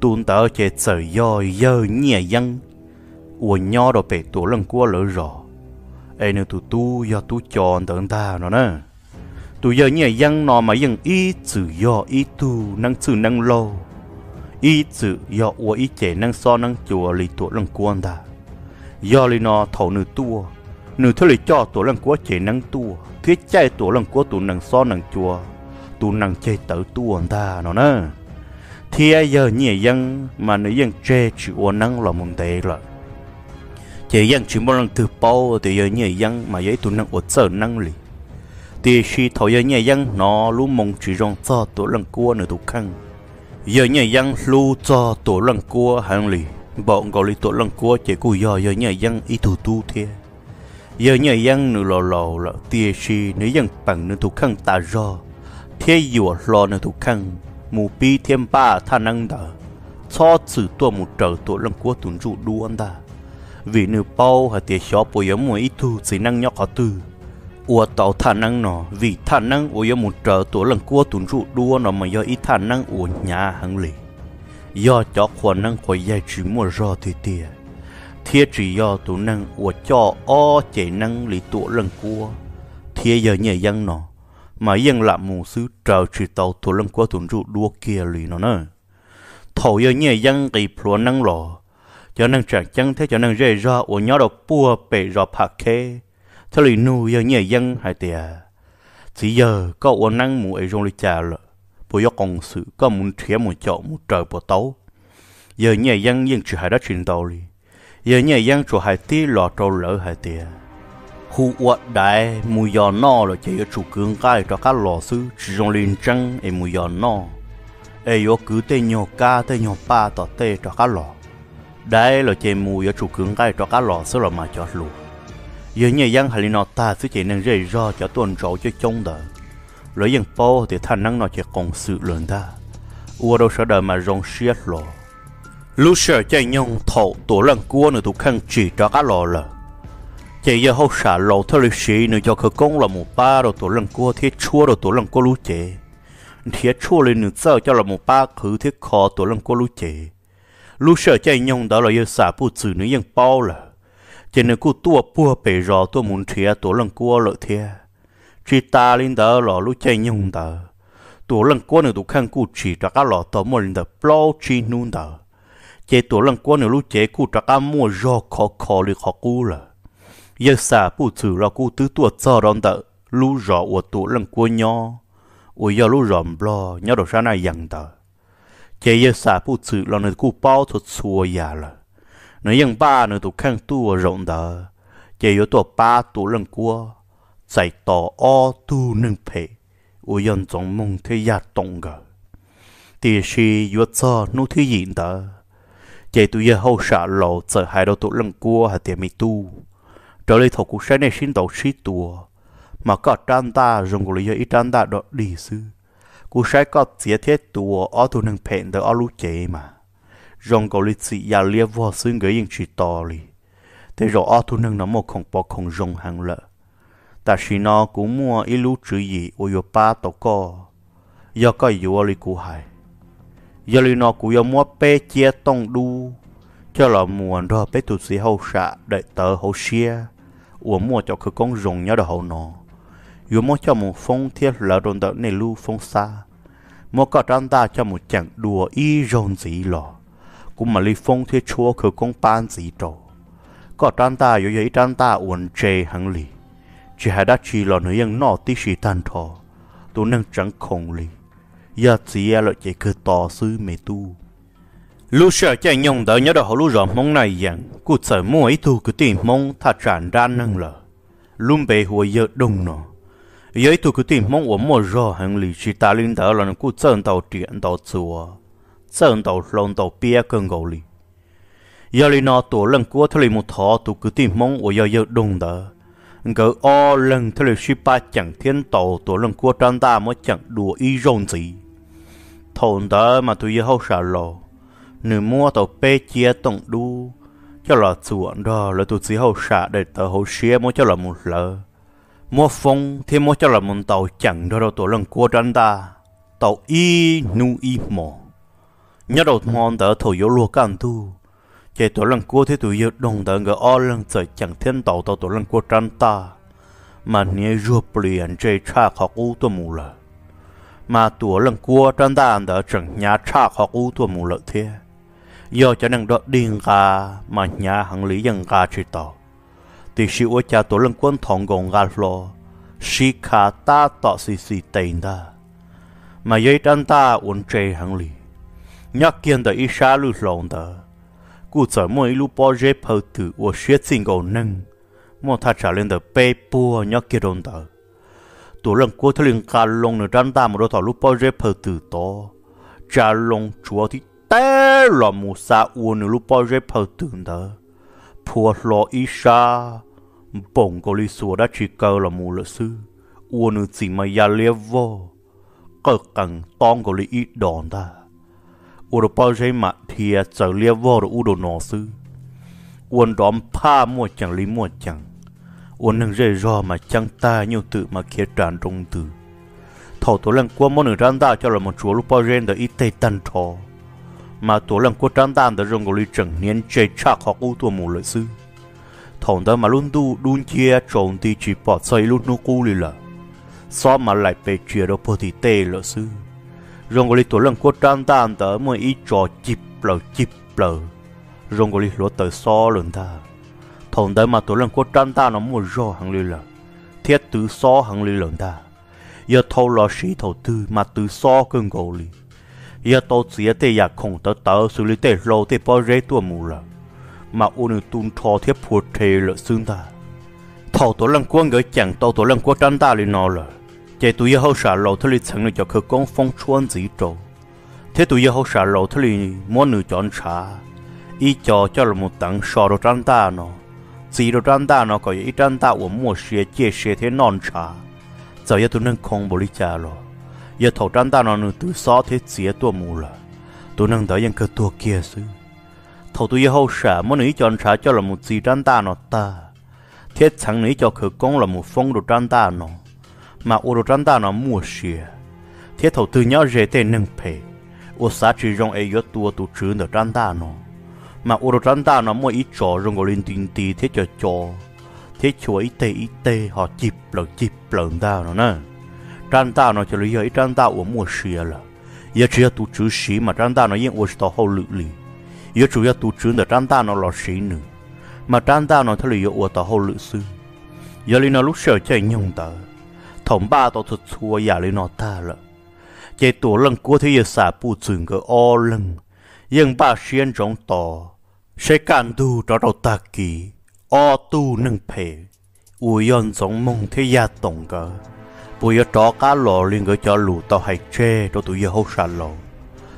Tuôn tờ chế sở do dơ nhẹ dân ủa nho đồ bể tổ lần cua lỡ rõ ai nữa tụ tu do tu chọn tận ta nó nè tu giờ nhẹ yang nó mà yang y chữ yo y tu, năng chữ, năng lo. Y chữ yo wo y chế, năng so, năng chùa lì tuổi lăng quan ta. Yo lì nó thầu nữ tua. Nữ thôi lì cho tuổi lăng quá chế, năng tua. Thiết chạy tuổi lăng quá tụ năng so, năng chùa. Tụ năng chế tử tua ta nó nè thì ai giờ nhẹ yang mà nữ yang chế chữ wo năng là mồm tệ rồi. Chế yang chỉ muốn năng từ bao thì giờ nhẹ yang mà giấy tụ năng ổn sợ năng lì thì khi thầu giờ nhẹ dân, nó luôn mong chỉ rong cho tổ lần cua nửa tụ khăn. Giờ nhẹ dân lu cho tổ lần cua hàng lì bọn gọi lì tổ lần cua chế cụ giờ giờ nhẹ dân ít thủ tu thế giờ nhờ dân nữ lò lò là tia si nữ dân bằng nữ thuộc khăn ta do thế dùa lò nữ thuộc khăn, mù bi thêm ba tha năng đỡ cho chữ tổ một trở tổ lần cua tuấn trụ đu anh ta vì nữ bao hà tia xó bồi yếu một ít thủ chỉ năng nhóc họ từ ua tàu tha năng nọ, vì tha năng ua yếu một trở tổ lần cua tuần trụ đua nó mà do ít tha năng ua nhà hàng lì. Do cho khoa năng khỏi dạy chỉ mua rõ thì tia thiết chỉ do tụ năng của cho o chạy năng lì tuổi lần cua. Thiết giờ nhẹ dân nó mà dân là mù sứ trở chỉ tàu tuổi lần cua tuấn trụ đua kia lì nó nè thầu giờ nhẹ dân kỳ plo năng lò, cho năng chẳng chẳng thế cho năng rơi ra ở nhỏ đầu bùa bể ra phạt khê thế lì nu giờ nhẹ dân hai tia chỉ giờ có ở năng mù ấy trong lịch trà lợ. Bùa do công sự, có muốn thiệt một chỗ, một trời bộ tấu. Giờ nhẹ dân dân chỉ hai đã truyền tàu lì. Giờ nhẹ dân chủ hai tí lọ trâu lỡ hai tia khu quạt đại mù giò no là chỉ ở chủ cương cái cho các lò sư, chỉ rong liên trăng em mù giò no ấy yo cứ tê nhỏ ca, tê nhỏ ba tọt tê cho các lò. Đại là chỉ mù ở chủ cương cái cho các lò sư là mà cho lù giờ nhà dân hay nó ta sẽ chỉ nên rơi ra cho tuần trâu cho chung đó lỡ dân po thì thanh năng nó chỉ còn sự lớn ta ua đâu sợ đời mà rong xiết lò lúc sợ chạy nhông thổ tổ lần cua nữa tụ khăn chỉ cho cá lò lờ. Chạy giờ hậu xả lò thôi lịch sử nữa cho khởi công là một ba rồi tổ lần cua thiết chua rồi tổ lần cua lú chế thiết chua lên nữa sợ cho là một ba khứ thiết khó tổ lần cua lú chế lúc sợ chạy nhông đó là giờ xả bù chữ nữa ยัง bao là chỉ nên cú tua bùa bể rò tua muốn thiệt tua lần cua lợi thiệt chỉ ta lên đó là lúc chạy nhông đó tua lần cua nữa tụ khăn cú chỉ cho cá lò tổ một lần đó bao chi nung đó chế tua lần cua nữa lúc chế cụ cho cá mua rò khó khó lì khó cú là giờ xả bù trừ là cụ tứ tua cho đón đỡ lúc rò của tua lần cua nhỏ ủi giờ lúc rộm lo, nhớ đồ sáng này dặn tờ chế giờ xả bù sự là nơi cụ bao thuật xua già là nó yên ba nó tụ khăn tu rộng tờ chỉ yếu tổ ba tụ lần cua giải tỏ o tu nâng phê u yên giống mong thế gia tổng gờ thì si yếu cho nô thứ gì tờ chỉ tụ yên hậu xả lộ giờ hai đầu tụ lần cua hạt tiền mi tu trở lại thầu cuộc sáng này xin đầu sĩ tùa mà có trang ta dùng của lý do ít trang ta đó đi sư cuộc sai có chia thiết tùa ở tu nâng phê được ở lũ chế mà rong gò lì xì ya lia vô xứ người yên chỉ to lì. Thế rồi ở thu nâng nó một khổng bỏ khổng rong hàng lợ. Ta chỉ nó cũng mua ít lú chữ gì ô yo ba tổ có, do có yếu lì cú hài do lì nó cũng yo mua bê chia tông đu cho là mua đó bê tụt xì hậu xạ đợi tờ hậu xia ủa mua cho khứ con rong nhớ đó hậu nó. Yo mua cho một phong thiết lợ đồn đợt này lu phong xa mua có trang ta cho một chẳng đùa y rong gì lọ cũng mà li phong thế chúa khờ công ban gì đó có trang ta yếu yếu trang ta uốn chê hằng lì. Chỉ hai đã chỉ là nơi yên nọ tí sĩ tàn thọ tôi nâng chẳng không lì. Giờ chỉ là lợi chỉ cứ tỏ sư mê tu. Lúc sợ chạy nhông đỡ nhớ đồ họ lúc rõ mong này rằng cụ sợ mua ấy thu cứ tìm mong thà tràn ra năng lờ. Luôn bề hùa giờ đông nọ. Ấy thu cứ tìm mong uống mua rõ hằng lì. Chỉ ta linh đỡ là cụ sợ tàu triển tàu chùa chân đầu lon đầu bia cơn gầu lì giờ lì nó tổ lần cuối thôi một thọ tu cứ tìm mong của giờ giờ đông đỡ. Ngỡ o lần thôi suy ba chẳng thiên tổ tổ lần cuối trang ta mới chẳng đùa ý rộng gì thôn đó mà tôi giờ hậu sợ lo nửa mua tàu bê chia tổng đu. Cho là chuộng đó là tôi chỉ hậu xả để tàu hậu xía mua cho là một lỡ. Mua phong thì mua cho là một tàu chẳng đó đâu tổ lần cua chân ta. Tàu y nu y mò nhớ đầu mòn tờ thổi yếu lúa cạn tu. Chạy tổ lần cua thì tụi yếu đồng tờ người o lần trời chẳng thiên tàu tàu tổ lần cua trăn ta. Mà nhớ ruột liền chạy cha khó u tụi mù lợ. Mà tổ lần cua trăn ta ăn tờ chẳng nhà cha khó u tụi mù lợ thế do cho năng đốt điên gà mà nhà hàng lý dân gà chỉ tàu thì sự ở cha tổ lần quân thong gồng gà lo sĩ khá ta tọ sĩ sĩ tên ta. Mà dây trăn ta uốn chê hàng lý nhắc kiên đời ít xa lưu lòng ta cụ trở mỗi lúc bỏ dễ phâu tử ở xuyết sinh cầu nâng. Mà ta trả lên đời bê bùa nhắc kia đồn ta tổ lần quân thơ linh gà lông nửa chân ta mà đôi thỏ lúc bỏ dễ phâu tử to. Trả lông chúa thì té lò mù sa u nữ lúc bao giờ phơi tưởng đó phùa lò ý xa bổng có lý số đã chỉ cơ là mù lợi sư u nửa chỉ mà ya liê vô. Cơ cẳng tông có lý ít đòn ta u đồ bao giờ mà thì à, chờ lia vô đồ u đồ nọ sư uốn đóm pha mua chẳng lý mua chẳng. Uốn nâng rơi ro mà chẳng ta nhiều tự mà kia tràn trong từ. Thổ tổ lần qua món nửa rắn ta cho là một chúa lúc bao giờ đã ít tê tân thò, mà tổ lần của trang đàn đã rong niên chơi chắc học u tua mù lợi sư Thổ đó mà luôn tu luôn chia trộn thì chỉ bỏ xây luôn nó cú đi là sao mà lại bị chia đâu bỏ thì tê lợi sư rong gọi tổ lần của trang ta anh đó mới ít trò chip lờ chip lờ rong gọi lúa tới so lần ta thằng đó mà tổ lần của trang ta nó mua rõ hàng lì là thiết tứ so hàng lì lần ta giờ thâu lo sĩ thầu tư mà tứ so cơn gỗ lì giờ tôi chỉ để ya không tới tới xử lý để lâu để bao rễ tua mù là mà ôn tuôn thò thiết phụ thề là xương ta thầu tổ lần quân người chẳng tàu tổ lần quân trang ta liền nó là chỉ tụi hậu xả lầu thôi chẳng được cho khởi công phong chuan gì trâu thế tụi hậu xả lâu thôi muốn nữ chọn trả ý cho cho là một tầng sò đồ tranh ta nó chỉ đồ tranh ta nó có ý tranh ta của mua xe chia xe thế non trả giờ giờ tụi nên không bổ trả rồi giờ thầu trăn ta nó nửa tự xó thế chia tua mù là tôi nâng đỡ những cái tua kia sư thầu tôi hậu xả muốn nghĩ chọn trả cho là một gì trăn ta nó ta. Thiết chẳng cho khởi công là một phong đồ trăn ta nó mà ô đồ trăn ta nó mua xìa thế thầu từ nhau dễ tên nâng phê. Ô xa chỉ rong ấy yếu tua tu trứ đồ trăn ta nó. Mà ô đồ trăn ta nó mua ít trò rong gọi lên tin tì thế cho cho. Thế chúa ít tê ít tê, họ chịp lợn chịp lợn ta nó nè. Trang ta nó cho lý do trang ta ô mua xìa à là giờ chỉ tu trứ xí mà trang ta nó yên ở tao hậu lự lì. Yếu chủ yếu tu chữ để trang ta nó lò xí nữa mà trang ta nó thay lý ô tao hậu lự sư giờ lý nó lúc sợ chạy nhung tờ thòng ba tao thật chua giả lên nó ta là chế tổ lần của thế giới xả bù chừng cái o lần. Nhưng ba xuyên trong tỏ sẽ can tu cho đầu ta kỳ. O tu nâng phê ui yon giống mong thế gia tổng cả bây giờ cho cá lò liền cái cho lù tao hay chê cho tụi giờ hậu sản lò.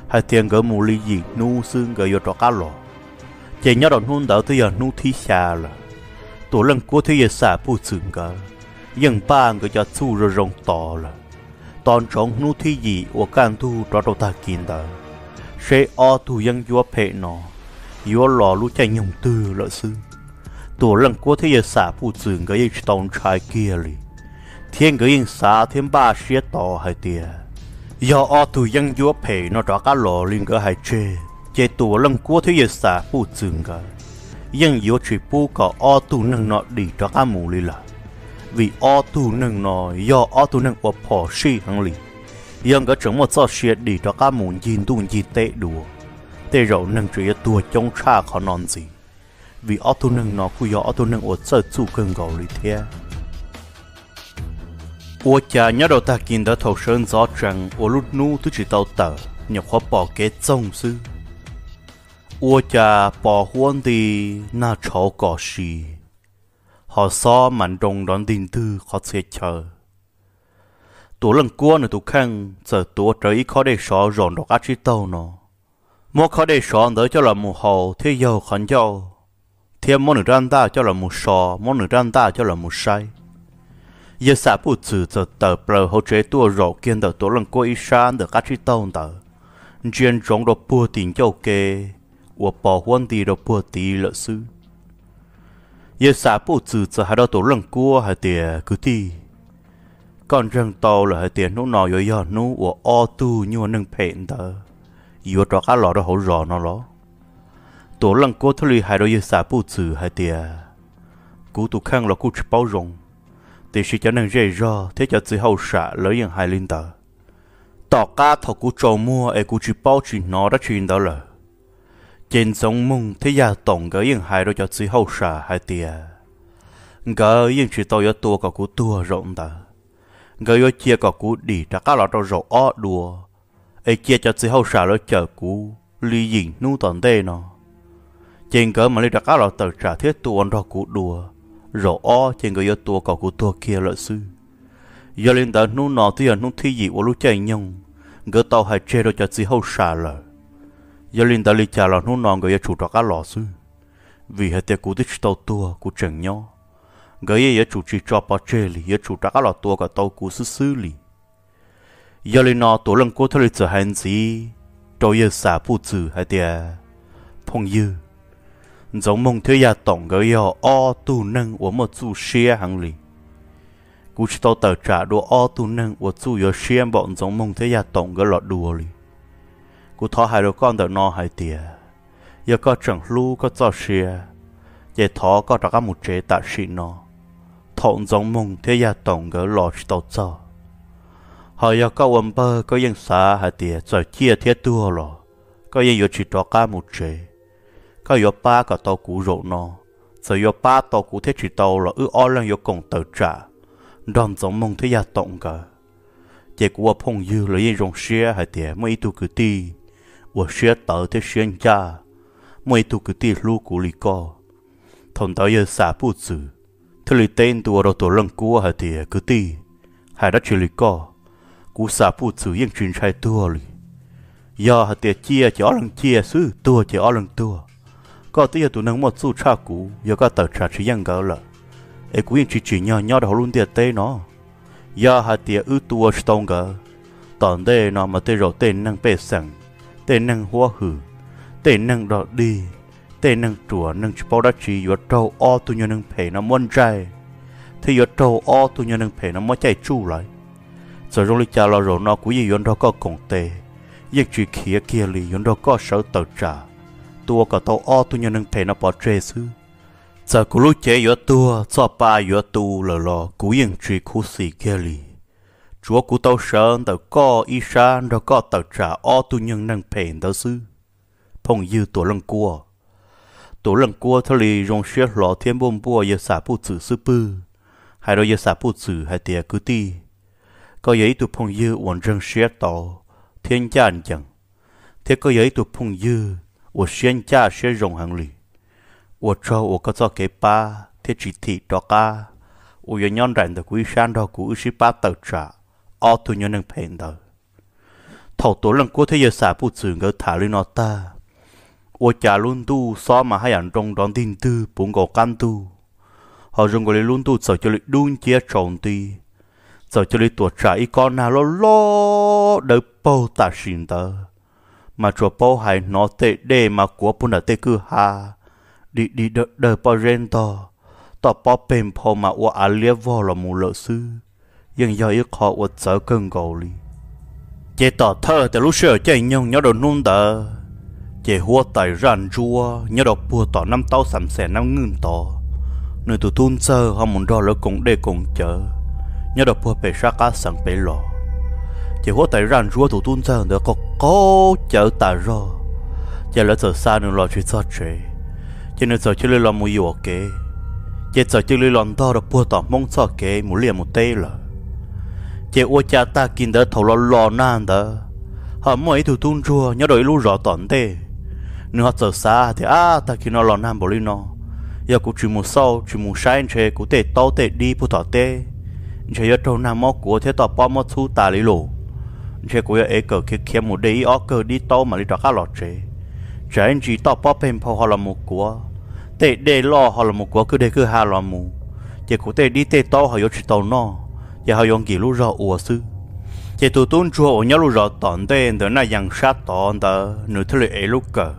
Hay tiền cái mù ly gì nu xương cái giờ cho cá lò. Chỉ nhớ đòn hôn đỡ tới giờ nu thi xa là tổ lần của thế giới xả bù chừng cả nhưng ba người cho su rồi rong to là tòn trong nu thi gì của can thu cho đầu ta kín đó sẽ o thu dân vua phê nó. Vua lò lũ chạy nhung tư lợi sư tổ lần qua thế giờ xả phụ trường cái gì tông trai kia li thiên cái yên xả thiên ba xía to hai tiề do o thu dân vua phê nó cho cá lò liên cái hai chê chế tổ lần qua thế giờ xả phụ trường cái nhưng vua chỉ phụ có o thu nâng nó đi cho cá mù li là vì ô tu nâng nó do ô tu nâng của phò sĩ hàng lì. Nhưng có chúng một số xe đi cho các muốn nhìn tu nhìn tệ đùa. Tệ rồi nâng chỉ tua trong cha khó non gì. Vì ô tu nâng nó cứ do ô tu nâng ở sở chủ cơn gầu lì thế ô cha nhớ đầu ta kinh đã thầu sơn gió trăng ô lúc nu tu chỉ tàu tờ nhập khó bỏ cái trông sư ô cha bỏ huân đi, na cháu có xì họ so mạnh rồng đón tin tư khó xe chờ. Tổ lần cua nữa tổ khăn, giờ tổ trời khó để so rộn đọc ác chí tàu nó mua khó để so đỡ cho là mù hồ thế giàu khăn giàu thêm món nửa ran ta cho là mù sò món nửa ran ta cho là mù sai giờ xã bù trừ giờ tờ bờ hậu chế tua rộ kiên tờ tổ lần cua ít san được ác chí tàu tờ chuyện rộng đọc bùa tiền châu kê ủa bỏ huân tì đọc bùa tì lợi sư giờ xã bộ trừ cho hai đó tổ lần cua hai tiền cứ thi. Còn răng tàu là hai tiền nó nọ yo yo nó ở o tu như mà nâng phèn tờ. Yo cho cá lò đó hổ rò nó lo tổ lần cua thôi hai đó giờ xã bộ trừ hai tiền cú tụ khăn là cú chỉ bao rong để sự cho nâng dễ rõ thế cho chỉ hậu xã lấy những hai linh tờ. Tỏ cá thọ cú trâu mua ấy cú chỉ bao chỉ nó đã chuyện đó là trên sông mông, thế gia tổng gỡ yên hai đôi cho chỉ hậu xả hai tia. Gỡ yên chỉ tao yếu tua cả cú tua rộng ta. Gỡ yếu chia cả cú đi trả các lọ trong rộng ó đùa. Ấy chia cho chỉ hậu xả rồi chờ cú ly dịnh nu tận tê nó. Trên gỡ mà lấy trả các lọ tờ trả thiết tuôn ra cú đùa. Rộng ó, trên gỡ yếu tua cả cú tua kia lợi sư giờ lên tờ nu nọ thì ở nu thi gì của lũ chạy nhông. Gỡ tao hai chê rồi cho chỉ hậu xả lợi giờ linh ta li trả là nó non người chủ trọ cá lò sư vì hệ tiệc cú tích tàu tua, cú chừng nhau người giờ chủ chỉ cho bao chê li giờ chủ trọ cá lò tua cả tàu cú sư sư li giờ linh nó tổ lần cố thời giờ hành gì đâu giờ xả phụ tử hệ tiệc phong dư. Giống mong thế gia tổng người giờ o tu nâng của một chủ xe hàng li cú chỉ tàu tờ trả đồ o tu nâng của chủ giờ xe bọn giống mong thế gia tổng người lọt đùa li cú thọ hai đứa con đỡ no hai tia giờ có chẳng lu có cho xia giờ thọ có cho các một chế tạ xị nó thọn giống mùng, thế gia tổng gỡ lò chỉ tàu cho. Họ giờ có quần bơ, có yên xa hai tia rồi chia thế tua lò có yên giờ chỉ cho các một chế có giờ ba có tàu cũ rộ nó rồi giờ ba tàu cũ thế chỉ tàu là ư o lần giờ cùng tàu trả. Đòn giống mùng, thế gia tổng gỡ chỉ của phong dư là yên rong xe hai tia mấy tu cứ ti. 我学到的悬崖，每度个地路古里高，同到有啥不足，他里等多到多人过下的个地，还得去里高，古啥不足应全拆多里，要下的借就二人借数多就二人多，搞得有多能么做差古，要搞到差去应高了，哎古应只只 nhau nhau 的好论的对喏，要下的有多是东个，当代那么对肉对能被生。tên năng hoa hử tên năng đỏ đi tê năng trùa năng chú đá trí yếu trâu o tu nhờ năng phê nó môn trai. Thì yếu trâu o tu nhờ năng phê nó mó chạy chu lại rồi rung lý cha lo rồi nó của gì nó có cổng tê giấc truy khía kia lì yếu đó có sở tờ trả tua cả tàu o tu nhờ năng phê nó bỏ trê sư giờ cú lúc chế yếu tua, cho ba yếu tu lờ lò cú yên truy cú xì kia lì chúa cú tàu sơn tàu có y san, rồi có tàu trả o tu nhân năng phèn tàu sư phong dư tổ lăng cua. Tổ lăng cua thôi lì rong xe lọ thiên bom bùa giờ xả bút chữ sư pư hay rồi giờ xả bút chữ hay tiệt cứ ti. Có giấy tụ phong dư uốn răng xe tàu, thiên cha anh chẳng. Thế có giấy tụ phong dư, uốn xuyên cha xe rong hàng lì. Uốn trâu uốn có cho kế ba thế chỉ thị đó ca. Uốn nhon rảnh tàu quý san đó cú sĩ ba tàu trả ở tu nhân nâng phèn tờ thầu tổ lần của thế giới xả phụ sự ngỡ thả lên nó ta ô cha luôn tu so mà hai ảnh trong đón tin tư, bốn gò can tu. Họ dùng gọi luôn tu, sợ cho lịch đun chia trồng tì. Sợ cho lịch tuột trả ý con nào lo lo, đỡ bao ta xin tờ. Mà chúa bao hai nó tệ đề mà của bốn đã tệ cư ha đi đi đỡ đỡ bao rèn to. Tỏ bao bền bao mà ô à lia vò là mù lợ sư nhưng do ít khó và sợ cơn gầu li chế tỏ thơ từ lúc sửa chạy nhông nhớ đồ nôn tờ chế hua tài ràn chua nhớ đồ bùa tỏ năm tao sẵn sẻ năm ngưng tỏ nơi tụ thun sơ họ muốn đo lỡ cũng để cùng chờ nhớ đồ bùa bể xa cá sẵn bể lò Chị hua tài ràn chua thủ thun sơ được có có chờ tà rò Chị lỡ sợ xa nữa lo chuyện sợ chế chị nên sợ chỉ là làm mùi yếu kế chị sợ chỉ là làm to được bùa tỏ mong sợ kế mùi liền một tê là chỉ ô cha ta kinh đỡ thầu lo lo nan đó họ mỗi thủ tung chua nhớ đổi lu rõ tỏn tê. Nếu họ sợ xa thì à ta kinh nó lo nan bỏ đi nó. Giờ cũng chỉ một sau chỉ một sai chế cũng tệ tao tệ đi phụ thọ tê. Chế giờ trâu nam mốc của thế tỏ bao mất thu tà lý lộ chế của ấy cờ kia kia một đi ó cờ đi to mà đi cho cá lọt chế chế anh chỉ to bóp pem phô họ là một của. Tệ để lo họ là một của, cứ để cứ hà là một chế cũng tệ đi tệ to họ yếu chỉ tàu no giờ họ dùng kỹ lúc rõ ủa sư. Chỉ tụ tuôn chùa ở nhau lúc rõ tòn tệ đó là yang sát tòn đó nửa thứ lệ ấy lúc cờ.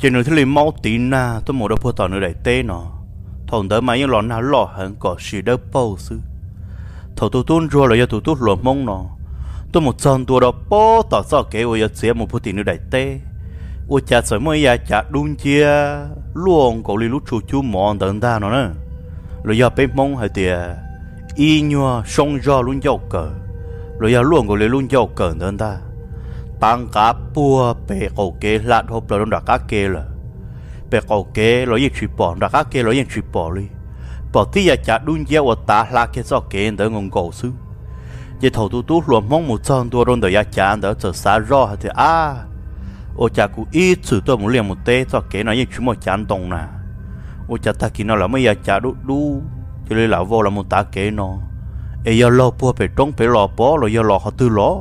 Chỉ nửa thứ lệ máu tín na tôi một đôi phô tòn nửa đại tê nó thằng đó mà những lọ nào lọ hẳn có sự đỡ bao sư. Thầu tụ tuôn chùa là giờ tụ tuôn lọ mông nó tôi một chân tua đó bó tỏ rõ kế ôi chế một phút nửa đại tê ôi cha sợi mới ya cha đun chia luôn cậu li lúc chú chú mòn tận ta nó nữa rồi giờ bên mông hay tiề y nhua sông gió luôn dâu cờ rồi giờ luôn cậu li luôn dâu cờ đợn ta tăng cá bùa bể cậu kế lạt hộp rồi đông đặc cá kế là bể cậu kế rồi yên chụp bỏ đặc cá kế rồi yên chụp bỏ đi bỏ tí ya cha đun chia ở ta là cái do kế đợn ngon cầu xứ giờ thầu tu tu luôn mong một chân đua rôn đời ya chán đó trở xa rõ thì à ô cha cụ ít sự tôi muốn liền một tê cho kế nó như chúng một chán đồng nè ô cha ta kia nó là mấy ya cha đu đu cho lấy là vô là một tá kế nó. Ấy giờ lo bùa phải trông phải lo bó rồi, giờ lo họ tư lo.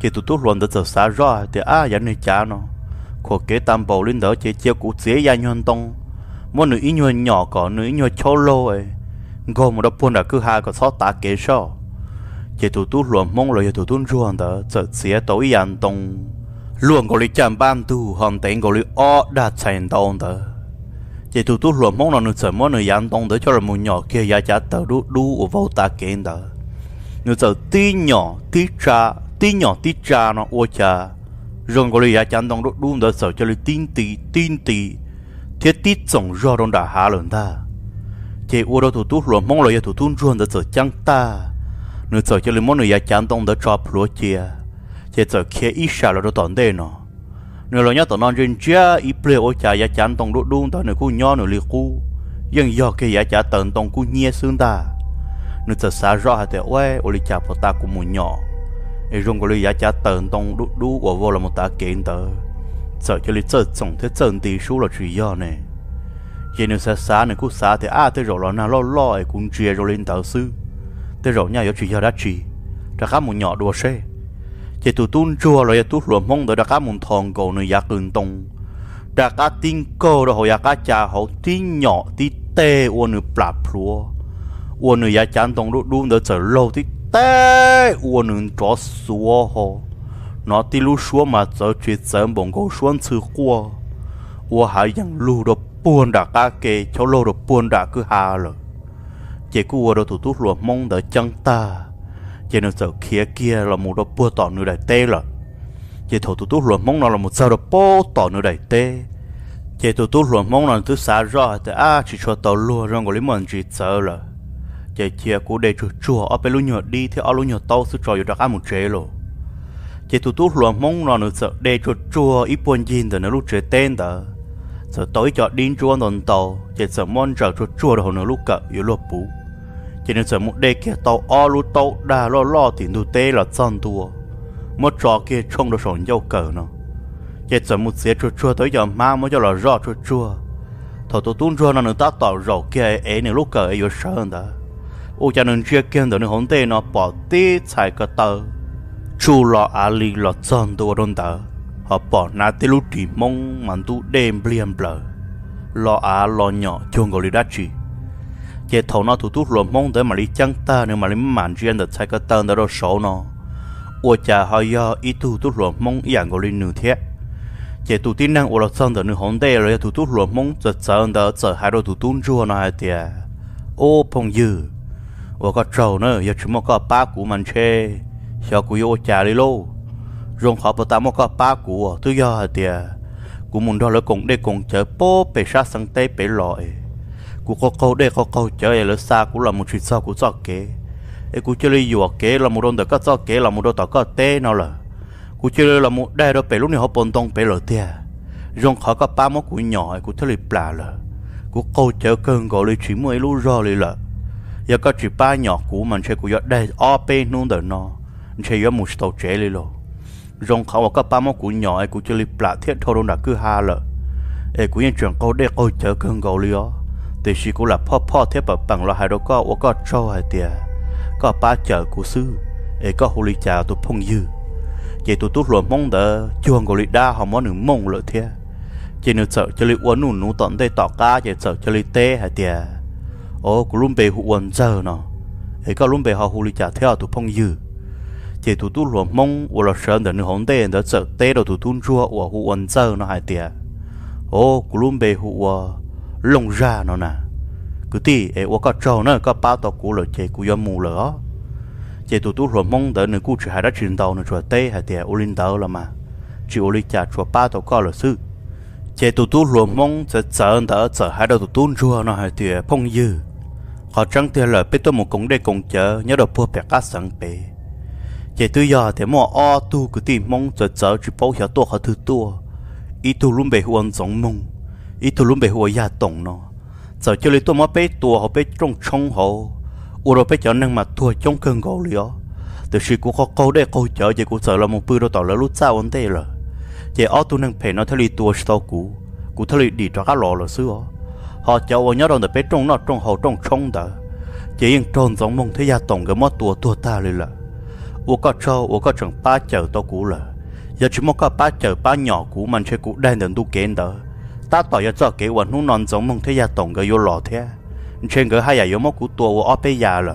Cái tụt tụt luôn đó chờ xa ra thì à giờ này cha nó. Khó kế tam bầu lên đó chế chia cụ dễ dàng nhon tông. Mỗi nữ ít nhỏ có, nữ ít nhon chô lô ấy. Gồm một đập buồn đã cứ hai có sót tá kế sao chỉ tụt tụt luôn mong rồi giờ tụt tụt luôn đó giờ xía tối yàn tông. Luôn có lấy chạm ban tu tịnh có lấy ó đã thành tông đó chỉ tụ tu luồn mong là nó giờ mong nó giang đông tới cho là một nhỏ kia giá giá tờ đu đu ở vào ta kiến đó nó giờ tí nhỏ, tí cha tí nhỏ, tí cha nó, ô cha. Rồi gọi giá chả đông đu đu đó giờ cho là tin tí tin tí thiết tí tổng do đông đã hạ lần ta. Chỉ ô đó tụ tu luồn mong là tụ tu ruộng đó giờ chẳng ta. Nếu giờ cho lên món người chán đông đó cho plua chia chỉ giờ kia ít sao là đó tòn đây nó nếu lo nhớ tao non trên chia ít pleu ở chả ya chán tông đốt đun tao nửa cu nhỏ nửa li cu nhưng do cái ya chả tận tông cu nhẹ xương ta. Nếu giờ xa rõ hạt thế ơi ở li chả phụ ta cu mùi nhỏ. Ấy rong cái li ya chả tận tông đốt đu của vô là một ta kiện tờ sợ cho li giờ tổng thế chân đi số là chuyện do này giờ nếu xa xa, nửa cu xa thì à thế rồi là na lo lo cũng chia rồi lên tờ sư thế rồi nhà chuyện cho đã chỉ ra khá mùi nhỏ đùa xe chỉ tụ tún chua rồi tụ luồn mong đợi đã cá mùng thòng cầu nơi giặc cường tông đã cá tin cơ rồi, hồi cá cha hậu tin nhỏ, tí tê uôn nửa bà lúa uôn nửa giặc chán tông lúc đun đợi chờ lâu tí tê uôn nửa chó xua hồ nó tí lúc xua mà chờ chuyện sớm bồng cầu xuân sư qua uốn hải yang lu đó buồn đã cá kê cho lâu đó buồn đã cứ hà rồi chỉ cú đồ thủ tút luôn mong đợi chân ta chỉ nó sợ kia kia là một đồ bùa tỏ nửa đại tê là, chỉ thủ tút luôn mong nó là một sao đồ bùa tỏ nửa đại tê chỉ thủ tút luôn mong nó thứ xa rõ thì à chỉ cho tàu luôn rồi gọi mình chỉ sợ là, chỉ chia cố để chùa chùa ở bên lũ nhỏ đi thì ở lũ nhỏ tàu sự trò được ăn một chế rồi chỉ thủ tút luôn mong nó nó sợ để chùa chùa ít buồn gì thì nó lúc chế tên đó sợ tối cho đi chùa đồn tàu chỉ sợ mong chờ chùa chùa rồi nó lúc cỡ yếu lột bù chỉ nên sợ một đề kia tàu o lu tàu đà lo lo thì tu tê là chân tua một trò kia trông được sổn dâu cờ nó. Chỉ sợ một xe chua chua tới giờ mà mới cho là rõ chua chua. Thầu tôi tuôn chua nó nữa ta tàu rầu kia ấy nên lúc cờ ấy vừa sợ đó ô cha nên chia kiên được nên hỗn tê nó bỏ tê xài cái tờ. Chu lo à li lo chân tua đôn tờ họ bỏ na tê lúc đi mong mà tu đêm bliam blờ lo à lo nhỏ chuông gọi đi đắt chi chế thầu nó thủ tút luôn mong tới mà lý chăng ta nếu mà lý mạn riêng được sai cái tên đó đâu số nó. Ủa cha họ do, ý thủ tút luôn mong dạng của lý nữ thế. Chế thủ tin năng ủa là xong được nữ hồn đây rồi thủ tút luôn mong giờ giờ đó giờ hai đôi thủ tút chua nó hai tiệt à. ô, phong dư. Ủa, có trâu nữa, giờ chúng có ba cú mình chê. Sao cú yêu cha đi lô. Rong họ bắt tao có ba cú tôi do hai tiệt cú muốn đó là cũng để cùng chở bố bị sát sang tay bị lọi của có câu để có câu chơi ở xa cũng là một chuyện sau của do kế. Ấy cũng chơi dù kế là một đôi tờ các do kế, là một đôi tờ các tê nó là. Cũng chơi là một đây đó phải lúc này họ bồn tông phải lỡ tia rong khó các ba món của nhỏ ấy cũng chơi plà là của câu chơi cần gọi lấy chuyện mới lúc rồi lấy là giờ các chuyện ba nhỏ của mình chơi của giờ đây op nung đờ nó chơi giờ một tàu chế lấy rồi rong khó các ba món của nhỏ ấy cũng chơi plà thiết thôi đâu đã cứ ha là ấy cũng yên chuyện câu để câu chơi cần gọi lấy đó thì chỉ cũng là po po thế bảo bằng lo hai đó có ô có cho hai tia có ba chợ của sư ấy có hồ lý trà tôi phong dư. Chỉ tôi tốt luôn mong đỡ chuồng của lý đa, họ món nướng mong lợi thế. Chỉ nửa sợ cho lý uốn nụ nụ tận đây tỏ ca chỉ sợ cho lý tê hai tia ô của luôn bề hụ uốn giờ nó ấy có luôn bề họ hồ lý trà theo tôi phong dư. Chỉ tôi tốt luôn mong ô là sợ đỡ nửa hồn tê đỡ sợ tê đầu tôi tuôn chua ô hụ uốn giờ nó hai tia ô của luôn bề hụ lông ra nó nè. Cứ tí ấy ô có trâu nó, có bao tàu cú rồi chỉ cú yếm mù lửa. Chỉ tụ tụ luồng mông đến nơi cú chỉ hai đã chuyển tàu nó chùa tê, hai tiệt ô linh tàu là mà. Chỉ ô linh chả chùa bao tàu có là sư chỉ tụ tụ luồng mông sẽ sợ đỡ sợ hai đầu tụ tụ chua nó, hai tiệt phong dư. Họ trăng tiền là biết tôi một cũng để cùng chờ nhớ đồ bùa bẹt cá sẵn bề chỉ tôi giờ thì mà o tu cứ tìm mong giờ giờ chỉ bảo hiểu tôi họ thứ tôi ý tu luôn bị huân giống mong ý tôi luôn bị hùa gia nó. Giờ cho lấy tôi mà bé tua họ bé trong trong họ u rồi bé chở năng mà thua trong cơn gò từ khi cũng có câu đây câu chở, vậy cũng sợ là một bữa đâu tỏ là sao anh tê rồi vậy ở tôi năng phải nó theo lý tua sau cũ. Cũ theo lý đi cho các lò là xưa họ chở vào nhớ đâu để bé trong nó trong họ trong trong đó chỉ yên tròn giống mong thế gia tổng cái mót tua tua ta เลย là u có cho u có chẳng ba chở tao cũ là giờ chỉ mong cái ba chở ba nhỏ cũ mình sẽ cũ đang đến tu kiến đó ta tỏ yêu cho kế quần hung non giống mong thế gia tổng cái yêu lọ thế. Trên cái hai nhà yêu mốc cú tua của ốp bây giờ rồi.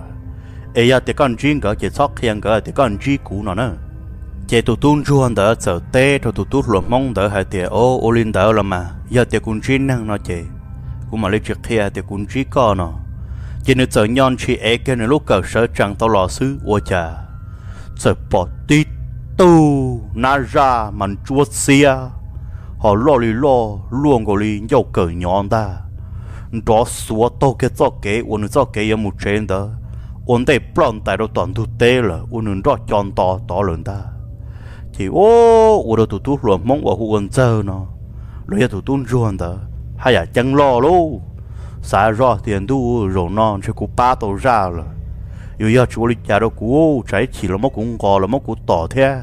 Ấy ya thì con chuyên cái chỉ sót hiện cái thì con chuyên cũ nó nữa chế tụ tuôn chuan đỡ, sợ tê cho tụ tuôn luộc mong đỡ hai tiệt ô ô linh đỡ là mà. Giờ tiệt cũng chuyên năng nó chế cũng mà lấy chuyện kia tiệt cũng chuyên co nó. Chỉ nên sợ nhon chỉ ai cái nên lúc cờ sợ chẳng tao lò xứ. Ô chà. Sợ bỏ tít tu, na ra mình chua xia họ lo lì lo luôn gọi lì nhau cờ nhọn ta. Đó xua to cái cho cái uốn cho cái một trên đó. Uốn đây plon tại đó toàn thu tê là uốn đó chọn to to lớn ta. Thì ô uốn đó tụt tụt luôn mong vào uốn chơi nó. Rồi tụt tụt ruộng đó hay là chẳng lo luôn xa ra tiền tu rồi non cho cụ ba tổ ra rồi yêu yêu chú lý cha đó cú trái chỉ là một cũng gò là một cũng tỏ thế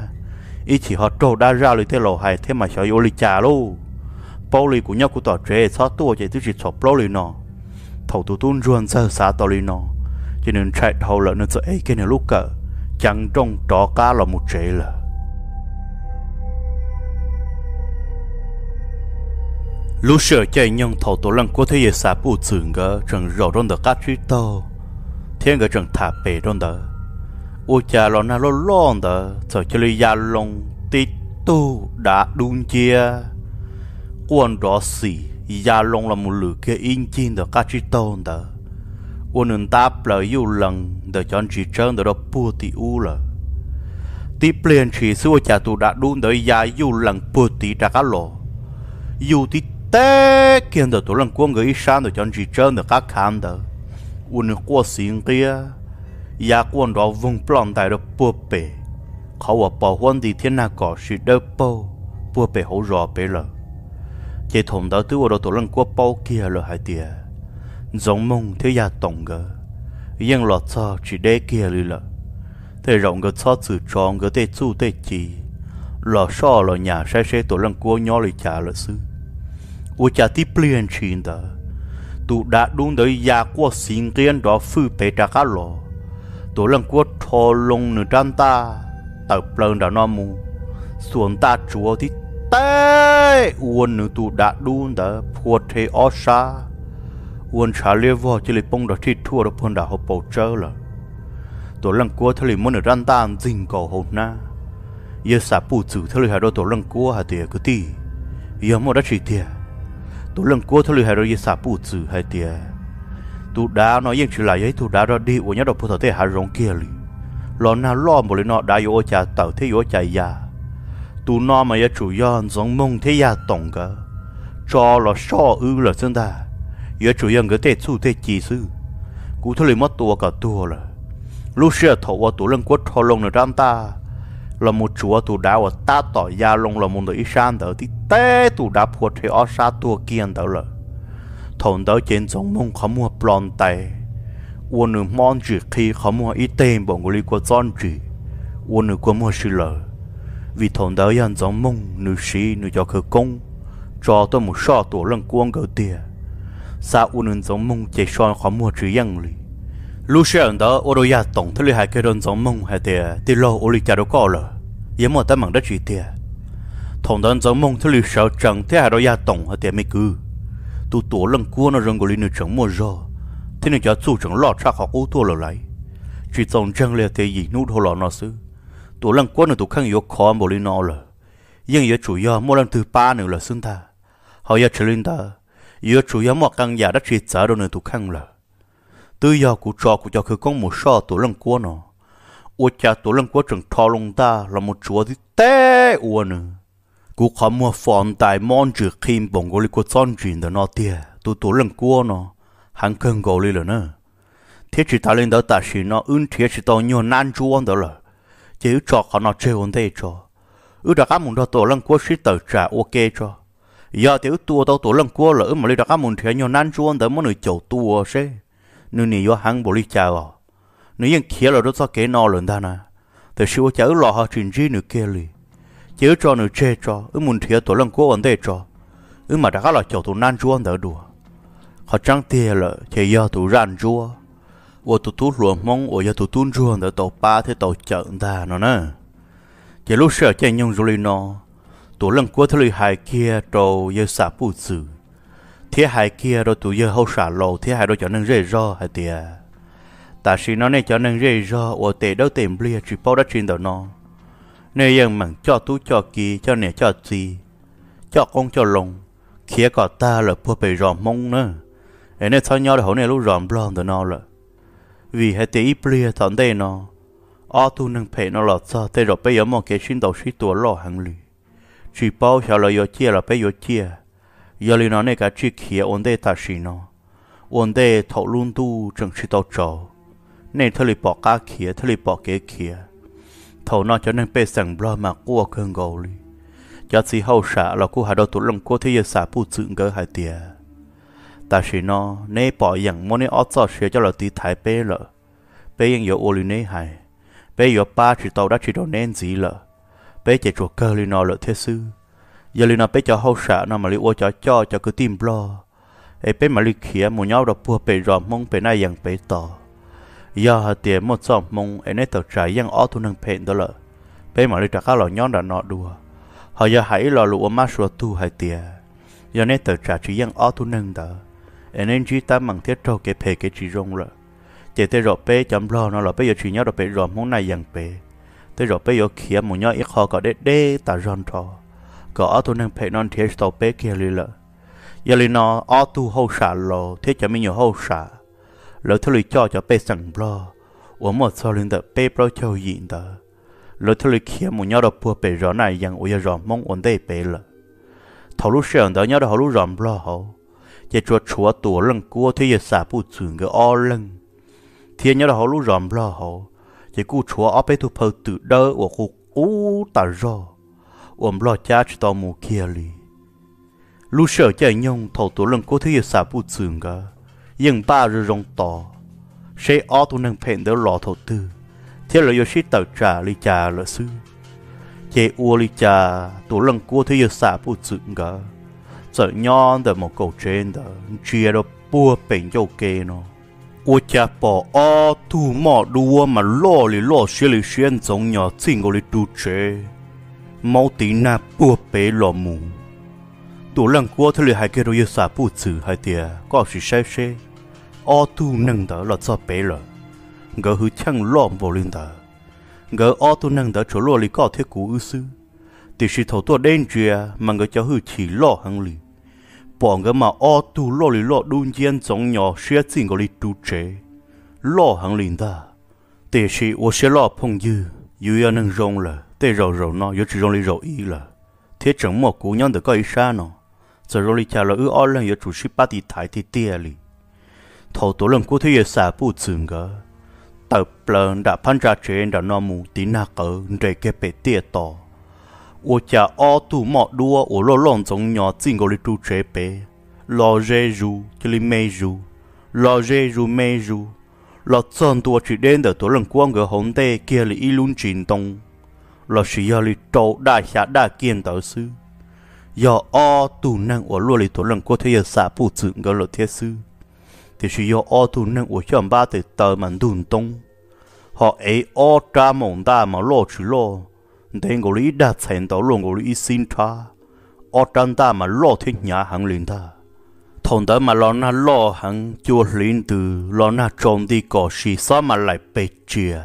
ý chỉ họ trâu đa ra lời thế lộ hay thế mà sợ yêu lý trà luôn bao lì của nhau của tỏ trẻ xóa tua chạy tôi chỉ sọp bao lì nó thầu tụ tuôn ruồn sơ xá tỏ lì nó cho nên chạy thầu lợn nên sợ ấy cái này lúc cỡ chẳng trong trò cá là một trẻ là lúc sợ chạy nhông thầu tổ lăng của thế giới xa bù trưởng gỡ chẳng rõ trong được cá trí tàu thiên cái chẳng thả bể trong đó ô cha lo na lo lo tờ sợ cho li ya long ti tu đã đun chia. Quan đó xì ya long là một lửa kia in chin tờ cá chi tôn tờ ô nương ta lỡ yêu lần tờ cho anh chỉ trơn tờ đó pua ti u là ti plien chỉ xưa cha tu đã đun tờ ya yêu lần pua ti đã cá lo yêu ti té kiên tờ tu lần quân người sang tờ cho anh chỉ trơn tờ cá khám tờ ô nương qua xin kia. ยอยากวันเราวงปลอนได้เราปัวเปเขาว่าปอวันดีเทียนนาก่อสิเดปอปัวเปเขารอไปเลยเจถมดาวตัวเราตัวลังกว่าปอเกียเลยหายเดียจงมงเทียตงเก yên lọt cho chỉ để kia lì lợ thế rộng cái cho chữ tròn cái tê chu tê chỉ lọ so lọ nhà sai sai tổ lần cua nhỏ lì trả lợ sư u cha tí plien chín đó tụ đã đúng tới nhà của xin tiền đó phư bể trả cá lọ tổ lần cua thò lông nửa trăm ta tập lần đã nó mù xuống ta chúa thì tê uốn nửa tụ đã đúng đó phùa thế ở xa uốn trả liêu vò chỉ lì bông đó thì thua đó phong đã học bầu trơ là tổ lần cua thay lì muốn nửa trăm ta dình cầu hồn na giờ xã bù chữ thay lì hai đôi tổ lần cua hai tiệt cái tí giờ mua đã chỉ tiệt tổ lần cua thay lì hai đôi giờ xã bù chữ hai tiệt tu đã nói yên chỉ là ấy tu đã ra đi của nhớ đó phụ thọ thế hai rong kia lì lo na lo một lần nọ đã yếu cha tàu, thế yếu cha ya tu nó mà yếu chủ yếu giống mông thế ya tổng cả. Cho là so ư là chân ta. Yếu chủ yếu cái thế chu thế chỉ sư cú thôi mất tua cả tua là. Lúc xưa thầu vào tu lần quất thò lông nữa trăm ta. Là một chúa tu đã và ta tỏ ya lông là một đời san đó thì té tu đã phù thế ở xa tua kiên đó là thằng đó trên trong mông khó mua plon tay uốn nửa món chỉ khi khó mua ít tên bọn người qua dọn chỉ uốn nửa qua mua sư lờ vì thằng đó yên trong mông nửa sĩ nửa cho khởi công. Cho tôi một sọ tổ lần cuông gỡ tiền sao uốn nửa trong mông chỉ son khó mua chỉ yên lì. Lúc sáng đó, ô đôi ya tổng thế hai cái đơn trong mông hay tiền thì lo ô lì cha đâu có lờ. Yếm một tấm bằng đất chỉ tiền thằng đó trong mông thế lì sợ chẳng thế hai đồ ya tổng hay tiền mấy cứ tu tổ lần cua nó rừng của linh chẳng mua rò thế nên cho chú chẳng lo ra họ ô tô lại chỉ tổng chân liệt thế gì nút hồ lọ nó sư tổ lần cua nó tụ khăn yếu khó bộ linh nó là nhưng yếu chủ yếu mỗi lần thứ ba nữa là xưng ta họ yếu trở lên ta yếu chủ yếu một căn nhà đã chỉ trả đâu nữa tụ khăn là tư yếu của trò của cho cứ con một so tổ lần cua nó. Ô cha tổ lần cua chẳng thò lông ta là một chúa thì té ua nữa cú khó mua phòn tại món chữ kim bông goli của chọn chuyện đó nó tia tu tu lần cua nó. Hắn cơn goli rồi nữa thế chỉ ta lên đó ta chỉ nó ưng thế chỉ tao nhiều nan chú ăn đó là chỉ cho khó nó chơi ổn thế cho. Ư đã các mùng đó tổ lần cua sĩ tờ trả ok cho. Giờ thì tua tao tổ lần cua là ư mà lấy đã các mùng thế nhiều nan chú ăn đó muốn người chầu tua xế. Nếu này yo hắn bồ đi chào nếu yên kia là đó sao kế nó lần ta nè thì sự chả lọ họ chuyện gì nữa kia liền chỉ cho nữ chê cho ư muốn thiệt tổ lần cố ổn đề cho ư mà đã là chỗ tụ nan chúa đỡ đùa họ chẳng tiền là chỉ do tụ ran chúa ô tụ tụ luôn mong ô giờ tụ tuôn chúa đỡ tổ ba thế tổ chợn ta nó nè chỉ lúc sợ chạy nhung rồi nó tổ lần cố thứ hai kia trâu giờ xả bù xử thế hai kia rồi tụ giờ hậu xả lầu thế hai rồi cho nên rơi ro hai tiền ta xin nó này cho nên rơi ro ô tệ đâu tìm bia chỉ bao đã trên đầu nó nơi dân mặn cho tú cho kỳ, cho nè cho gì cho con cho lồng khía cọ ta là bùa bề ròm mông nữa ấy nên sao nhau là hậu này lúc ròm blon từ nó là. Vì hai tế ít bia thằng đây nó. Ở tu nâng phê nó là sao thế rồi bây giờ mong cái xin đầu sĩ tuổi lo hàng lì. Chỉ bao giờ là yo chia là bây giờ chia. Giờ lì nó này cả chỉ khía ổn đây ta xin nó. Ổn đây thọ luôn tu chẳng chỉ tao trò. Nên thôi lì bỏ cá khía thôi lì bỏ cái khía. Thầu nó cho nên bê sẵn blo mà cua cơn gầu li cho chỉ hậu xả là cú hà đầu tụ lông cua thế giờ xả bù dựng gỡ hai tia ta chỉ nó nê bỏ yang mô nê ót cho xế cho là tí thái bê lợ bê yang yếu ô li nê hai bê yếu ba chỉ tàu đã chỉ đồ nên gì lợ bê chạy chuột cơ li nó lợ thế sư giờ li nó bê cho hậu xả nó mà li ô cho cho cho cứ tim blo ê bê mà li khía một nhau đó bùa bê ròm mông bê na yang bê tỏ giờ tiền một sòng mông ấy nét tờ trái yang ở thu nâng phèn đó lợ. Bé mà đi trả các lò nhón đã nọ đùa. Họ giờ hãy lò lụa má sủa tu hai tiền giờ nét tờ trả chỉ yang ở thu nâng đó ấy nên chỉ ta bằng thiết trâu cái phê cái chỉ rong lợ. Chỉ tới rồi bé chấm lo nó là bé giờ chỉ nhớ rồi bé rồi mông này yang bé tới rồi bé giờ kia một nhớ ít khó có đế đế ta rong trò. Có ở thu nâng phèn non thiết tàu bé kia lì lợ. Giờ lì nó ở thu hậu xả lò. Thiết cho mình nhiều hậu xả lỡ thơ lì cho cho bê sẵn bro ủa một sau lưng đợt bê bro châu yên đợt lỡ thơ lì kia một nhau đợt bùa bê rõ này rằng ủa à rõ mong ổn đây bê lợ. Thảo lúc sờn đợt nhau đợt hảo lúc rõ bro hậu chỉ cho chúa tổ lần cua thì giờ xả bù trường cái o lần. Thì nhau đợt hảo lúc rõ bro hậu chỉ cú chúa ở bê thu phơ tự đỡ ủa khu ú tà rõ ủa bro cha chỉ tao mù kia lì. Lúc sợ chạy nhông thảo tổ lần cua thì giờ xả bù trường cái nhưng ba rồi rong tỏ sẽ ở tu nâng phèn đỡ lọ thổ tư. Thế là yêu sĩ tàu trà li trà lỡ sư chế ua li trà tổ lần cua thế yêu xả bù dự ngờ. Sợ nhon đỡ một cầu trên đỡ chia đỡ bua bền châu kê nó ua cha bỏ ó tu mỏ đua mà lo lì lo xuyên lì xuyên giống nhỏ xin gọi li tu chế mau tí na bua bế lò mù. Tổ lần cua thế lì hai kê đôi yêu xả bù dự hai tìa, có sự sai sai ở tu nâng đỡ là cho bế rồi ngỡ hư chăng lom vô linh tờ ngỡ ô tu nâng đã chỗ lo li có thế cú ư sư thì sự thầu tua đen chia mà ngỡ cho hư chỉ lo hăng lì. Bỏ ngỡ mà ô tu lo li lo đun gian giống nhỏ xia chính ngỡ li tu chế lo hăng li ta thì sự ô sẽ lo phong dư dư yên nâng rong lờ tê rầu rầu nó yếu chỉ rong li rầu y lờ thế chẳng một cú nhân được có ý xa nó. Giờ rong li chả là ư o lần yếu chủ sĩ ba tỷ thái thì tia lì thổ tổ lần cú thế giới xả bù chừng gỡ tập lần đã phán ra trên đã nó mù tí na cỡ để cái bể tiệt tỏ ô cha ô tu mọ đua ô lo lon giống nhỏ chính gọi tu chế bể. Lo rê ru cho li mê ru. Lo rê ru mê ru. Lo chân tua chỉ đến được tổ lần quang ở hồng tê kia là y luôn trình tông. Lo chỉ giờ li trâu đại hạ đại kiên tờ sư giờ ô tu năng ô lo li tổ lần quang thế giới xả bù dựng gỡ lo thiết sư thì sử dụng ô tu nên của trong ba từ tờ mà đùn tông. Họ ấy ô tra mộng ta mà lo chỉ lo. Đến ngồi lý đã thành tàu luôn ngồi lý xin cha ô trăn ta mà lo thích nhà hàng liền ta thằng đó mà lo na lo hàng chua liền từ lo na trông đi cỏ xì sao mà lại bê chia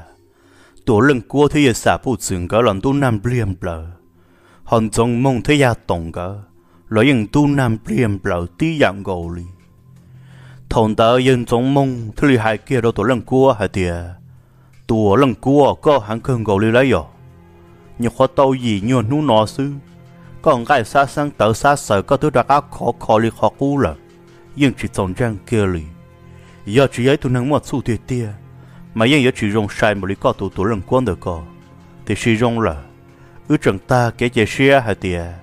tổ lưng cua thì xả phụ dựng cái lần tu nam bliêm bờ hòn trong mông thấy ya tổng cái lo những tu nam bliêm bờ tí dạng gầu liền thôn tờ yên trong mông thứ li hai kia đâu tổ lần cua hả tiề tổ lần cua có hắn cơn gầu li lấy à? rồi nhưng khó tàu gì như nú nọ sư còn cái xa sang tớ xa sợ có thứ đặc ác khó khó li khó cú là nhưng chỉ tổng trang kia li giờ chỉ ấy tụi năng một số tiệt tia, mà yên giờ chỉ rong sai một lý có tụ tổ lần quân được có thì chỉ rong là ư chẳng ta cái chế xe hả tiề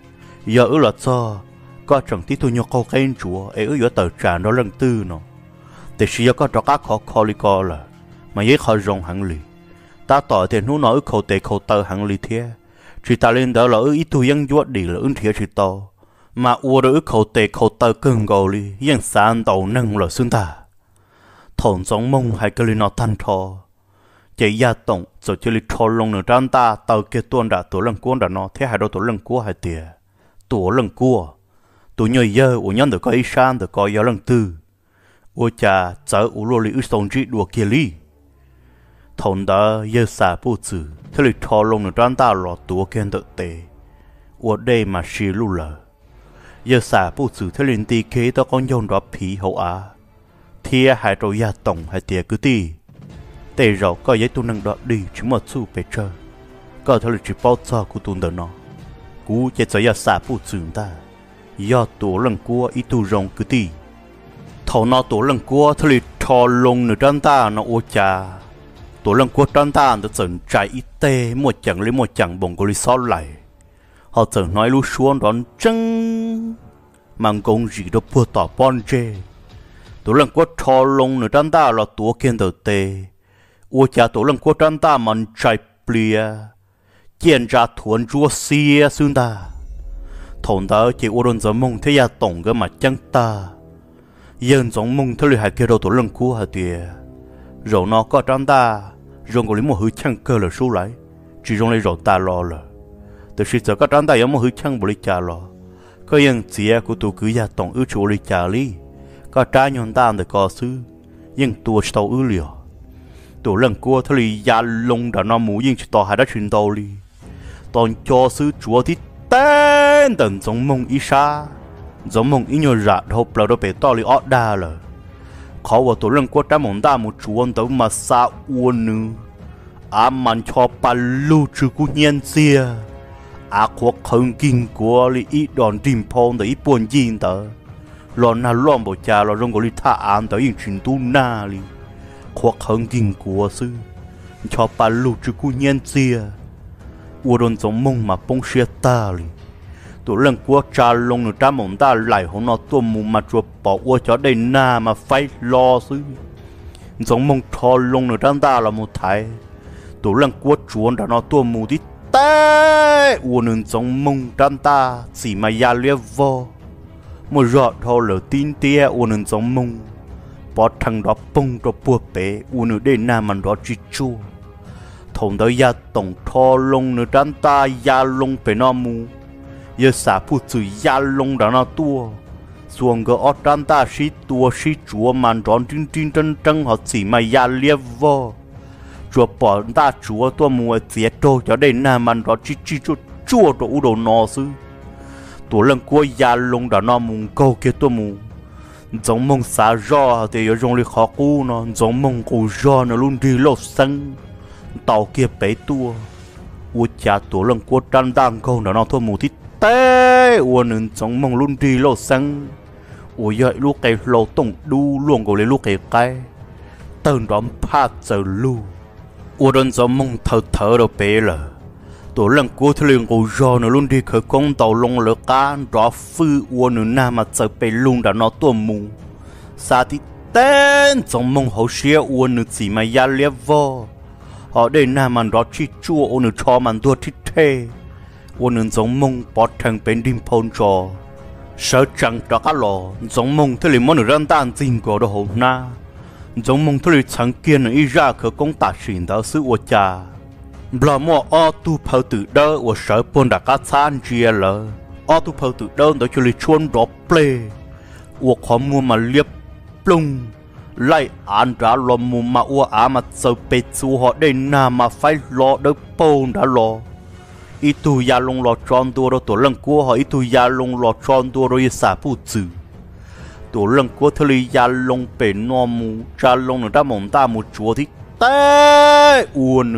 giờ ư là cho có chẳng tí thu nhớ câu khen chúa, ấy ở giữa tờ tràn đó lần tư nó. Thì chỉ có cho các khó khó lý co là, mà giấy khó rong hẳn lì. Ta tỏ thì nó nói khẩu tệ khẩu tờ hẳn lì thế chỉ ta lên đó là ư ít thu dân chuột đi là ứng thiệt chỉ to. Mà ua đó khẩu tệ khẩu tờ cưng gầu lì, dân sáng đầu nâng là xương ta thôn giống mông hay cái lì nó thanh thò. Chỉ gia tổng, rồi chỉ lì thò lông nửa trang ta tàu kia tuôn đã tổ lần cuốn đã nó, thế hai đó tổ lần cua hai tiền tổ lần cua tụi nhờ giờ u nhân được có ý san được có giờ lần tư. U cha chở u lô li u song chỉ đùa kia li thôn đó giờ xả bù chữ, thế li thò lông được trang ta lọ tua kén tự tệ u đây mà xì lu lờ. Giờ xả bù chữ, thế li tì kế đó con dòng đó phí hậu á. Thia hai trâu gia tổng, hai tia cứ tì. Tệ rõ có giấy tu năng đó đi, chứ mà chú bề chơi có thể là chỉ bao giờ của tu nó cú chỉ cho giờ xả bù chữ ta do tổ lần cua ít tu rong cứ tì. Thầu nó tổ lần cua thôi thò lông nửa trăn ta nó ô cha tổ lần cua trăn ta nó dần chạy ít tê một chẳng lấy một chẳng bồng có lý xót lại. Họ dần nói lu xuống đón chân mang công gì đó bùa tỏ bon chê tổ lần cua thò lông nửa trăn ta là tổ kiên đầu tê. Ô cha tổ lần cua trăn ta mà chạy blia kiến ra thuần chúa xia xương ta thôn đó chỉ u đồn giống mông thế ya tổng cơ mà chẳng ta. Dân giống mông thế hai kia đâu tổ lần cú hả tìa. Rồi nó có trong ta rồi có lý một hư chăng cơ là số lại. Chỉ trong lấy rồi ta lo là từ khi giờ có trong ta có một hư chăng bổ lý trả lo. Có dân chỉ e của tổ cứ ya tổng ưu chủ lý trả lý. Có trái nhon ta để có sư nhưng tụ tàu ưu liều tổ lần cua thế lý ya lông đã nó mũ nhưng chỉ tàu hai đã chuyển tàu lý. Toàn cho sư chúa thích tên tần giống mông ý xa giống mông ý nhờ rạt hộp là đó bể to li ọt đa là khó vào tổ lần quốc trái mông đa một chú ôn tấu mà xa uôn nữ à màn cho bà lưu trừ cú nhân xìa à cuộc không kinh của li ít đòn tìm phong để ít buồn gì tờ. Lo na lo bộ cha lo rong có lì tha an tờ yên chuyện tu na li cuộc không kinh của sư, cho bà lưu trừ cú nhân xìa u đồn giống mông mà bông xe ta li tụ lần qua cha lông nữa cha mong ta lại hôm nó tụ mù mà chùa bỏ u cho đây na mà phải lo xứ. Giống mong thò lông nữa đang ta là một thái. Tụ lần quất chuồn đã nó tụ mù đi tê u nên giống mong đang ta chỉ mà ya lia vô một giọt thò lỡ tin tia u nên giống mong bỏ thằng đó bông cho bùa bể u nữa đây na mà đó chỉ chua thùng đó ya tổng thò lông nữa đang ta ya lông phải nó mu, giờ xả phụ chữ ya lông đã nó tua. Xuống cái ở trên ta sĩ tua sĩ chúa màn tròn trinh trinh chân chân họ chỉ mà ya liệp vô chúa bỏ ta chúa tua mùa tiệt đồ cho đây nà màn đó chỉ chỉ chúa chúa đồ u đồ nọ sư tua lần qua ya lông đã nó mùng câu kia tua mùng giống mong xả rõ thì ở trong lịch khó cũ nó giống mong cổ rõ nó luôn đi lột xăng tàu kia bế tua. U cha tổ lần của trăn đang câu nó nó thua mù thì tê u nâng trong mong luôn đi lô sang u dạy lúc cái lô tổng đu luôn gọi lúc cái cái tên đón pa giờ lu u đơn giống mong thở thở đâu bế lờ. Tổ lần của thì liền của do nó luôn đi khởi công tàu lông lỡ cá đó phư u nâng nam mà giờ bế luôn đã nó thua mù. Sa thì tên trong mong hậu xia u nâng chỉ mà ya liếp vô họ đây nà màn đó chi chua ô nữ cho màn đua thịt thê. Ô nữ giống mông bó thằng bên đêm phong cho, sợ chẳng đó cá lò giống mông thế lì món nữ răng tàn dinh của đồ hồn na. Giống mông thế lì chẳng kia nữ y ra khờ công tả xỉn đó sự ô cha. Bà mò o tu phơ tử đơ ô sợ bồn đã cá san chia lờ. O tu phơ tử đơ đó cho lì chuôn đó play ô khó mua mà liếp plung. ไล่อัานดาลมมุมาอัวอามาเซเปจูหอได้นามาไฟลอเดปงดาลออีตุยาลงหลอจอนตัวราตัวลังกัวหออีตุยาลงหลอจอนตัวราอยสาผู้จือตัวเรื่งกัวทะเลยาลงเป็นนอมูจาลงหนึ่งด้ามงตามูจัวที่เต้อวน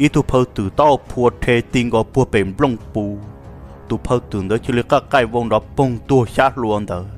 อีตุเพอตื่นต้าพัวเทติงก็พัวเป็นปลงปูตุเพอตื่นเดชิลิก้าใกล้วงรอกปงตัวชาลวนเด้อ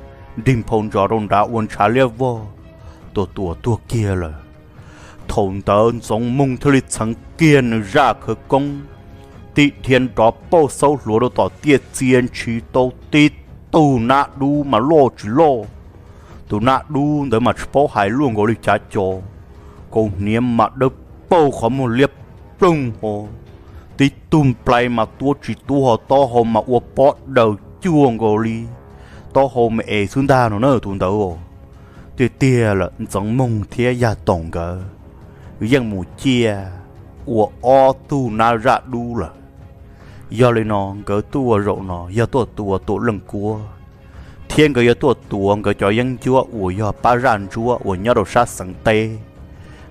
đình phong gió đông đã uốn trả lia vô. Tổ tổ tổ kia là thôn tớ giống mông thư lịch chẳng kiên ra khởi công. Tị thiên đó bao sâu lúa đồ tỏ tiệt chiến trí tàu tị tù nạ đu mà lo chứ lo tù nạ đu để mà bao hải luôn gọi lịch trả cho câu niệm mà đập bao khó một liếp plung hồ tí tùm play mà tua chỉ tu họ to hồ mà ua bọt đầu chuông gọi đi to hồ mà ế xuống đa nó nở tùn đầu. Tị tia là giống mông thia ya tổng cả dân mù chia, ua o tu na ra đu là. Giờ lên nó gỡ tua rộ nó giờ tua tua tua lần cua. Thiên gỡ giờ tua tua gỡ cho dân chúa ủa giờ ba ràn chúa ủa nhớ đồ sa sẵn tê.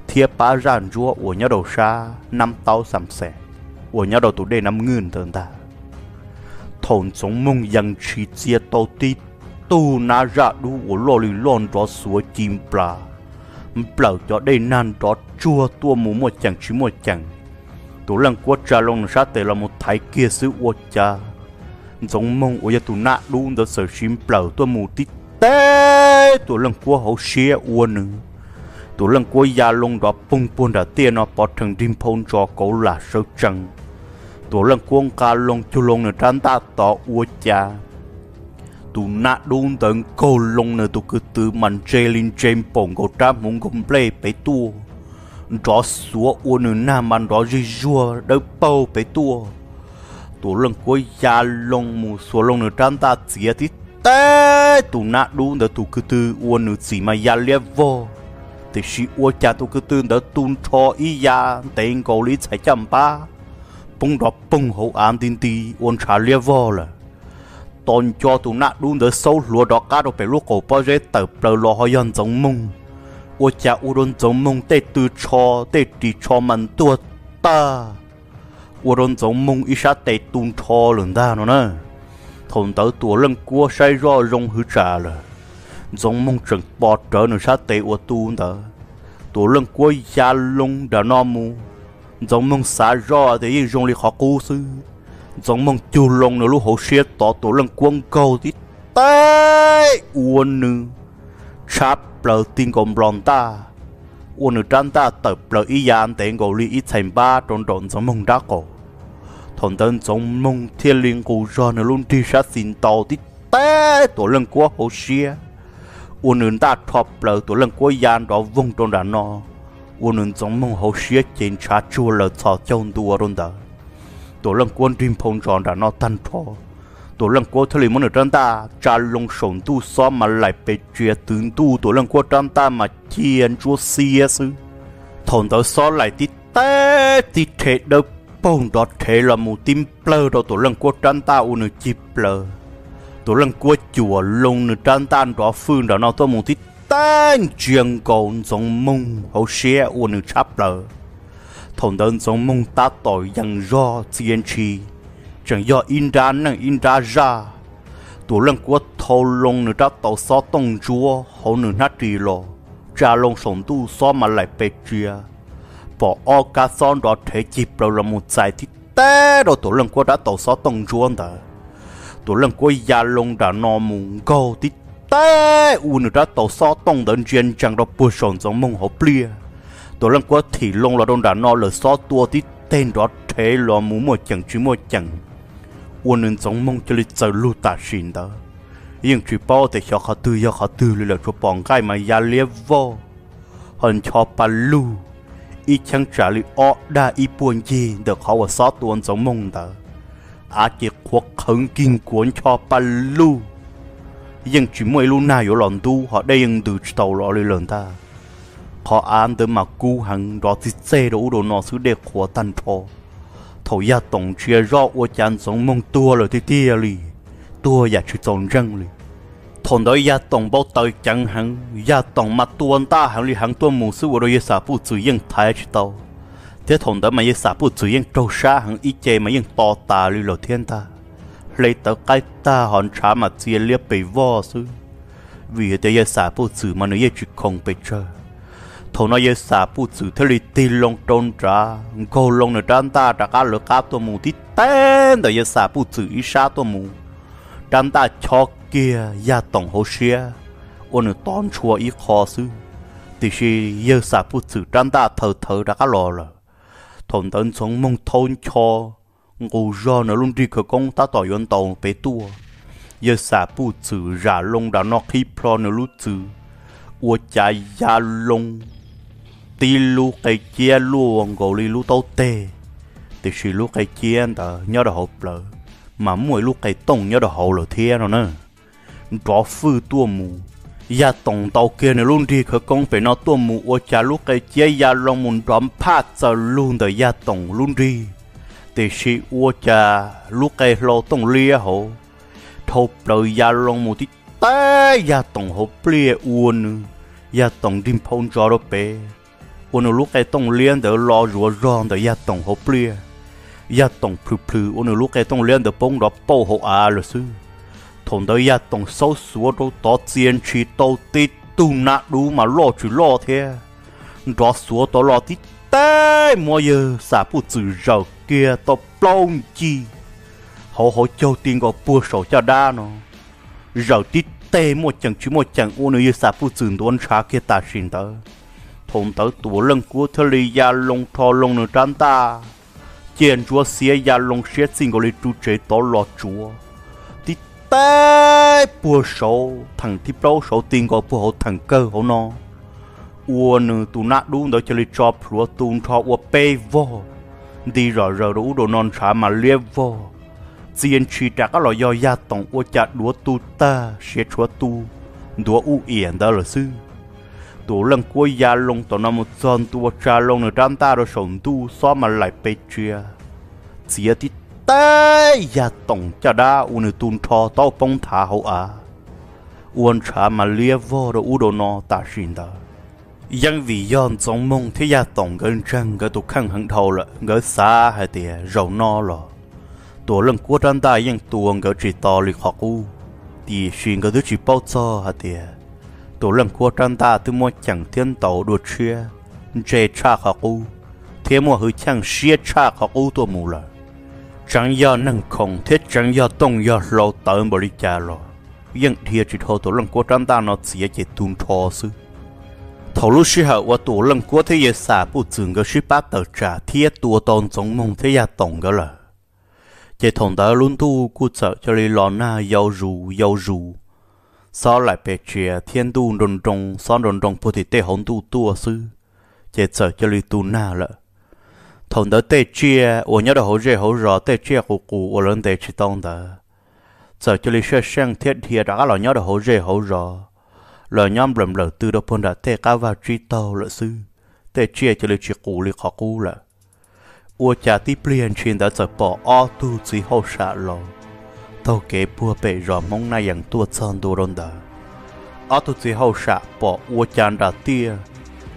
Thiên ba ràn chúa ủa nhớ đồ sa năm tàu sầm sẻ ủa nhớ đồ tụ đề năm ngươn tơn ta. Thôn sống mông dân chi chia tàu tí tu na ra đu wo lo li lon đó suối chim pla plau cho đây nan đó chua tua mu mo chẳng chi mo chẳng tu lăng qua cha long sát te là một thái kia sự wo cha. Giống mong ô tu na đu đó sở chim bầu tua mu tít tê. Tu lăng qua hậu xia wo nữ. Tu lăng qua ya long đó pung pung đã tiền nó bỏ thằng dim phong cho cậu là sâu trăng. Tu lăng quang ca long chu long nữa tan ta tỏ wo cha tu na đu tận cô long nữa tu cứ từ mình Jalen James bổng cậu ta muốn cùng play bấy tu rõ số u nè na mình rõ gì rùa đâu bao bế tu tu lần cuối ya long mù số long nè trăm ta chia thì tê. Tu na đu đỡ tu cứ từ u nè chỉ mà ya liệt vô. Thì si u cha tu cứ từ đỡ tu cho ý ya tên cô lý chạy chậm ba. Bông đó bông hậu ám tin tì uốn trả liệt vô là tôn cho tụ nạ đun đỡ sâu lúa đó cá đồ bể lúa cổ bao giờ tờ bờ lúa hoa dân giống mông. Ô cha u đôn giống mông tê tư cho, tê trì cho mình tua ta. U đôn giống mông ý sát tê tun cho lần ta nó nè. Thôn tớ tua lần cua say ro rong hư trà là giống mông trừng bò trở nửa sát tê u tu tớ tua lần cua gia lông đã no mu giống mông xả để yên rong li khó cú sư giống mong chu lông nó lúc hậu xe tỏ tổ lần quân cầu thì tê uôn nữ chắp lờ tin gồm lòng ta. Uôn nữ trăn ta tập lờ ý dàn tên gồm lì ít thành ba tròn tròn giống mong đá cổ. Thằng tên giống mong thiên liên cụ rõ nó luôn đi sát xin tàu thì tê tổ lần quân hậu xe uôn nữ ta thọp lờ tổ lần quân dàn đó vung tròn đá nó uôn nữ giống mong hậu xe trên trả chua lờ thọ chôn đùa rồi đời tổ lăng quân đêm phong tròn đã nó tan thọ tổ lăng quân thay muốn ở trang ta, cha long sồn tu xóa mà lại bị chuyện tướng tu. Tổ lăng quân trang ta mà chiên chúa xia sư thằng tớ xóa lại tí té tí thế đâu bông đó thế là một tim plơ đó tổ lăng quân trang ta u nửa chip plơ. Tổ lăng quân chùa long nửa trang ta đó phương đó nó tôi một tí tan chuyện còn giống mông hậu xe u nửa chắp plơ thằng đơn giống mong ta tội yang do chiến trì. Chẳng do in ra năng in ra ra. Tổ lần của thâu lông nữa đã tàu xó tông chúa hậu nữa nát trì lò. Cha lông sống tu xó mà lại bê chia bỏ o cá son đó thế chịp rồi là một giải thì té rồi tổ lần của đã tàu xó tông chúa đó tổ lần của gia lông đã nò mùng câu thì té. U nữa đã tàu xó tông đến chuyên chẳng đó bùa sồn giống mong hậu blia tổ lần qua thì lông là đông đã nó là xó tua tí tên đó thế lo mũ mò chẳng chứ mò chẳng. Uốn nên giống mong cho lịch sử lưu tả xin đó. Nhưng chỉ bao để cho họ tư, cho họ tư là cho bọn cái mà ya liếp vô. Hơn cho bà lưu ý chẳng trả lý ọ đa ý buồn gì, được họ và xó tuôn giống mong đó. À chỉ quốc khẩn kinh cuốn cho bà lưu. Nhưng chỉ mỗi lúc nào có lòng tu họ đây nhưng từ đầu lo lên lần ta họ ăn tới mà cú hàng đó thì xe đồ đồ nó sự đẹp khó tan thọ thầu gia tổng chia rõ của chàng sống mong tua rồi thì tia lì. Tua ya chỉ tổng răng lì. Thằng đó ya tổng bao tới chẳng hàng ya tổng mà tuôn ta hàng lì hàng tuôn mù sư rồi ya sa bu tự yên thái chứ tao. Thế thằng đó mà ya sa bu tự yên trâu sa hàng ít chế mà yên to tà lì lo thiên ta. Lấy tới cái ta hòn trả mà chia liếp bị vò sư vì thế ya sa bu tự mà nó ya chỉ không bị chơi thầu nó ye xả bù chữ thế li tì lông trôn trả cô lông nữa trăn ta trả cá lửa cá tua mù tí tên đời ye xả bù chữ ý xa tua mù trăn ta cho kia ya tổng hồ xia ôn nữa tón chùa ý khó sư thì khi ye xả bù chữ trăn ta thờ thờ trả cá lò rồi thôn tấn sống mong thôn cho ngủ do nó luôn đi khởi công ta tỏ yon tàu bé tua ye xả bù chữ ra lông đã nó khi pro nó lút chữ 我家呀龙。 Tí lu cái chia luôn gỗ li lu tàu tê. Thì xì lu cái chia tờ nhớ được hộp lợ mà mỗi lu cái tông nhớ được hậu lợ thiên rồi nè. Đó phư tua mù. Ya tông tàu kia này luôn đi khởi công phải nó tua mù. Ô cha, lu cái chia ya long muốn đóm phát giờ luôn đời ya tông luôn đi. Thì xì ô cha, lu cái lo tông lia hộ thộp lợ ya long mù tí tay ya tông hộp lia uôn ya tông đinh phong cho đó bé วันนู้ลูกไก่ต้องเลี้ยงเดี๋ยวรอรัวรองเดี๋ยวยาต้องหอบเปลี่ยยาต้องพลืพลืวันนู้ลูกไก่ต้องเลี้ยงเดี๋ยวป้องรับโตหกอาหรือซื้อถงเดี๋ยวยาต้องเศร้าสัวโตต่อเจียนชีโตติดตุนักดูมาล่อจุล่อเทียรอสัวต่อรอติดเต้มัวเยอสาผู้จื่อเราเกียต่อปล้องจีเขาเขาเจ้าตีนก็ปัวสาวจะด้าเนาะเราติดเต้มัวจังชิมัวจังอ้วนเยอสาผู้จื่อโดนชาเกียตาชินเตอ thùng tới tù lưng của thơ lì ya lông thò lông nửa trán ta. Chèn chúa xía ya lông xía xin gọi chú chế tỏ lọ chúa. Tí tê bùa sổ, thằng tí bao sổ tiền gọi bùa hậu thằng cơ hậu nó. Ua nửa tù nát đúng đó cho lì cho phùa tùn cho ua bê vô. Đi rõ rõ đủ đồ non trả mà lia vô. Chiên chi trả các loại do ya tổng, ua chặt đúa tu ta, xía chúa tu. Đúa u yển đó là sư tổ lần cuối gia lông tổ nằm một dân tu cha lông nửa trăm ta rồi sống tu so mà lại bê chia chỉ thì tê gia tổng cha đa, u nửa tuôn thọ tao bông thả hậu à uốn cha mà lia vô rồi u đồ nó ta xin ta. Dân vì 因为 yon trong mong thế gia tổng gần chân cái tụ khăn hẳn thầu là gần xa hay tìa rầu no rồi. tổ lần cuối trăm ta yên tuồng gần chỉ to lịch học u. Thì xin cái thứ chỉ bao cho hay tìa tổ lần qua trăn ta từ mua chẳng thiên tàu đuột chia chế cha khó u. Thế mua hứa chẳng xia cha khó u tổ mù lợ chẳng do nâng không thế chẳng do tông do lâu tới bờ đi cha lo nhưng thiệt chỉ thôi tổ lần của chúng ta nó chỉ chỉ tuôn thọ sư thầu lúc sư xưa và tổ lần của thế giới xã bu trường cái sư bắt tờ trả thiết tua tôn giống mong thế gia tổng cái lợ chỉ thằng đó luôn tu cú sợ cho lý lò na yêu rù yêu rù sao lại bề chìa thiên tu rồng rồng sao rồng rồng phụ thì tê hồng tu tua sư chế sợ cho lì tu na lợ. Thằng đó tê chia ở nhớ đồ hổ dễ hổ rò, tê chia của cụ ở lớn tê chi tông đó sợ cho lì xuất sang thiết thiệt đã là nhớ đó hổ rể hổ rò. Lợ nhóm lầm lợ tư đó phân đã tê cao vào truy tàu lợ sư, tê chia cho lì chia cụ lì khó cụ lợ. Ua cha tí plien chuyên đã sợ bỏ o tu chỉ hậu sợ lòng tàu kế bùa bệ rõ mong nay yang tua chân đồ rôn đà. Ở tu chỉ hậu sạ bỏ ua chan đà tia.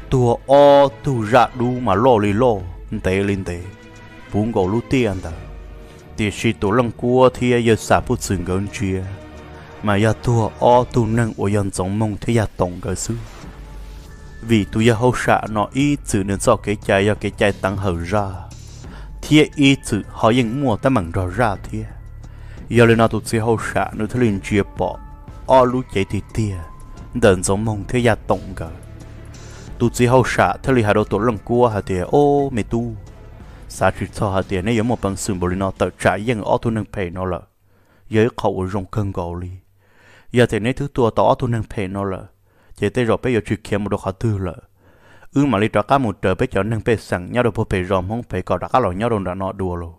Tua o tu rạ đu mà lo lì lo tế linh tế bún gỗ lu tiền đà thì si tu lăng cua thì giờ sạ bút sừng gần chia. Mà ya tua o tu nâng ua yan giống mong thì ya tổng gỡ sư vì tu ya hậu sạ nó y chữ nên cho cái chai ya cái chai tăng hở ra. Thì y chữ mùa ta mảng rõ ra thiệt giờ lên nào tụt sẽ hậu xạ nữa thế liền chia bỏ o lú chạy thì tia đợn giống mong thế ya tổng cả tụt sẽ hậu xạ thế liền hai đầu tụt lần cua hả tiệt ô mẹ tu sa chỉ cho hả này giống một bằng sừng bồ nó tự trả ยัง o tu nâng pay nó là giới khẩu rong cân gạo li giờ thế này thứ tua tỏ tu nâng pay nó là chỉ tới rồi bây giờ chuyện kiếm một đồ khó tư là ư mà li trả cá một trời bây giờ nâng bê sẵn nhau đồ bộ bê ròm không phải có đã cá lò nhau đồ đã nọ đùa rồi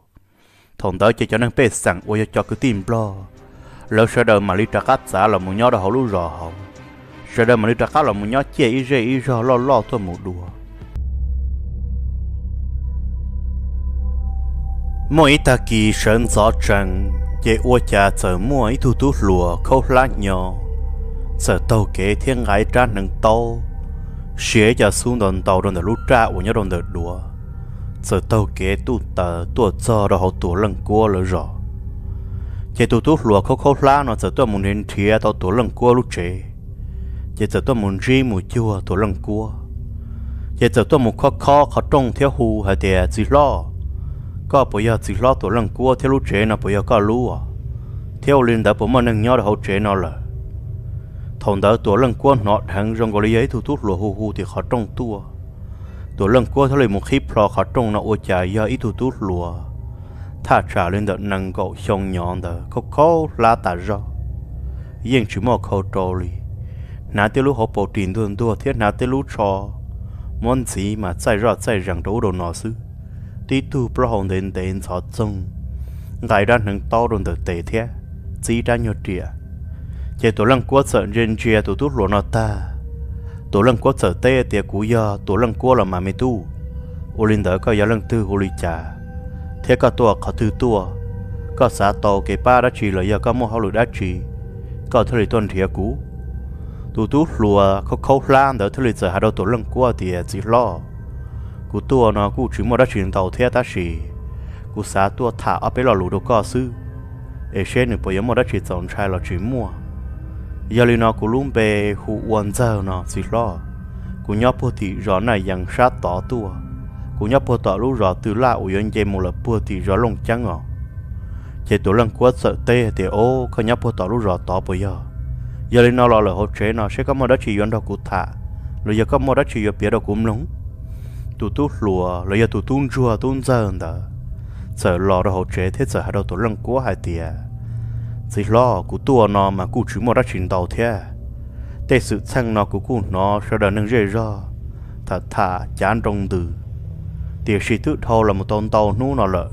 thằng đó chỉ cho nên bê sẵn, ôi cho cứ tìm lo. Lỡ sợ đời mà đi trả cá xã là muốn nhớ đồ hậu lú rò hậu sợ đời mà đi trả cá là muốn nhớ chê ý rê ý rò lo lo thôi một đùa. Mỗi ta kỳ sơn gió trần chế ua cha chờ mỗi thu tu lùa khâu lá nhỏ. Giờ tàu kế thiên gái ra nâng tàu xế cho xuống đòn tàu đòn lúc ra của nhớ đòn đợt đùa sợ tàu kế tu tờ tu cho rồi hậu tu lần cua lỡ rõ. Chỉ tụ tu lùa khâu khâu lá nó sợ tu muốn đến thìa tàu tu lần cua lúc chế chỉ sợ tu muốn ri mùi chua tu lần cua. Chỉ sợ tu muốn khó khó khó trông theo hù hay để gì lo. Có bây giờ chỉ lo tổ lần cua theo lúc chế nó bây giờ có lúa. Theo linh đã bố mà nâng nhau hậu chế nó là thằng đó tổ lần cua nó, thằng trong cái giấy tụ thuốc lúa hù hù thì khó trông tua tổ lần cua theo lời một khi pro khó trông nó ô chả do ít thu thuốc lúa thà trả lên đợt nâng gạo xong nhọn đó có khó lá tả ra yên chỉ một câu trò li nãy tiêu lúc họ bộ tiền tuần tua thiết nãy tiêu lúc cho món gì mà chạy ra chạy rằng đấu đồ nó xứ? Tí tu pro hồng đến đến cho chung ngài ra nâng to đồn được tệ thế chỉ ra nhiều trịa. Chỉ tổ lăng quá sợ trên chia tổ tốt lộ nó ta tổ lăng quá sợ tê tiệt cú ya tổ lăng quá là mà mê tu. Ô linh đỡ có ya lăng tư hồ lì trà thế có tua có tư tua có xã tổ kế ba đã chỉ là giờ có mua hậu lực đã chỉ có thời tuần thiệt cú. Tổ tu lùa, có khâu lan đỡ thời giờ hai đầu tổ lăng quá thì chỉ lo. Cú tua nó, cú chỉ mua đã chuyển tàu thế ta chỉ cú xã tua thả ở bên lò lũ đồ có sư ê xe nữa bây giờ mua đã chỉ dọn trai là chỉ mua giờ li nó cú lùm bề hụ uốn giờ nó chỉ lo cú nhớ po thì rõ này yang sát tỏ tua. Cú nhớ po tỏ lũ rõ từ lạ u yên dây một là po thì rõ lông trắng ngọ chỉ tổ lần quất sợ tê thì ô có nhớ po tỏ lũ rõ tỏ bây giờ giờ li nó lo là hỗ trợ nó sẽ có mua đã chỉ yên đâu cú thả rồi giờ có mua đã chỉ yên bia đâu cũng lúng tụ tụ lùa rồi giờ tụ tung chua tung dần đó sợ lo đó hỗ trợ thế sợ hai đầu tụ lăng quất hai tia chỉ lo cú tua nó mà cụ chú một đã chuyển đầu thế. Tê sự sang nó của cụ nó sẽ đỡ nâng dễ ra thật thà chán trong từ. Tiệc sĩ tự thâu là một tôn tàu nú nó lợ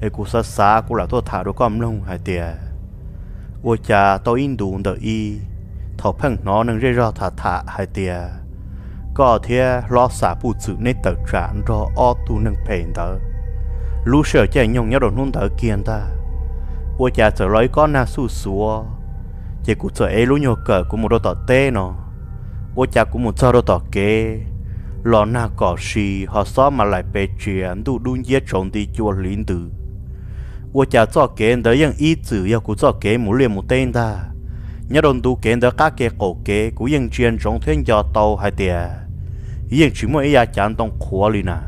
ê, cụ xa xa cú là tôi thả đồ con lông hai tia ôi cha tôi in đủ đợi y. Thọ phăng nó nâng dễ ra thả thả hai tia có thế, lo xả bù chữ nên tự trạng cho o tu nâng phèn tờ lũ sợ chạy nhông nhau đồ nôn tờ kiên ta ôi cha sợ lối con na su xua chỉ cũng sợ ấy lúc nhau cờ của một đôi tọt tê nó ôi cha cũng một cho đôi tọt kê. Lo na cỏ xì họ xó mà lại bề chuyện đủ đun giết trộn đi chùa lính tử. Ôi cha cho kê đỡ yang ý chữ yêu cũng cho kê một liền một tên ta. Nhớ đồn tu kê đỡ các kê cổ kê cũng yang chuyện trong thuyền cho tàu hay tiệt yên chỉ mỗi ya chán tông khóa liền nà.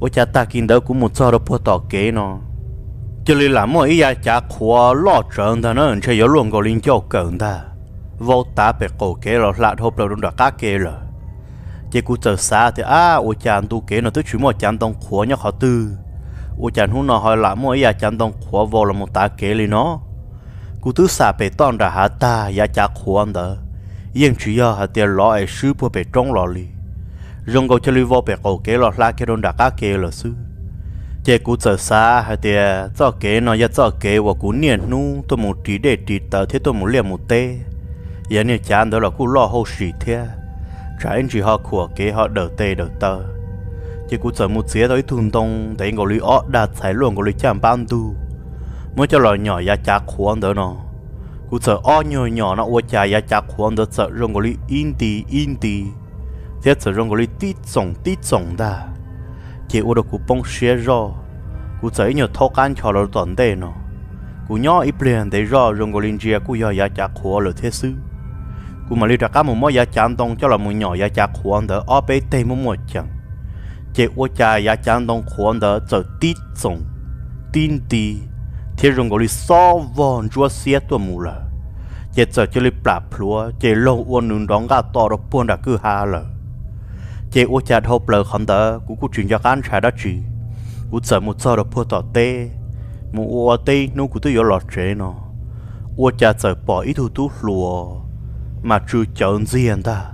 Ô cha ta kinh đỡ cũng một giờ đôi tọt tỏ nó chỉ là làm mỗi nhà cha khóa lo trơn ta nó chỉ có luôn có linh cho cẩn ta vô ta bị cổ kế rồi lạ hộp rồi đã cá kế rồi chỉ cú chờ xa thì à ô chàng tu kế nó tới chỉ mỗi chán tông khóa nhá họ tư. Ô cha hú nó hỏi làm mỗi nhà chán tông khóa vô là một ta kế li nó. Cú tứ xa bị tòn ra hạ ta nhà cha khóa đó yên chỉ ya hạt tiền lo ai sư bùa bị trong lo li rong cầu cho li vô bị cầu kế lo la cái đồn đặc cá kế lo sư chế cú trở xa hay tiền cho kế nó ya cho kế và cú niệm nu tôi một trí để trí tờ thế tôi một liền một tê ya niệm chán đó là cú lo hậu sĩ thế trả anh chỉ họ của kế họ đỡ tê đỡ tờ chế cú trở một xía tới thun tông thấy ngồi lì ọ đạt sai luôn ngồi lì chạm ban tu mới cho lời nhỏ ya chả khoan đó nó cú sợ ọ nhỏ nhỏ nó ua cha ya chả khoan đó sợ ngồi lì in đi in đi thế sợ ngồi lì tít sòng tít sòng đà chỉ u được cú bông xé ro cú sợ nhiều thâu can cho nó toàn đây nó cú nhỏ ít liền để ro rong linh chia cú ya giá chả khoan rồi thế sư cú mà lưu ra cá một mối giá chán tông cho là một nhỏ giá chả khoan đỡ ở bên tây một một chẳng. Chỉ u cha giá chán tông khoan đỡ sợ tít sống tin đi thế rồi gọi là so vòn chúa xe tua mù là chỉ giờ cho li bạp lúa chỉ lâu uốn nướng đóng gà to đó buôn đã cứ hà là chế ô chặt hộp lờ không đỡ cú cú chuyển cho ăn trái đó chứ, cú sợ một giờ được phô tỏ tê. Một ô tê nó cú tôi lọt chế nó. Ô chặt sợ bỏ ít thu tú lúa mà chú chọn riêng ta.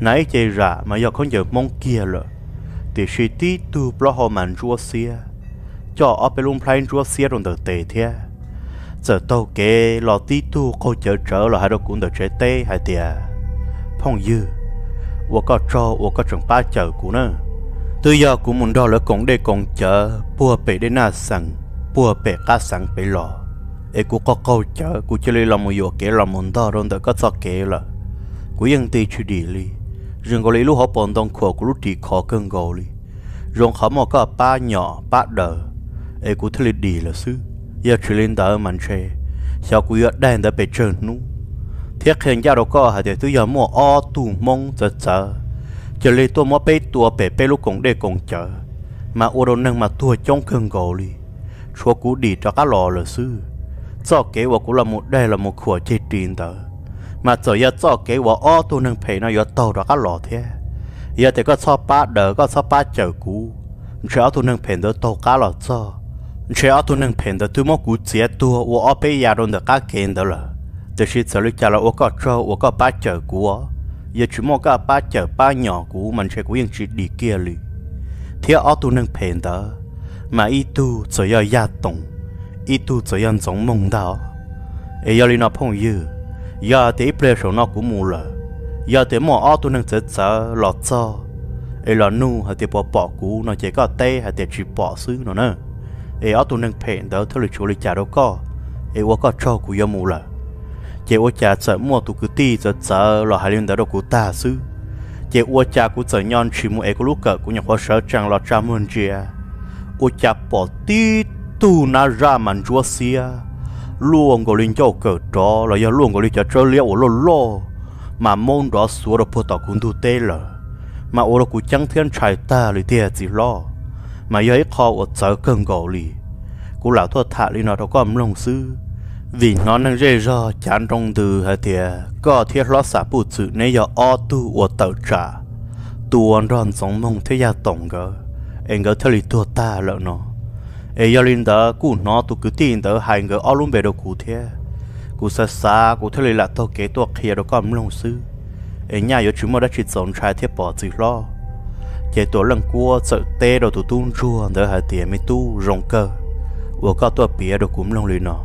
Nãy chế ra mà giờ không giờ mong kia rồi thì suy tí tu bỏ họ mạn chúa xe cho ở bên lung plain chúa xe trong đời tệ thế giờ tàu kế lò tí tu cô chở trở là hai đứa cũng được chế tê hai tia phong dư tôi có cho tôi có chừng ba chở của nó. Từ giờ cũng muốn đó là cũng để cùng chờ, bùa bể để na sẵn bùa bể cá sẵn bể lò. Ấy cũng có câu chờ, cũng chỉ lấy làm một yếu kế lòng muốn đó rồi được có cho kế là cũng yên tì chú đi li rừng có lấy lúc họ bọn đông khổ cũng lúc đi khó cơn gầu li rồi họ mà có ba nhỏ ba đờ, ai cũng thấy đi là sư giờ chỉ lên đó mà chơi sau cũng giờ đang đã bị trơn nu thiết hiện ra đâu có hạt tôi giờ mua o tu mong chờ chờ chờ lấy tôi mua bê tua bê bê lúc cũng để cùng chờ mà ô đồ nâng mà tua trong khương gầu đi chúa cú đi cho các lò là sư cho kế và cũng là một đây là một khổ chơi tiền tờ mà giờ giờ cho kế và o tu nâng phải nó giờ tàu cho các lò thế giờ thì có cho ba đỡ có cho ba chờ cú chỉ tu nâng phải nó tàu cá lò cho chờ ở tu nâng phèn nó tu mua cú chế tua wo ở bên nhà rồi được các kiện đó là 只是这里家了我个车我个八九股，也只么个八九八 nhỏ 股，们却股用只里 kia 里，贴奥都能骗的，嘛一度只要压动，一度只要总梦到，哎要你那朋友，要得不手那股木了，要得么奥都能只走落走，哎了努还得不 bỏ 股，那这个带还得去 bỏ 输了呢，哎奥都能骗的，他里处理家了个，哎我个车股要木了。chế ô cha sợ mua tụ cứ ti giờ sợ lo hai liên đó của ta sư chế ô cha cũng sợ nhon chỉ mua ế của lúc cỡ của nhà khoa sở chẳng lo cha muốn chia ô cha bỏ ti tu na ra màn chúa xia luôn có linh cho cỡ đó là do luôn có linh cho cho liệu lo lo mà môn đó xuống được phụ tao cũng tu tê lờ mà ô đó cũng chẳng thiên trai ta lì tia gì lo mà giờ ấy khó ở sợ cần gọi lì cũng là thua thả lì nó đó có âm lòng sư vì nó đang rơi rò chán trong từ hả thì có thiết lót xả bút chữ nấy giờ o tu của tàu trả tu ăn ròn sống mông thế gia tổng gỡ em gỡ theo lý tua ta lợ nó. Em giờ linh tớ cụ nó tu cứ tin tớ hai người ô luôn về đồ cụ thế cụ xa xa cụ theo lý là tao kế tuộc kia đồ con lông sư. Anh nhà yếu chúng mà đã chỉ sống trai thiết bỏ chữ lo. Chế tổ lần cua sợ tê đồ tụ tung rùa tớ hả thì mới tu rong cơ, của có tua bía đồ cúm lông lì nó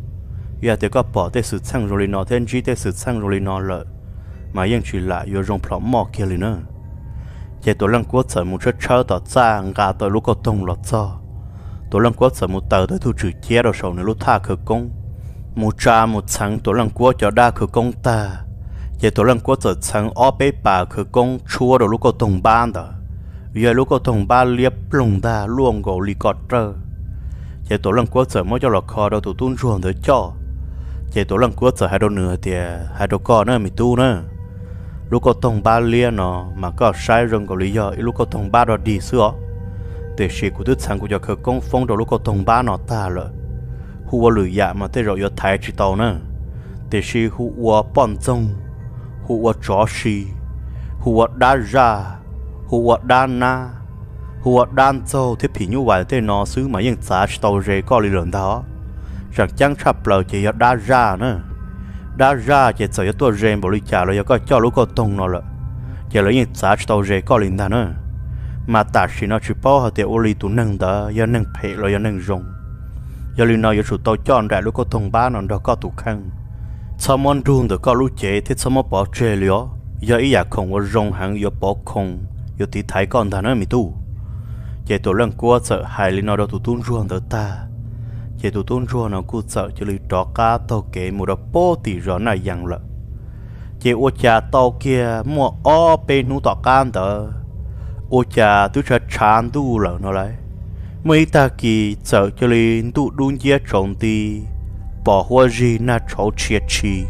lúa cho giờ thì có bỏ sang rồi nó thêm chỉ tới sự sang rồi nó lợi mà ยัง chỉ lại vô trong plot mò kia nữa chỉ tổ lăng quốc sợ một chút chơi tỏ ra ngà tờ lúc có tung lọt cho tổ lăng quốc sợ một tờ tới thu trừ chia đầu sầu lúc tha khởi công một cha một sáng tổ lăng quốc cho đa khởi công ta chỉ tổ lăng quốc sợ sáng ở bế bà công chua đầu lúc có tung ban đó giờ lúc có tung ban liếp lùng ta luôn gỗ lì cọt trơ chỉ tổ lăng quốc sợ mỗi cho lọt kho đầu tụ tuôn ruộng cho chỉ tổ lăng quốc sợ hai đầu nửa thì, hai đầu cò nữa mình tu nữa. Lúc có thông ba lia nó mà có sai rừng có lý do lúc có thông ba đó đi xưa. Để sĩ của tôi sang của cho khởi công phong đồ lúc có thông ba nó ta rồi hùa lười dạ mà tới rồi yo thái chỉ tàu nữa. Để sĩ hùa bọn trông hùa chó sĩ hùa đa ra hùa đa na hùa đan châu thế phí như vậy thế nó xứ mà những giá chỉ tàu rể có lý luận đó rằng chẳng sắp lỡ chỉ đa ra nữa đã ra chỉ sợ tôi rèn bộ lý trả rồi có cho lúc có tung nó rồi chỉ lấy những giá trị tàu rèn có linh đàn nữa mà ta chỉ nó chỉ bao hạt ô lý tụ nâng đó giờ nâng phê rồi giờ nâng rong giờ lý nó giờ chủ tàu chọn ra lúc có tung ba nó đó có tụ khăn. Sau món run được có lúc chế thì sau món bỏ chế lió giờ ý giả không có rong hàng giờ bỏ không giờ tí thấy con ta nữa mi tu chỉ tổ lần qua sợ hai lý nó đó tụ tuôn ruộng đó ta chỉ tụ tôn rùa nó cứ sợ chỉ lì trọ cá tàu kế một đợt bố tỷ rõ này dặn lợ. Chỉ ô cha tàu kia mua ó bên nụ tọ can tờ. Ô cha tôi sẽ chán tu lợ nó lại mấy ta kỳ sợ chỉ lì tụ đun chia trồng đi bỏ hoa gì na cháu chia chi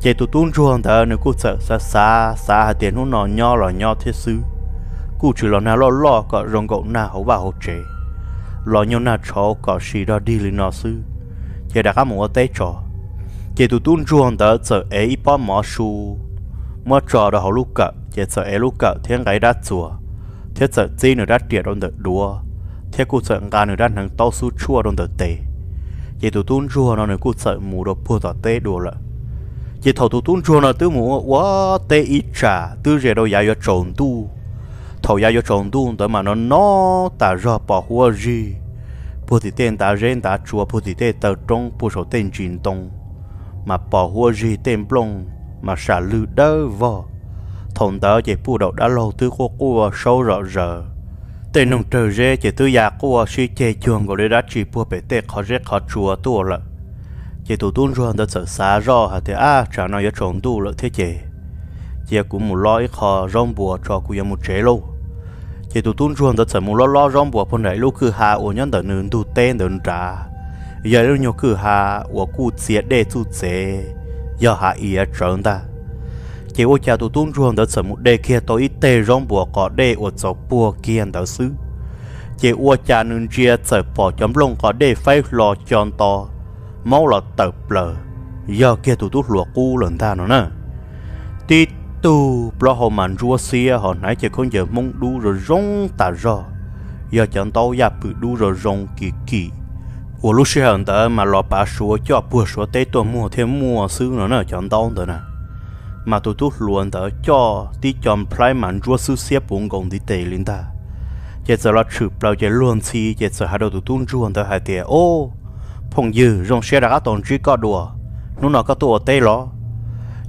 chỉ tụ tôn rùa tờ nó cứ sợ xa xa xa tiền nó nó nhỏ là nhỏ thế sư cụ chỉ là na lo lo cả rong gậu na hấu vào hậu chế lo nhau na chó có gì ra đi lên nó sư chỉ đã có một tay chó chỉ tụi tuôn chuồng đó giờ ấy bỏ mỏ su mỏ chó đó họ lúc cả chỉ giờ ấy lúc cả thiên cái đã chùa. Thế giờ chỉ nữa đã tiệt trong đợt đua thế cụ sợ ngà nữa đã nâng tao su chua trong đợt tệ chỉ tụi tuôn chuồng nó nữa cụ sợ mù đồ bùa tao tệ đùa là chỉ thầu tụi tuôn chuồng nó tứ mù quá tệ ít trả tứ giờ đâu giải cho trộn tu thầu ya yo trồng đun tới mà nó nó ta ra bảo hoa gì bố thì tên ta rên ta chùa bố thì tên tờ trong bố số tên chín tông mà bảo hoa gì tên plong mà xả lư đỡ vò thôn tớ chỉ bố đầu đã lâu tư khô cua sâu rõ rờ tên nông trời rê chỉ tư nhà cua suy chê chuồng của đứa đã chỉ bố bể tên khó rết khó chùa tua lợ chỉ tụ tuôn ruộng đã sợ xa rõ hả thế à chả nói yo trồng tu lợ thế chê chỉ cũng một loại khó rong bùa cho cũng một chế lâu chỉ tụ tuôn ruộng đó một lo lo rong bùa phần đấy lúc cứ hà ô nhân đó nương tụ tên đơn trả giờ lúc nhiều cứ hà ô cụ chia để tụ chế giờ hà ý trơn ta. Chỉ ô cha tụ tuôn ruộng đó chỉ một đề kia tôi ít tê rong bùa có để ở cho bùa kia đó xứ. Chỉ ô cha nương chia chỉ bỏ chấm lông có để phải lo chọn to, máu là tập lờ. Giờ kia tụ tụ lụa cu lần ta nó nè. Tít tu lo hồ màn rua xia họ nãy chỉ con giờ mong đu rồi rong ta rò. Giờ chẳng tàu ya bự đu rồi rong kỳ kỳ. Của lúc xưa hẳn tớ mà lo bà số cho bùa số tê tuần mua thêm mua xứ nữa nè, chẳng tàu tớ nè. Mà tôi tu luôn tớ cho, tí chọn play màn rua sư xia bốn gồng đi tê linh ta. Chỉ sợ là chụp bao chỉ luôn chi chỉ sợ hai đầu tụi tuôn luôn tớ hai tiệt ô, phong dư, rong xe đã tồn chỉ có đùa. Nó nó có tụi tê lo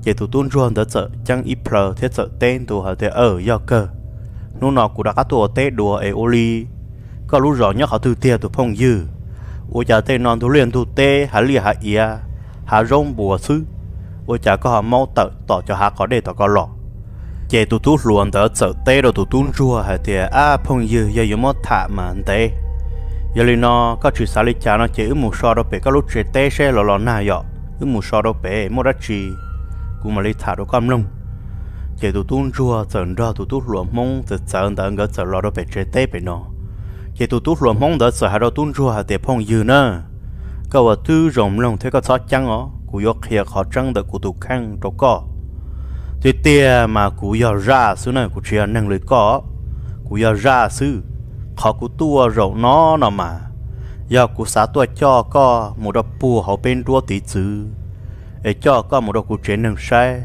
giờ tụ tuôn ruộng đỡ sợ chẳng ít plờ thế sợ tên tụi họ thế ở do cơ nô nọ cũng đã cá tụ tê đùa ở ly có lúc rõ nhớ họ từ tiệt tụi phong dư. Ôi cha tê non tụi liền tụi tê hà lìa hà ia hà rong bùa sư ôi cha có họ mau tợ, tỏ cho hà có để tỏ có lọ. Giờ tụ tuôn luôn đỡ sợ tê rồi tụ tuôn ruộng hà thế à phong dư giờ dùng mất thả mà anh tê. Giờ li nó có chữ xả li cha nó chỉ một so đó bé có lúc chơi tê xe lò lò na dọ một so đó bé một đất chi cú mà lấy thả đồ cam lông. Chỉ tụ tuôn chua dần ra tụ tụ luộc mông từ dần dần ngỡ dần lo đó bị chế tê bị nó chỉ tụ tụ luộc mông đó giờ hai đó tuôn chua hai tiệp phong dư nữa, cái ở tư rộng lông thế có sót chăng ó? Cú yo kia khó trăng được cú tụ khang đồ co thì tia mà cú yo ra xứ này cú chia năng lực có cú yo ra xứ khó cú tua rộng nó nó mà. Giờ cú xả tua cho có một đập bù hậu bên đua tí chữ ấy cho có một đồ cụ chế nâng sai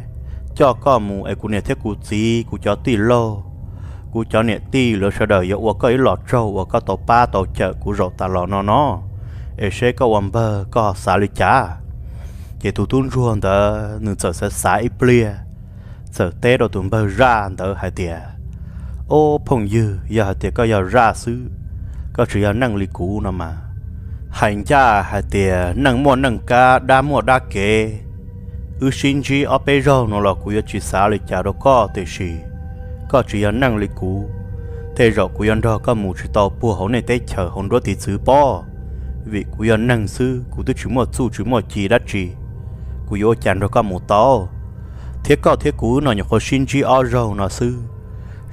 cho có một ấy cụ nè thế cụ gì cụ cho tì lô. Cụ cho nè tì lô sau đời yo có ấy lọt trâu và có tổ ba tổ chợ, cụ rộ ta lọ nó nó. Ấy sẽ có quần bơ có xả lì chả. Chỉ tụ tuôn ruộng đó nương sợ sẽ xả ít blia sợ té đồ tụm bơ ra đỡ hai tiệt ô, phong dư, giờ thì có giờ ra xứ. Có chỉ là năng lý cũ nó mà. Hành cha hai thì năng mua năng ca, đa mua đa kê ư xin chi ở bây giờ nó là cú chỉ xả lịch cha đó có thể gì có chỉ là năng lịch cú thế rồi cú yên đó có một chỉ tàu bùa hậu này tết chờ hôm đó thì giữ bỏ vì cú yên năng sư cú tôi chỉ một chú chỉ một chỉ đã chỉ cú yêu chàng đó có một tàu thế có thế cú nó nhớ có xin chi ở rồi nó sư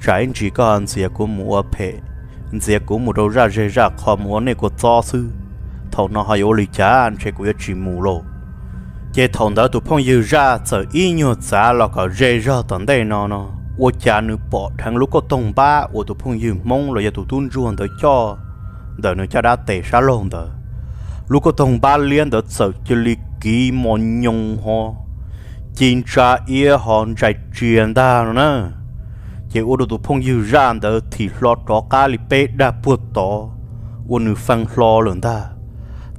trái chỉ có anh sẽ của mua phe sẽ của mua đâu ra dễ ra khó mua này của cho sư thầu nó hay ô lý cha anh sẽ của chỉ mù rồi chế thằng đó tụi phong yêu ra sợ y nhiều giá là cả rê ra tận đây nó nó ô cha nữ bỏ thằng lúc có tông ba ô tụi phong yêu mong là giờ tụi tuôn ruộng tới cho. Đỡ nữa cha đã tệ xa lồn đỡ. Lúc có tông ba liền đỡ sợ chỉ lý ký mòn nhung ho. Chính cha ia hòn chạy truyền ra nó nè. Chế ô tụi phong yêu ra đỡ thì lo trò cá li bê đã buộc to ô nữ phăng lo lớn ta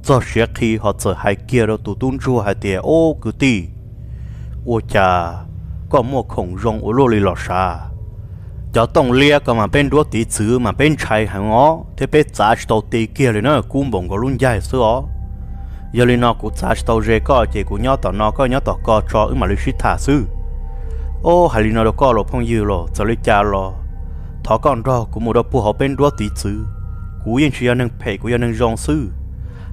cho sẽ khi họ trở hai kia đó tụ tuân chua hai tiền ô cứ tì ô cha có một khổng rong ô lô li lọ xa cho tông lia có mà bên đua tí chữ mà bên chạy hàng ó thế bên giá đầu tí kia lên nó cũng bồng có luôn dài xưa giờ lên nó cũng giá đầu rẻ có chỉ cũng nhớ nó có nhớ tao có cho mà lý sĩ thả sư ô hay nó đâu có lo phong yêu lo cho lấy cha lo thọ con đó cũng một đó phù hợp bên đua tí chữ cú yên chỉ nên phải cú yên nên rong sư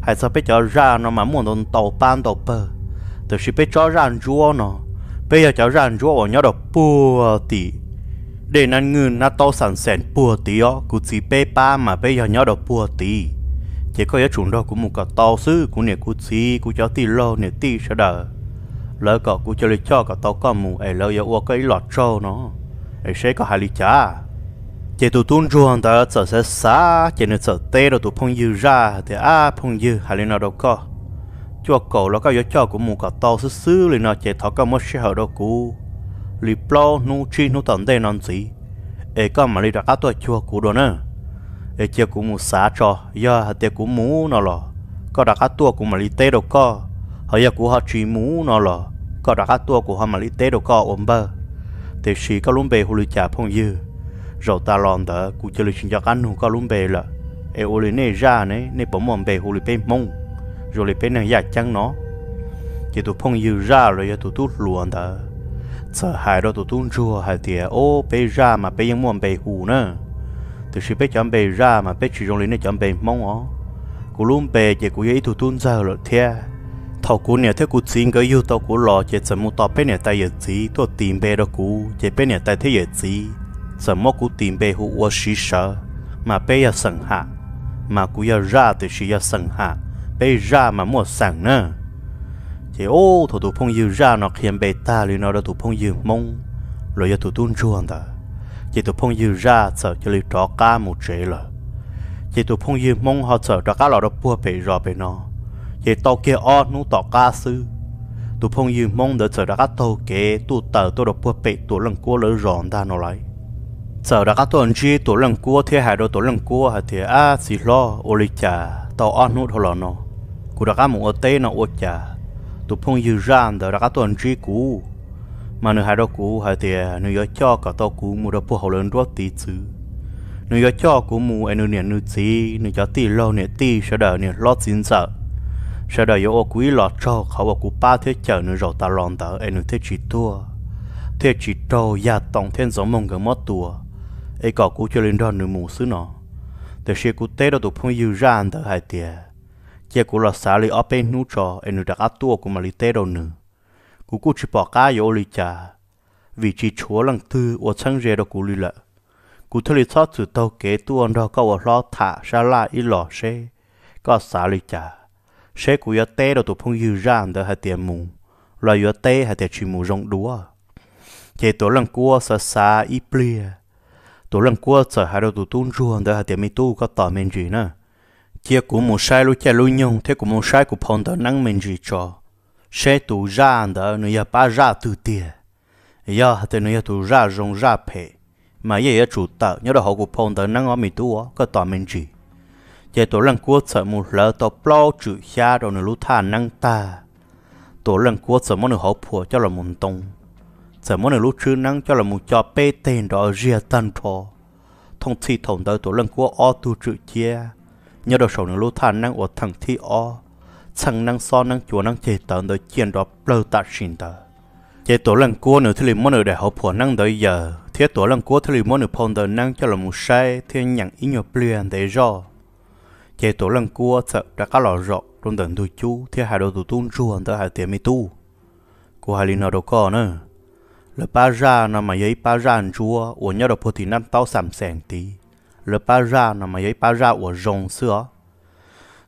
hay sao bây giờ ra nó mà muốn đồn tàu ban tàu bờ? Từ khi bây giờ ra chúa nó. Bây giờ cháu ra chúa ở nhớ được bùa tí để nên ngư nó tàu sẵn sàng bùa tí ó. Cứ chỉ bê ba mà bây giờ nhớ được bùa tí chỉ có cái chúng đó cũng một cái tàu sư cũng nè cú chỉ cú cháu tí lo nè tí sao đời lỡ có cũng cho lấy cho cả tàu có mù, ấy lỡ giờ yêu cái lọt trâu nó. Ấy sẽ có hai lý cha chỉ tụ tuôn ruộng đó giờ sẽ xa chỉ nên giờ tê rồi tụ phong dư ra thì à phong dư hai là nó đâu có cho cậu nó có yếu cho của mù cả tàu xứ xứ liền nó chỉ thọ có một xe hở đâu cũ lì plo nu chi nu tận đây non gì ấy có mà lì đã cá tuổi chùa cũ đó nữa ấy chỉ của mù xã cho giờ hạt tiền của mù nó lò có đã cá tuổi của mà lì tê đâu có họ giờ của họ chỉ mù nó lò có đã cá tuổi của họ mà lì tê đâu có ổn bơ thì chỉ có luôn bề hồ lì chả phong dư rồi ta lòn đó cụ chơi lịch cho ăn hùng có luôn bề là e ô lên nè ra nè nè bỏ mòn bề hồ lịch bên mông. Rồi lịch bên này giả chăng nó? Chỉ tụ phong dư ra rồi tụ tụ luôn đó sợ hại đó tụ tụ chua hại tiệt ô bề ra mà bề yang mồm bề hồ nữa từ khi bề chọn bề ra mà bề chỉ dùng lên nè chọn bề mông ó. Cụ luôn bề chỉ cụ ấy tụ tụ ra rồi thiệt thầu cú nè thế cú xin cái yêu tao cú lò chỉ chỉ một tao bên nè tay giờ gì tôi tìm bề đó cú, chỉ bên nè tay thế giờ gì 怎么古定背后我是啥？嘛背要省下，嘛古要热的是要省下，背热嘛莫省呢。chỉ ô thủ tụ phong yêu ra nó khiến bề ta li nó đã tụ phong yêu mong rồi giờ tụ tuôn chuông đó chỉ tụ phong yêu ra sợ cho li trọ cá một chế là chỉ tụ phong yêu mong họ sợ trọ cá lò đó bua bề rò bề nó chỉ tàu kia o nu tọ cá sư tụ phong yêu mong đỡ sợ trọ cá tàu kế tụ tờ tụ đó bua bề tụ lần cua lỡ ròn ta nó lại giờ đã các tuần chi tổ lần cua thế hải đồ tổ lần cua hả thì à xì lo ô lì chả tàu ăn nút thôi nó cú đã các một ở tây nó ô chả tụ phong dư ran giờ đã các tuần chi cú mà nửa hải đồ cú hả thì nửa cho cả tàu cú mua được bộ hậu lớn đuốc tí chứ nửa cho cú mua anh nửa nửa gì nửa cho tí lo nửa tí sẽ đợi nửa lót xin sợ sẽ đợi yêu quý lọt choเขาบอกกูป้าเที่ยวเจอเนื้อเราตาลอนตาเอ็นเที่ยวจีตัวเที่ยวจีโตยาตองเทียนสมมงกับมอตัว ấy có cú cho lên đó nửa mù xứ nọ. Để xe cú té đó tụ phong yêu ra anh đỡ hai tia chỉ cú là xả li ở bên nút trò anh nửa đặc áp tua của mà li té đó nữa cú cú chỉ bỏ cá vô li chả vì chỉ chúa lăng tư ở chân rề đó cú li lợ. Cú thấy li thoát từ tàu kế tua đó có ở lo thả xa la ít lò xe có xả li chả xe cú yêu té đó tụ phong yêu ra anh đỡ hai tia mù. Loài yêu té hai tia chỉ mù rong đúa chỉ tổ lăng cua xa xa ít plia tổ lần qua sợ hai đầu tụ tung ruộng đó thì mi tu có tỏ mình gì nữa chia của một sai lúc chạy lúc nhung, thế của một sai của phong đó năng mình gì cho. Sai tụ ra đó nó ya ba ra từ tiền ya thì nó ya tụ ra rong ra phe mà ye ya chủ tạo nhớ đó họ của phong đó năng ở mi tu có tỏ mình gì chạy tổ lần qua sợ một lỡ tàu plo chữ xa rồi nó lú thà năng ta. Tổ lần qua sợ món nó họ phùa cho là một tông giờ mỗi lúc chứ năng cho là một cho bê tên đó ria tan thọ thông thi thòng tới tổ lần của o tu chữ chia. Nhớ đầu sầu lúc lúa than năng ở thằng thi o. Chẳng năng so năng chùa năng chế tận tới chiên đó lâu tạ xin tờ chế tổ lần của nửa thì muốn nửa để học phổ năng tới giờ. Thế tổ lần của thì muốn nửa phong tới năng cho là một sai thiên nhận ý nhớ plian để do chế tổ lần của sợ đã có lò rọ trong tận tu chú, thế hai đầu tu tu ruộng tới hai tiền mi tu. Của hai linh nào đâu có nữa le ba ra nó mà giấy ba ra chúa của nhau được thì năm tao sắm sẻng tí le ba ra nó mà giấy ba ra của rồng sữa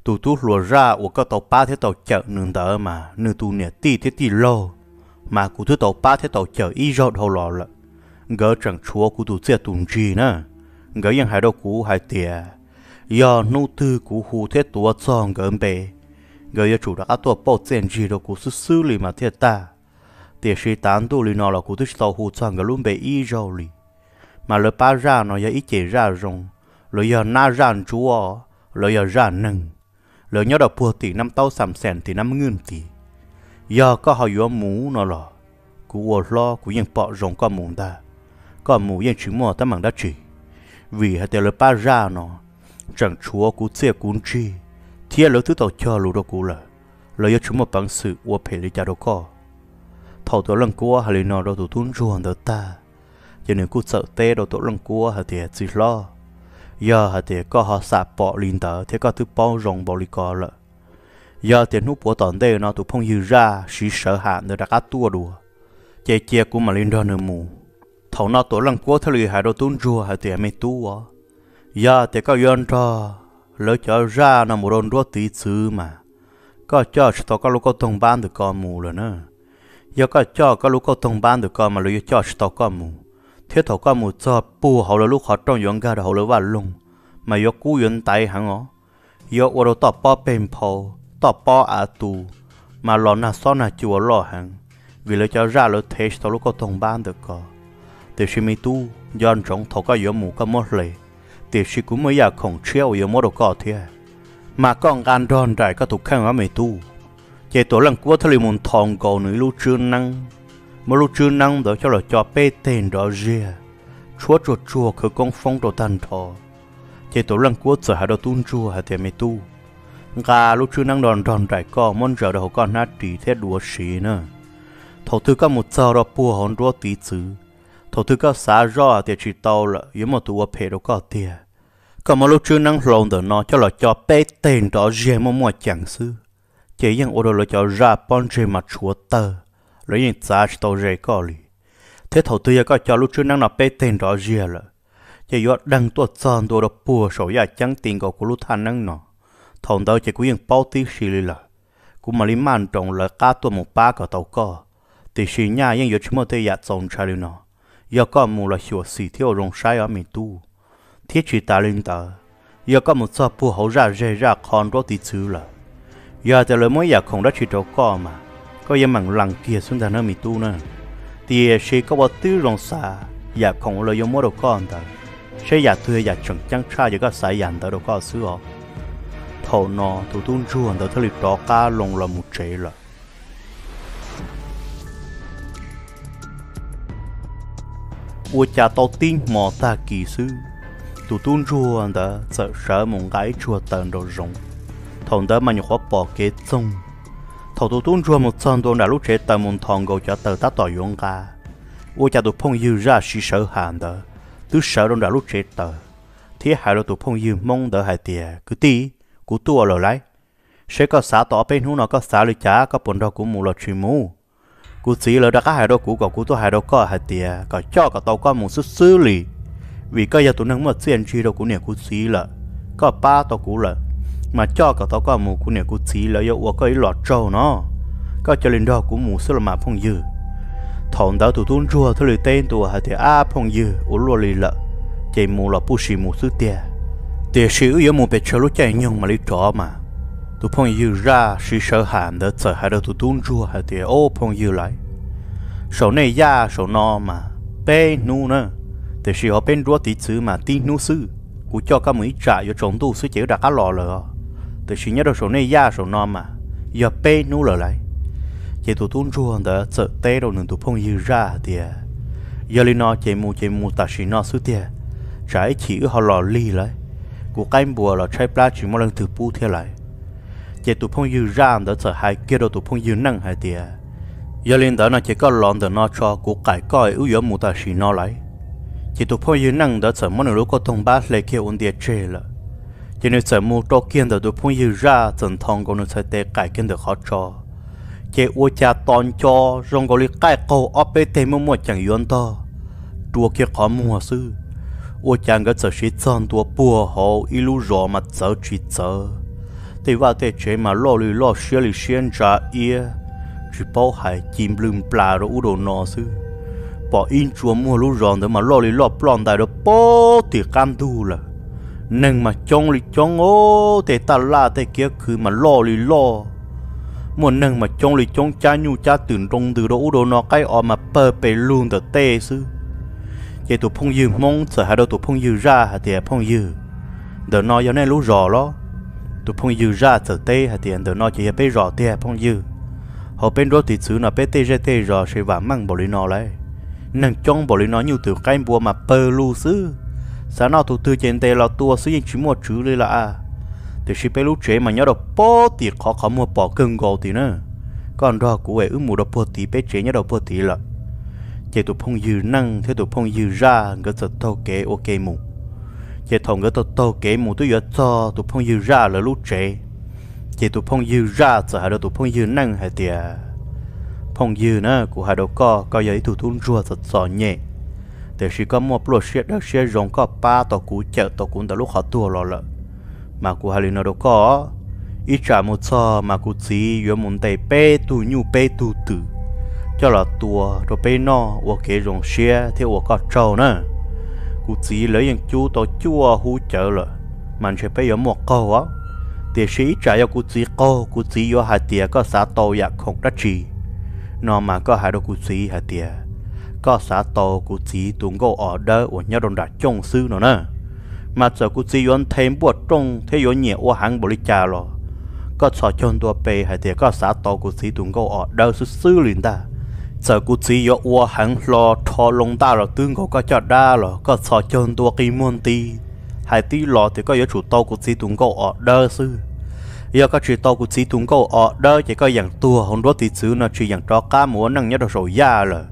tụ tu lùa ra wo các tàu ba thế tàu chợ nương đỡ mà nương tu nè ti thế ti lô mà cụ thứ tàu ba thế tàu chợ y rau đầu lò lợ gỡ chẳng chúa cụ tu chia tụng gì nữa gỡ yang hai đâu cụ hai tiề do nô tư cụ hù thế tua chọn gỡ bề gỡ ya chủ đã các tua bao tiền gì đâu cụ sư sư lì mà thiệt ta tiề sĩ tán tu lì nó là cụ thức tàu hù chọn gỡ luôn bề y rau lì mà lỡ ba ra nó giờ ít chế ra rong lỡ giờ na ra chúa lỡ giờ ra nâng lỡ nhớ đọc bùa tỷ năm tàu sắm sèn thì năm ngươn tỷ giờ có họ yếu mũ nó là cú ở lo cú yên bỏ rồng có mũ ta có mũ yên chứng mò ta mạng đã chỉ vì hai tên lỡ ba ra nó chẳng chúa cú chia cún chi thiệt lỡ thứ tàu cho lù đó cú là lỡ yếu chúng một bằng sự của phải lý cha đâu co thầu tổ lần cua hay nọ đâu thủ thun ruộng đỡ ta. Cho nên cú sợ tê đâu tổ lần cua hay thì chỉ lo. Giờ hà thì có họ sạp bỏ linh tờ thế có thứ bao rộng bỏ lì cò lợ. Giờ thì nút bỏ tòn tê, nó tụ phong dư ra sĩ sợ hạn để đặt cá tua đùa. Chế chế của mà linh đó nửa mù. Thầu nó tổ lần quốc thay hà đồ tuôn rùa, hà thì mày tua giờ thì có yên cho lỡ cho ra, nó một đồn đua tí chứ mà. Có cho tao có lúc có thông ban được con mù rồi nữa giờ có cho có lúc có thông ban được con mà lúc cho tao có mù. Thế thầu qua mù cho bù hậu là lúc họ trong yến ga hậu là vào lùng. Mà giờ cú yến tay hăng ó giờ ở đâu tao bỏ bên phô tao bỏ à tù. Mà lò na so na chùa lò hăng vì lấy cho ra lỡ thế tao lúc có thông ban được con để xin mi tu yon trong thầu có yến mù có mất lệ. Để xin cũng mới giờ không treo yến mất được con thế. Mà con gan đòn đại có thuộc khăn ở mi tu chế tổ lần của thầy muốn thòng cầu nữ lưu chưa năng. Mà lưu chưa năng đó cho là cho bê tên đó rìa. Chúa chùa chùa khởi công phong đồ tàn thọ. Chế tổ lăng quốc sở hạ đồ tuôn chùa hạ thế mê tu. Gà lưu chưa năng đòn đòn đại co môn giờ đầu con nát trí thế đùa xí nữa thầu tư có một giờ đó bùa hòn đùa tí chữ thầu tư có xá rõ thì chỉ tàu là yếu một tụ phê đồ có tiền còn mà lưu chưa năng lộn đó nó cho là cho bê tên đó rìa mà mua chẳng sư chỉ những ô đồ lo cho ra bọn rìa mà chúa tờ lấy những giá chỉ tàu rẻ có lì thế thầu tư có cho lúc trước năng nó bê tên đó riêng là chỉ yếu đăng tuột son đồ đó bùa sổ ya chẳng tiền của của lúc than năng nó thầu đâu chỉ có những bao tí xì lì là cũng mà lý man trọng là cá tuột một ba cả tàu co. Thì xì nhà yên yếu chúng một thế ya trồng trái lì nó yếu có mù là sửa xì theo rong sai ở miền tu. Thiết chỉ ta linh ta yếu có một số bùa hậu ra rê ra con đó tí chứ là giờ thì lời mới ya không đã chỉ đâu co mà. Có yên mặn lằng kia xuống ta nó mi tu nè thì sẽ có bao tư rong xa ya không lo yo mua đồ con ta. Sẽ ya thuê ya chẳng chẳng cha giờ có sai yan ta đồ có sữa thầu nó tụ tuôn chuồn ta thấy đó cá lồng là một chế là ua cha tao tin mò ta kỳ sư tụ tuôn chuồn ta sợ sợ một cái chùa tần đồ rồng thầu đó mà nhiều khó bỏ kế chung thầu tụ tuôn chua một chân tuôn đã lúc chế tờ môn thòng gầu cho tờ ta tỏ yuan ga ô cha tụ phong dư ra sĩ sở hàn đờ tứ sở đông đã lúc chế tờ thế hai đôi tụ phong dư mong đỡ hai tiề cứ tí cú tua lờ lại sẽ có xã tỏ bên hú nó có xã lưỡi chá có bồn đó của mù là chuyên mù cú xí lỡ đã có hai đôi cú có cú tua hai đôi có hai tiề có cho có tàu có một số xứ lì vì có giờ tụ năng mất tiền chi đâu cú nè cú xí lỡ có ba tàu cú lỡ mà cho cả tao có một cụ nè cụ chỉ là yêu có cái lọt trâu nó. Có cho lên đó của mù sơ mà phong dư. Thằng đó tụi tuôn chua thôi tên tụi hạt thì a phong dư u lo lì lợ. Chạy mù là bù xì mù sư tia tia xì yêu mù bị chơi lúc chạy nhung mà lấy trọ mà. Tụi phong dư ra xì sợ hàn đó sợ hai đó tụi tuôn chua hạt thì ô phong dư lại. Số này ya số no mà. Bê nu nữa thì xì họ bên rùa tí chữ mà tí nu sư cú cho các mũi trả yêu trống tu sư chế đã cá lò lờ từ khi nhất được số này ya số nó mà. Giờ bé nu lỡ lại. Chỉ tụ tuôn chuồng đó sợ tê đâu nương tụ phong dư ra thì giờ li nó chỉ mu chỉ mu ta chỉ nó suốt tiệt trái chỉ họ lò ly lại. Của cái bùa là trái pla chỉ một lần từ pu theo lại. Chỉ tụ phong dư ra đó sợ hai kia đâu tụ phong dư năng hai tiệt giờ lên đó nó chỉ có lon đó nó cho của cái coi ưu yếu một ta xí nó lại. Chỉ tụ phong dư năng đó sợ mỗi lúc có thông báo lại kia ổn địa chơi lại chỉ nếu sợ mua cho kiên đó tụ dư ra dần thong còn nó sẽ tệ cải kiên được khó cho chỉ ô cha cho rong gọi lý cái câu ở bên tây mua mua chẳng yên to đua kia khó mua sư ô cha cái giờ sĩ chân đua bùa hồ ilu rõ mà giờ chỉ giờ thì vào thế chế mà lo lì lo xia lì xiên trả ia chỉ bảo hải chim lùm pla rồi u đồ nọ sư bỏ in chúa mua lú ròn để mà lo lì lo plon đại đó bó thì cam tu là nâng mà trông lì trông ô, thế ta la thế kia cứ mà lo lì lo. Muốn nâng mà trông lì trông cha nhu cha tưởng trong từ đó u đồ nọ cái ở mà bơ bề luôn tờ tê sư vậy tụ phong dư mong sợ hai đâu tụ phong dư ra hả thì phong dư. Đỡ nó giờ này lú rò lo tụ phong dư ra sợ tê hả thì đỡ nó chỉ bé rò tê phong dư. Họ bên đó thì xứ nó bé tê ra tê rò, sẽ vả măng bỏ lý nó lại nâng trong bỏ lý nó nhiều từ cái bùa mà bơ lu sư sáng nào thủ tư trên tê là tua xứ chỉ một chữ lên là à thì chỉ bé lúc chế mà nhớ được bó thì khó khó mua bỏ cưng gò thì nữa. Còn đó của ấy ước mù đó bó tí bé chế nhớ được bó tí là, chế tụ phong dư năng, thế tụ phong dư ra ngỡ sự thâu kế ok mù. Chế thòng ngỡ tụ thâu kế mù tôi giờ cho tụ phong dư ra là lúc chế. Chế tụ phong dư ra, giờ hai đầu tụ phong dư năng hay tiệt phong dư nữa của hai đầu co co giấy tụ thun rùa thật sọ nhẹ thì chỉ có một lô xe đó xe rong có ba tàu cú chợ tàu cú đã lúc họ tua lợ. Mà của hai đứa đâu có. Ít trả một cho mà cú chỉ vừa muốn tay bê tụ nhu bê tụ tử. Cho là tua rồi bê nó và cái rong xe, thì và có trâu nè. Cú chỉ lấy những chú tàu chua hú chợ lợ. Mình sẽ bây giờ một câu á. Sĩ trả cho cú chỉ cô cú chỉ vô hai tiền có xã tàu ya không đắt chi nó mà có hai đôi cú chỉ hai tiền có xã tổ của chỉ tung gỗ ở đó và nhớ đồng đã trông sư nó nè. Mà giờ của chỉ yon thêm buộc trông thế yon nhẹ ô hàng bồi trà lo. Có cho chôn tua bề hay thì có xã tổ của chỉ tung gỗ ở đó sư sư liền ta. Giờ của chỉ yo ô hàng lo thò lông ta rồi tương gỗ có cho đa rồi có cho chôn tua kim môn ti. Hay tí lọ thì có yếu chủ tổ của chỉ tung gỗ ở đơ sư. Giờ có chị tàu của chỉ tung câu ở đơ chỉ có dạng tua hôm đó thì chứ nó chỉ dạng cho cá muốn năng nhớ đồ sầu ya là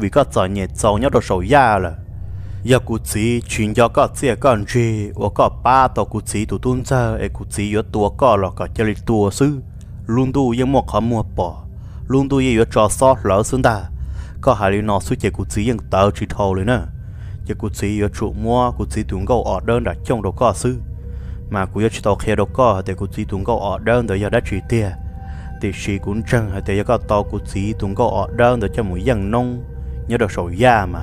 vì có giờ nhẹ cháu nhớ đồ sầu ya là giờ cụ chỉ chuyên cho có chia con gì và có ba tổ cụ chỉ tụ tuân ra e cụ chỉ yếu tua có là có chơi tua sư luôn tu yên một khó mua bỏ luôn tu yếu cho sót lỡ xương ta có hai lý nó suy chế cụ chỉ yên tờ chỉ thầu lên nè giờ cụ chỉ yếu trụ mua cụ chỉ tụng câu ở đơn đã trong đồ có sư mà cụ yếu chỉ tàu kia đồ có để cụ chỉ tụng câu ở đơn để giờ đã chỉ tiền thì chỉ cũng chẳng hay để giờ có tàu cụ chỉ tụng câu ở đơn để cho mũi dân nông nhớ được sầu ya mà.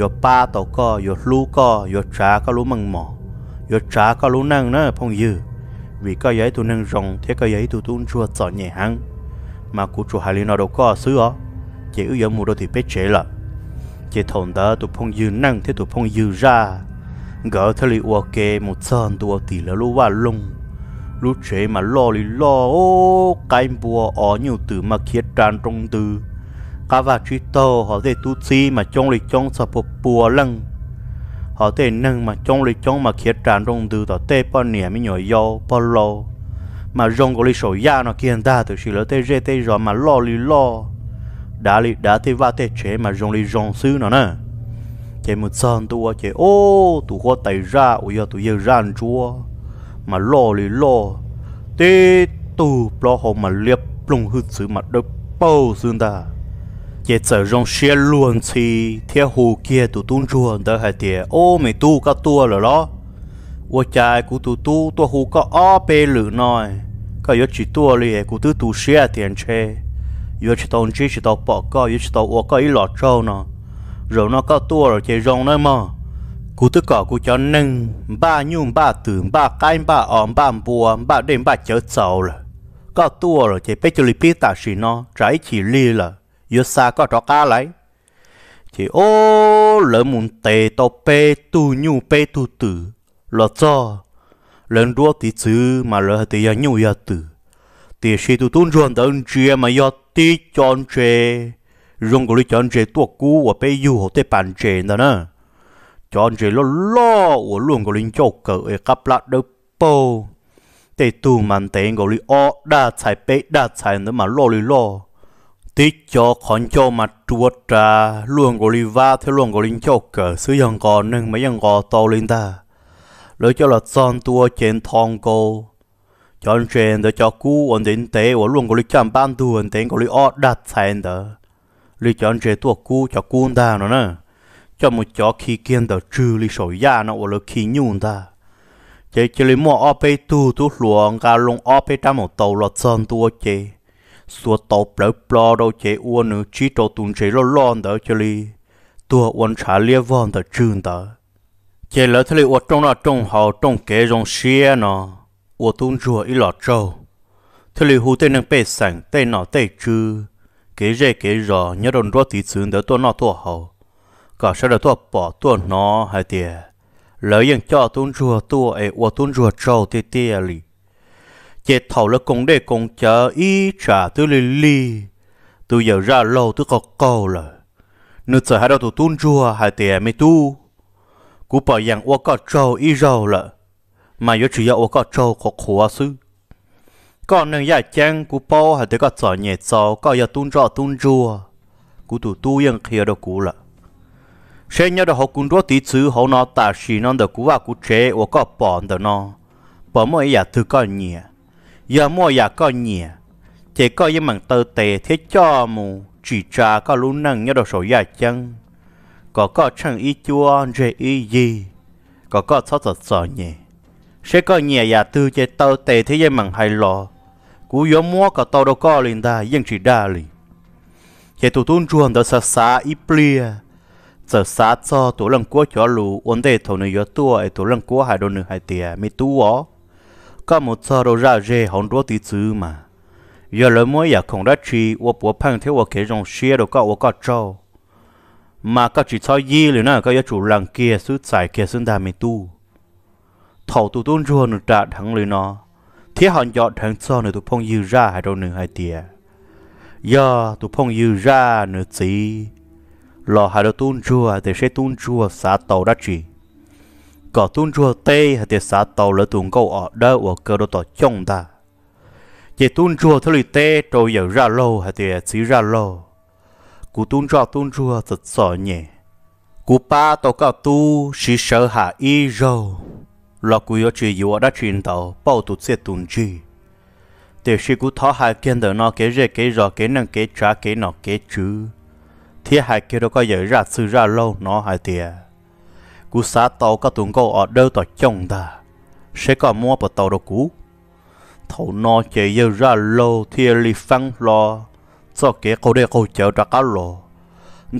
Yo ba tổ co, yo lú co, yo trả có lú măng mỏ. Yo trả có lú năng nữa phong dư. Vì có giấy tu năng rong thế có giấy tu tuôn chua chọn nhẹ hăng mà cụ chủ hai lý nào đâu có xứ ó. Chỉ ưu dụng mù đô thì biết chế là chỉ thồn đó tụ phong dư năng, thế tụ phong dư ra. Gỡ thế li ua kê, một chân tụ tỷ là lu wa lung. Lu chế mà lo li lo, ô, cái bùa ó nhiều từ mà khiết tràn trong từ cá và truy tô họ thể tu chi mà trong lịch trong sập bùa lăng. Họ thể nâng mà trong lịch trong mà khiết tràn rong từ tỏ tê bao nè mới nhỏ yo bao lo mà rong có lịch sổ ya nó kia ta từ chỉ lỡ tê rê tê rồi mà lo lì lo. Đã lì đã thì va tê chế mà rong lì rong sư nó nè. Chế một son tua chế, ô tụ có tay ra ôi giờ tụ giờ ran chúa. Mà lo lì lo. Tê tu lo hồ mà liệp plong hư sự mà đập bao xương ta chế trở rong xe luôn chi theo hồ kia tụ tung ruộng đỡ hai tiệt ô mày tu cả tua rồi đó ô trai của tụ tu tua hồ có ó bê lử nói có yếu chỉ tua li của tứ tụ xe tiền chơi yếu chỉ tao chỉ chỉ tàu bỏ có yếu chỉ tàu ô có ít lọt trâu nó rồi nó có tua rồi chế rong nơi mà cú tức cỏ cú cho nâng ba nhung ba tử ba cái ba ỏm ba bùa ba đêm ba chở sầu rồi có tua rồi chế bé cho li biết ta xì nó trái chỉ li là yo xa có trọ cá lấy. Chỉ ô, lỡ muốn tệ tao bê tu nhu bê tu tử là cho lần đua tí chứ mà lỡ thì ya à nhu ya tử. Thì khi tu tuân ruộng đơn chia mà yo tí chọn chê rong có lý chọn chê tua cú và bây yu họ tế bàn chê đó nè chọn chê lo lo và luôn có linh châu cờ ở cặp lát đâu bầu thì tu màn tên có li o đa chạy bế đa chạy nữa mà lo lỡ lo tí cho con cho mặt chuột trà luôn có li va theo luôn có linh cho cờ sử dụng gò nâng mấy yang gò to lên ta. Lỡ cho là son tua trên thong cô, chọn trên để cho cú ổn định tế ở luôn có li chạm ban tu, ổn định có li o đa chạy nữa li chọn trên tua cú cho cú ta nó nè. Cho một chó khi kiên tờ trừ li sổ ya nó ở lỡ khi nhung ta chế chế li mua ở bên tu tu luồng cả lông ở bên trăm một tàu lọt son tua chế suốt tàu bờ bờ đâu chế uốn nữa chỉ tàu tuần chế lo lon đỡ chơi li tua uốn trả lia vòn đỡ trừ đỡ chế lỡ thế li uốn trong nó trong hậu trong kế trong xe nó uốn tuần chùa ít lọt trâu. Thế li hú tên năng bê sẵn tên nó tên chư. kế rê kế rò, nhớ đồn rót tí xương đỡ tua nó tua hậu. Có sẽ được tua bỏ tua nó hay tiệt lỡ yên cho tuôn rùa tua ấy tuôn rùa trâu tê tê li chế thầu là công để công chờ ý trả tôi lì lì. Tôi giờ ra lâu tôi có câu là nữ sợ hai đầu tôi tuôn chua hai tiền mê tu cú bảo rằng ô có trâu ý râu là mà yếu chỉ yếu có trâu có khổ sư còn nâng ya chăng cú bảo hai tiền có giỏi nhẹ giàu có yếu tuôn rùa tuôn chua. Cú tụ tu yên kia đâu cú là sẽ nhớ được họ cũng đua tí chữ họ nó ta xí nó được cú và cú chế ô có bỏ được nó. Bỏ mỗi nhà thứ có nhẹ giờ mua nhà có nhẹ chỉ có những mảng tơ tệ thế cho mù, chỉ trả có lũ năng nhớ đồ sổ nhà chân. Có có chẳng ý chua dễ ý gì? Có có thoát thật sợ nhẹ sẽ có nhẹ nhà tư chế tơ tệ thế những mảng hay lo cú gió mua có tàu đâu có liền ta nhưng chỉ đa liền. Chỉ tụ tuôn chuồn đó sợ xa ít plia. Sợ xa cho tụ lần của cho lù ổn định thầu gió tua ấy tổ lần của hai đồ nữ hai tìa, mi tu ó có một giờ đồ ra dê hòn đua tí chứ mà. Giờ lời mỗi nhà không đã chi ô bố phăng theo ô kế dòng xe đồ có ô có trâu. Mà có chỉ cho gì rồi nè có yếu chủ lần kia sư giải kia sư đà mi tu. Thầu tu tuôn rùa nữ trả thắng lời nó. Thế hòn dọn thắng cho nữ tu phong dư ra hai đôi nữ hai tìa. Giờ tu phong dư ra nữ gì lò hai đứa tuôn rùa, để sẽ tuôn rùa xả tàu đã chỉ có tuôn chua tê hay tiệt xã tàu lỡ tuôn câu ở đó ở cơ đồ tỏ trông ta. Chỉ tuôn chua thôi lì tê rồi giờ ra lô hay tiệt chỉ ra lô cú tuôn chua tuôn chua thật sợ nhẹ cú ba tàu cao tu chỉ sợ hạ y râu. Lò cú yếu chỉ yếu đã truyền tàu, bao tụt xe tuôn chi tiệt sĩ cú thọ hai kiên đỡ nó kế rễ kế rò kế năng kế trả kế nọ kế chứ thì hai kia đâu có giờ ra sư ra lâu nó hai tiệt cú xá tàu có tuần câu ở đâu tàu chồng ta? Sẽ có mua bộ tàu đồ cũ. Thầu nó chạy giờ ra lô thì li phăng lo cho kẻ cô đây cô chờ ra cá lo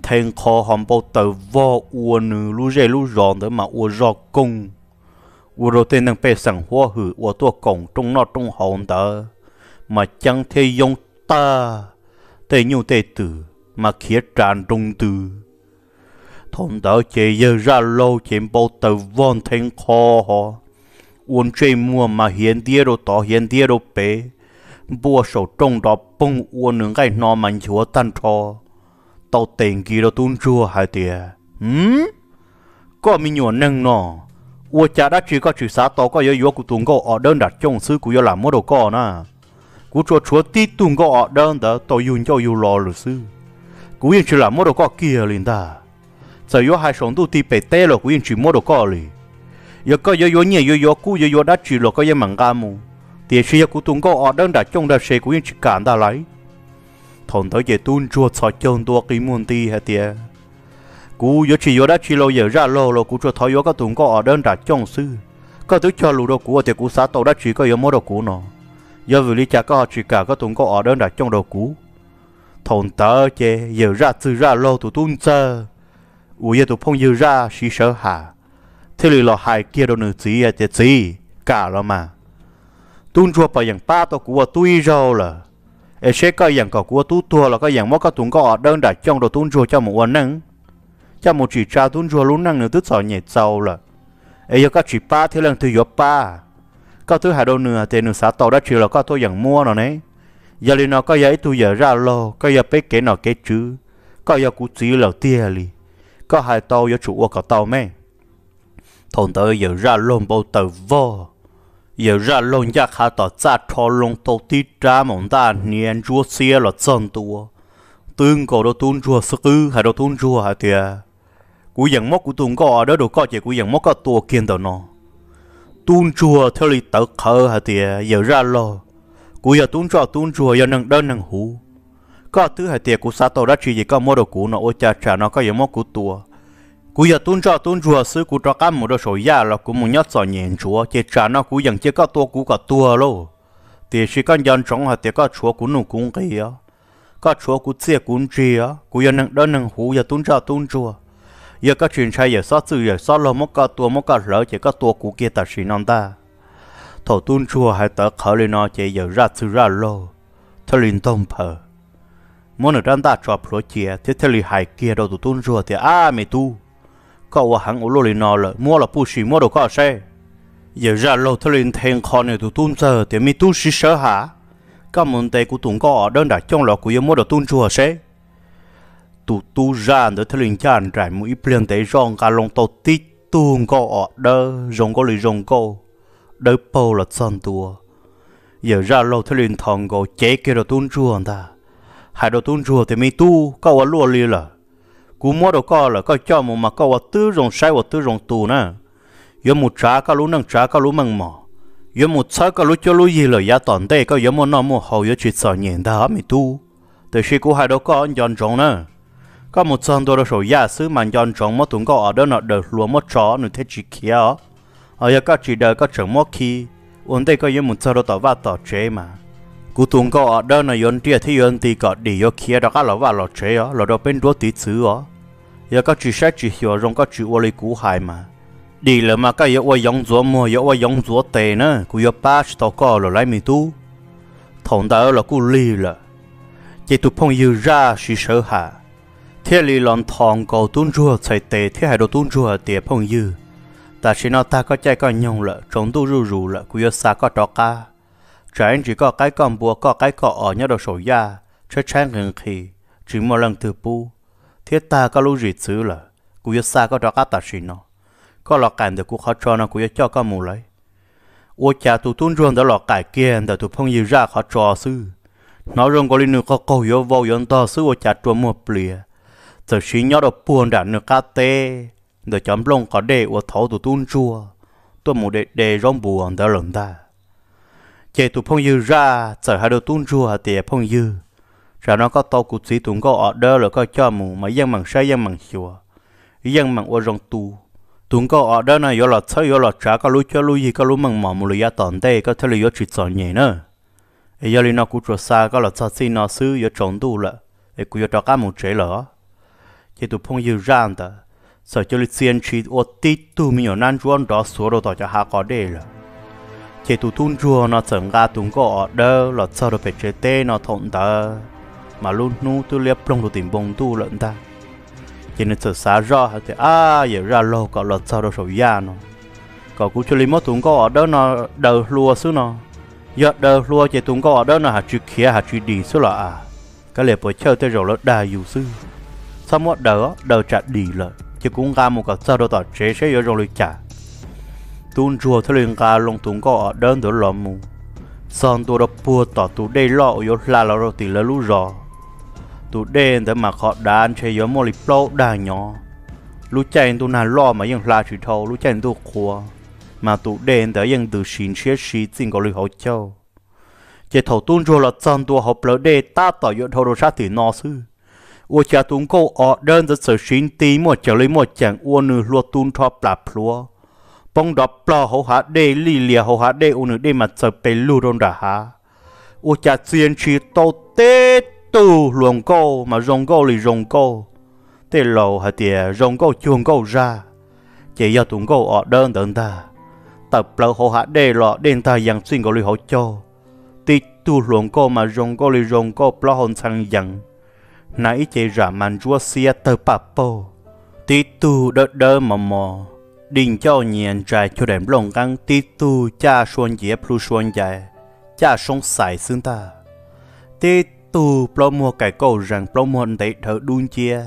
thành kho hòm bộ tàu vô ua nữ lú dê lú giòn đó mà ua rò cung. Ua đầu tiên đang bê sẵn hoa hử, ua tua cổng trong nó trong hồn đó mà chẳng thể dùng ta. Để nhu tê tử, mà khía tràn trung từ thông đỡ chế giờ ra lâu chém bao tờ von thành khó. họ uốn chơi mua mà hiện địa đồ tỏ hiện địa đồ bể bùa sổ trong đó bông uốn nướng cái nó mà chúa tan cho tàu tiền kia đồ tuôn chua hai tiề hm có mình nhuận nâng nó uốn cha đã chỉ có chữ xã tàu có yếu yếu của tuôn có ở đơn đặt trong sư của yếu làm mua đồ có na cú cho chúa tí tuôn có ở đơn đó tao dùng cho yếu lo rồi sư cú yên chỉ là mua đồ có kia liền ta giờ yo hai sống tu ti bể tê rồi cú yên chỉ mua đồ có liền giờ có yo yo nhẹ yo yo cú yo yo đã chỉ lo có yên mảng cam mu thì chỉ cú tung có ở đơn đã trong đã xe cú yên chỉ cản ta lấy thằng tới giờ tuôn chua cho chân tua cái môn ti hết tiệt cú yo chỉ yo đã chỉ lo giờ ra lô lo cú cho thọ yo có tung có ở đơn đã trong sư có thứ cho lù đồ cú thì cú sát tàu đã chỉ có yo mua đồ cú nó giờ vì lý cha có chỉ cả có tung có ở đơn đã trong đồ cú thằng tớ chê giờ ra từ ra lô tụ tuôn chơ ủa giờ tụ phong giờ ra xí sợ hà thế lì lò hai kia đâu nữa gì à thế gì cả lo mà. Tuôn chua bảo yang ba tụ của tôi rồi là ê sẽ có yang có của tu tua là có yang mất có tuôn có ở đơn đã trong đồ tuôn chua cho một quan năng cho một chỉ cha tuôn chua luôn năng nữa tức sợ nhẹ giàu là ê, giờ có chỉ ba thế lần thứ giờ ba. Có thứ hai đâu nữa thì nữa xã tàu đã chịu là có tôi yang mua rồi đấy giờ li nó có giấy tôi giờ ra lo có giờ bé kế nó kế chứ. Có giờ cú chỉ là tia li có hai tàu giờ chủ có tàu mẹ thôn tới giờ ra lông bao tờ vô. Giờ ra lông giác hạ tỏ ra cho lông tàu tí ra mong ta niên chúa xe là chân tua tương cổ đồ tuôn chùa sức ư hay đồ tuôn chùa hả tìa cú dần mốc của tuôn có đó đồ có chỉ cú dần mốc có tùa kiên tàu nó tuôn chùa theo lý tự khờ hả tìa giờ ra lo cú giờ tuôn chùa tuôn chùa giờ nâng đơn nâng hú có thứ hai tìa của sa tàu đã chỉ gì có mua đồ cũ nó ôi cha cha, nó có giống mốc của tua cú giờ tuôn cho tuôn rùa sư cú cho cam một đồ sổ ya là cú muốn nhớ sọ nhện chúa. Chỉ cha, nó cú dần chỉ có tua, cú có tua lô. Thì chỉ có dân trong hả tìa có chúa cú nụ cũng kia có chúa cú chia cũng chia cú giờ nâng đơn nâng hú, giờ tuôn cho tuôn rùa. Giờ có chuyện sai, giờ xót sự giờ xót lo mất có tua mất có lỡ chỉ có tua cũ kia ta xí non ta. Thầu tuôn chúa hay tớ khởi lên nó, chỉ giờ ra sự ra lô. Thơ linh tông phở món ở trong ta cho pro chia thế thể lì hải kia đầu tụi tôn rùa thì à mày tu. Cậu hàng ô lô lì nọ là mua là pushi mua đồ có xe. Giờ ra lâu thế lì thành khó này tụi tôn giờ, thì mày tu xí sợ hả? Các môn tây của tụi có ở đơn đặt trong lọ của yêu mua đồ tôn rùa xe. Tụi tu ra để thế lì chán trải mũi pleon tây rong cả lòng tàu tít tuôn có ở đơ rong có lì rong cô đơ bao là chân tua giờ ra lâu thế lì thằng có chế kia đồ tôn rùa ta hai đồ tung rùa thì mi tu có ở lúa li là. Cú mua đồ co là coi cho một mà có ở tứ rồng sai ở tứ rồng tù nè. Yếm một trá có lú nâng trá có lú măng mỏ. Yếm một trái có lú cho lú gì là giá toàn đây có yếm một nọ một hậu yếm chỉ sợ nhện ta mi tu. Từ khi cú hai đồ co anh chọn trống nè. Có một chân đồ số giá sử mà chọn trống mất tụng có ở đó nọ được lúa mất chó nửa thế chỉ kia. Ở giờ có chỉ đời có chẳng mất khi. Ổn đây có yếm một chân đồ tỏ va tỏ chế mà cú tụng có ở đó nó yon tia thì yon thì có đi yo kia đó các lò va lò chế ó lò đó bên đua tí chữ ó giờ các chỉ sách chỉ hiểu rong các chữ ô cú hại mà. Đi là mà cái yo yong chúa mua yo yong chúa tệ nữa, cú yo ba chỉ tao có lò lại mi tu thằng đó là cú li là chỉ tụ phong yêu ra chỉ sợ hà thế li lon thằng cầu tuôn chùa chạy tệ thế hai đồ tuôn chùa tiệp phong yêu ta chỉ nói ta có chạy có nhung là chúng tu rù rù là cú xa có đó ca trái chỉ có cái con bùa, có cái cọ ở nhớ đồ sổ ya chết chán gần khi chỉ một lần từ bu. Thiết ta có lưu gì chứ là cú xa có trọ ca ta chỉ nó. Có lọ cảnh được cú khó cho nó, cú cho có mù lấy. Ô cha tụ tuôn ruộng đó lọ cải kia đó tụ phong dư ra khó cho sư nó rong có linh nữ có câu yếu vô yếu to sư ô cha chùa một plea giờ chỉ nhớ đồ buồn đã nửa cá tê. Để chấm lông có đề ô thấu tụ tuôn chua tôi muốn để để rong buồn đó lần ta chế tụ phong dư ra sợ hai đồ tuôn chua thì phong dư. Rồi nó có tàu cụ sĩ tụng có ở đó là có cho mù mà dân bằng sai dân bằng chùa dân bằng ô rong tu tụng có ở đó này có là chơi có là trả có lúa cho lúa gì, có lúa bằng mỏ một lúa tòn tê, có thể là có chỉ chọn nhẹ nữa ấy giờ nó cũng cho xa, có là cho xin nó xứ có trồng tu là ấy cũng cho cá một chế lỡ. Chỉ tụ phong dư ra anh ta sợ cho lịch xiên chỉ ô tít tu mình ở nan chuan đó số đồ tỏ cho hạ có đề là chỉ tụ tuôn rùa, nó chẳng ga tung có ở là sau đó phải chế tê, nó thọn tờ. Mà luôn nu tu liệp lông đồ tìm bông tu lợn ta. Chỉ nên sợ xa rõ thì à giờ ra lâu có là sau đó sầu ya nó. Có cú cho lý mất tung có ở nó đầu lùa xứ nó. Giờ đầu lùa chỉ tung có ở nó hạt chữ kia hạt chữ đi xứ là à. Cái liệp với chơi tới rồi nó đa dù xứ. Sau mỗi đỡ đỡ chặt đi lợi chứ cũng ra một cái sao đó tỏ chế sẽ rồi rồi chả. trả tuôn chùa theo liền cả lông tuôn có đơn đồ lò mù. Xong tôi đọc bùa tỏ tụ đầy lọ yếu là lọ rồi thì là lũ rò. Tụ đen thế mà họ đàn chơi yếu mò lì plô đà nhỏ. Lũ chạy tụ nà lọ mà ยัง là chỉ thâu lũ chạy tụ khua mà tụ đen thế ยัง từ xin chia xí xin có lì hậu châu. Chỉ thầu tuôn chùa là xong tôi học lỡ đê ta tỏ yếu thâu đồ sát thì nó sư ua cha tuôn câu ọ đơn thế sở xin tí mà trở lấy một chàng ua nữ lua tuôn thọ bạp lúa bông đó bò hậu hạ đê, lì lìa hậu hạ đê ô nữ đê mà sợ bê lù rôn đã hả ô chả xuyên trí tô tê tu luồng cô mà rồng cô lì rồng cô tê lầu hả tìa, rồng cô chuồng cô ra. Chỉ do tụng cô ở đơn đơn ta. Tập lỡ hậu hạ đê lọ đen ta yang xuyên cô lì hậu cho. Tê tu luồng cô mà rồng cô lì rồng cô bò hồn sang yang nãy chỉ ra màn chúa xia tờ bà bô. Tê tu đỡ đỡ mà mò đình cho nhiên trai cho đèm lồng găng tí tu cha xuân dễ plu xuân dài cha sống sải xương ta tí tu plo mua cái cầu rằng plo mua để thở đun chia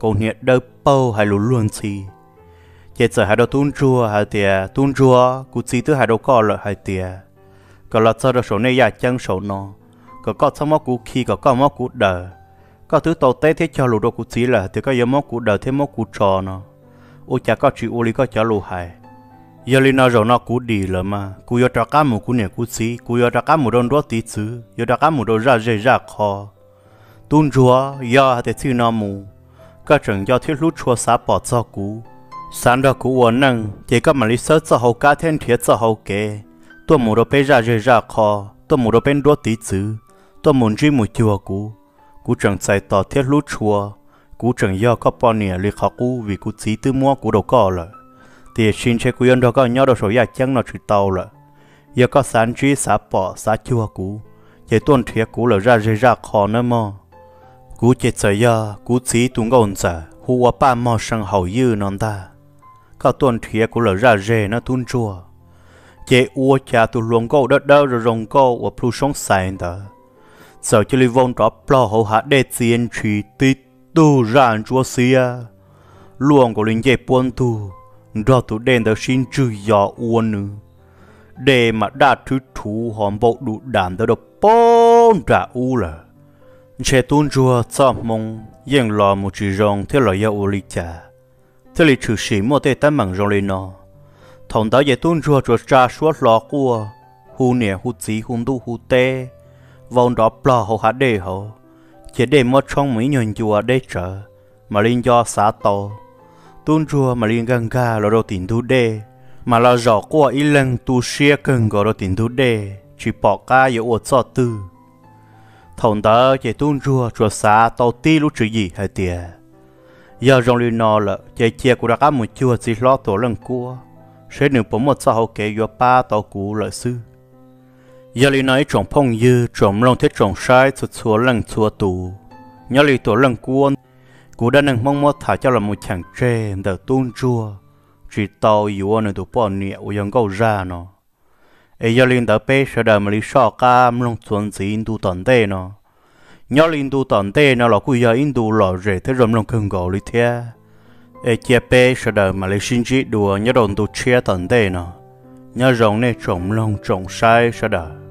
cầu nhiệt đỡ bao hay lũ luôn xì chết sợ hai đồ tuôn chua hai tiề tuôn chua cú chỉ thứ hai đồ co lợi hai tiề có lọt cho đồ số này ya chân số nó có có sao móc cú khi có có móc cú đờ có thứ tàu té thế cho lũ đồ cú chỉ là thì có giờ móc cú đờ thế móc cú trò nó ô chả có chữ ô lý có chả lô hài. Giờ lên nó rồi nó cú đi là mà cú yo cho cá mù cú nè cú xí. Cú yo cho cá mù đón đó tí chứ yo cho cá mù đón ra dễ ra khó tuôn chúa yo để chữ nó mù. Các trường yo thiết lút chúa xả bỏ cho cú. Sáng đó cú uốn nâng. Chỉ có mà lý sớ cho hậu cá thiên thiết cho hậu kế tôi mù đó bé ra dễ ra khó tôi mù đó bên đó tí chứ tuôn muốn chỉ mù chùa cú. Cú chẳng chạy tỏ thiết lút chúa cú chẳng do có bao nhiêu lì khó cú vì cú chỉ tư mua cú đồ có là thì xin chế cú yên đó có nhau đồ số nhà chẳng nó chỉ tàu là giờ có sáng trí xả bỏ xả chua cú. Chế tuần thiết cú là ra dễ ra khó nữa mà cú chết giờ ya cú chỉ tung gọn giờ hùa ba mò sang hậu dư non ta. Có tuần thiết cú là ra dễ nó tuôn chua chế ua cha tu luồng câu đất đâu rồi rồng câu và plu sống sai đó sau chỉ li vong đó plo hậu hạ để tiền chỉ tít tu rạn chúa xia, luồng của linh chế buôn tu đó tu đen đã xin chữ gió uôn nữa để mà đã thứ thú hòm bộ đủ đàn đã được bốn trả u là. Chế tuôn chúa cho mong yên lò một chữ rong thế là yêu u li cha. Thế là chữ sĩ một tê tán mạng rong lên nó. Thằng đó về tuôn chúa chùa cha suốt lò cua hù nè hù chí hu tu hù tê, vòng đó bỏ hậu hát đề hậu chỉ để một trong mấy nhân chùa để trở, mà linh do xá to. Tuôn chùa mà linh gần ga là đồ tiền thu đê, mà là rõ qua ít lần tu xia cần gọi đồ tiền thu đê, chỉ bỏ ca yếu ổ cho tư. Thằng đó chỉ tuôn chùa chùa xá to ti lúc chữ gì hay tiền giờ rong lưu nó là chỉ chia của đã một chùa chỉ lo tổ lần cua. Sẽ nửa bốn một sao kể yếu ba tàu cũ lợi sư giờ li nói trồng phong dư trồng long thiết trồng sai chua chua lần chua tù. Nhớ li tổ lần cuốn cú đã nâng mong mơ thả cho là một chàng tre đờ tuôn chua chỉ tàu yếu anh tụ bỏ nhẹ u yong câu ra nó. Ấy giờ li đỡ bé sợ đờ mà li so cam long chuan gì in tu tận tê nó. Nhớ li tu tận tê nó là cú giờ in tu lò rể thế rồi long cưng gò li thế ấy chia bé sợ đờ mà li xin chỉ đùa nhớ đồn tu chia tận tê nó. Nhớ rồng này trồng long trồng sai sợ đờ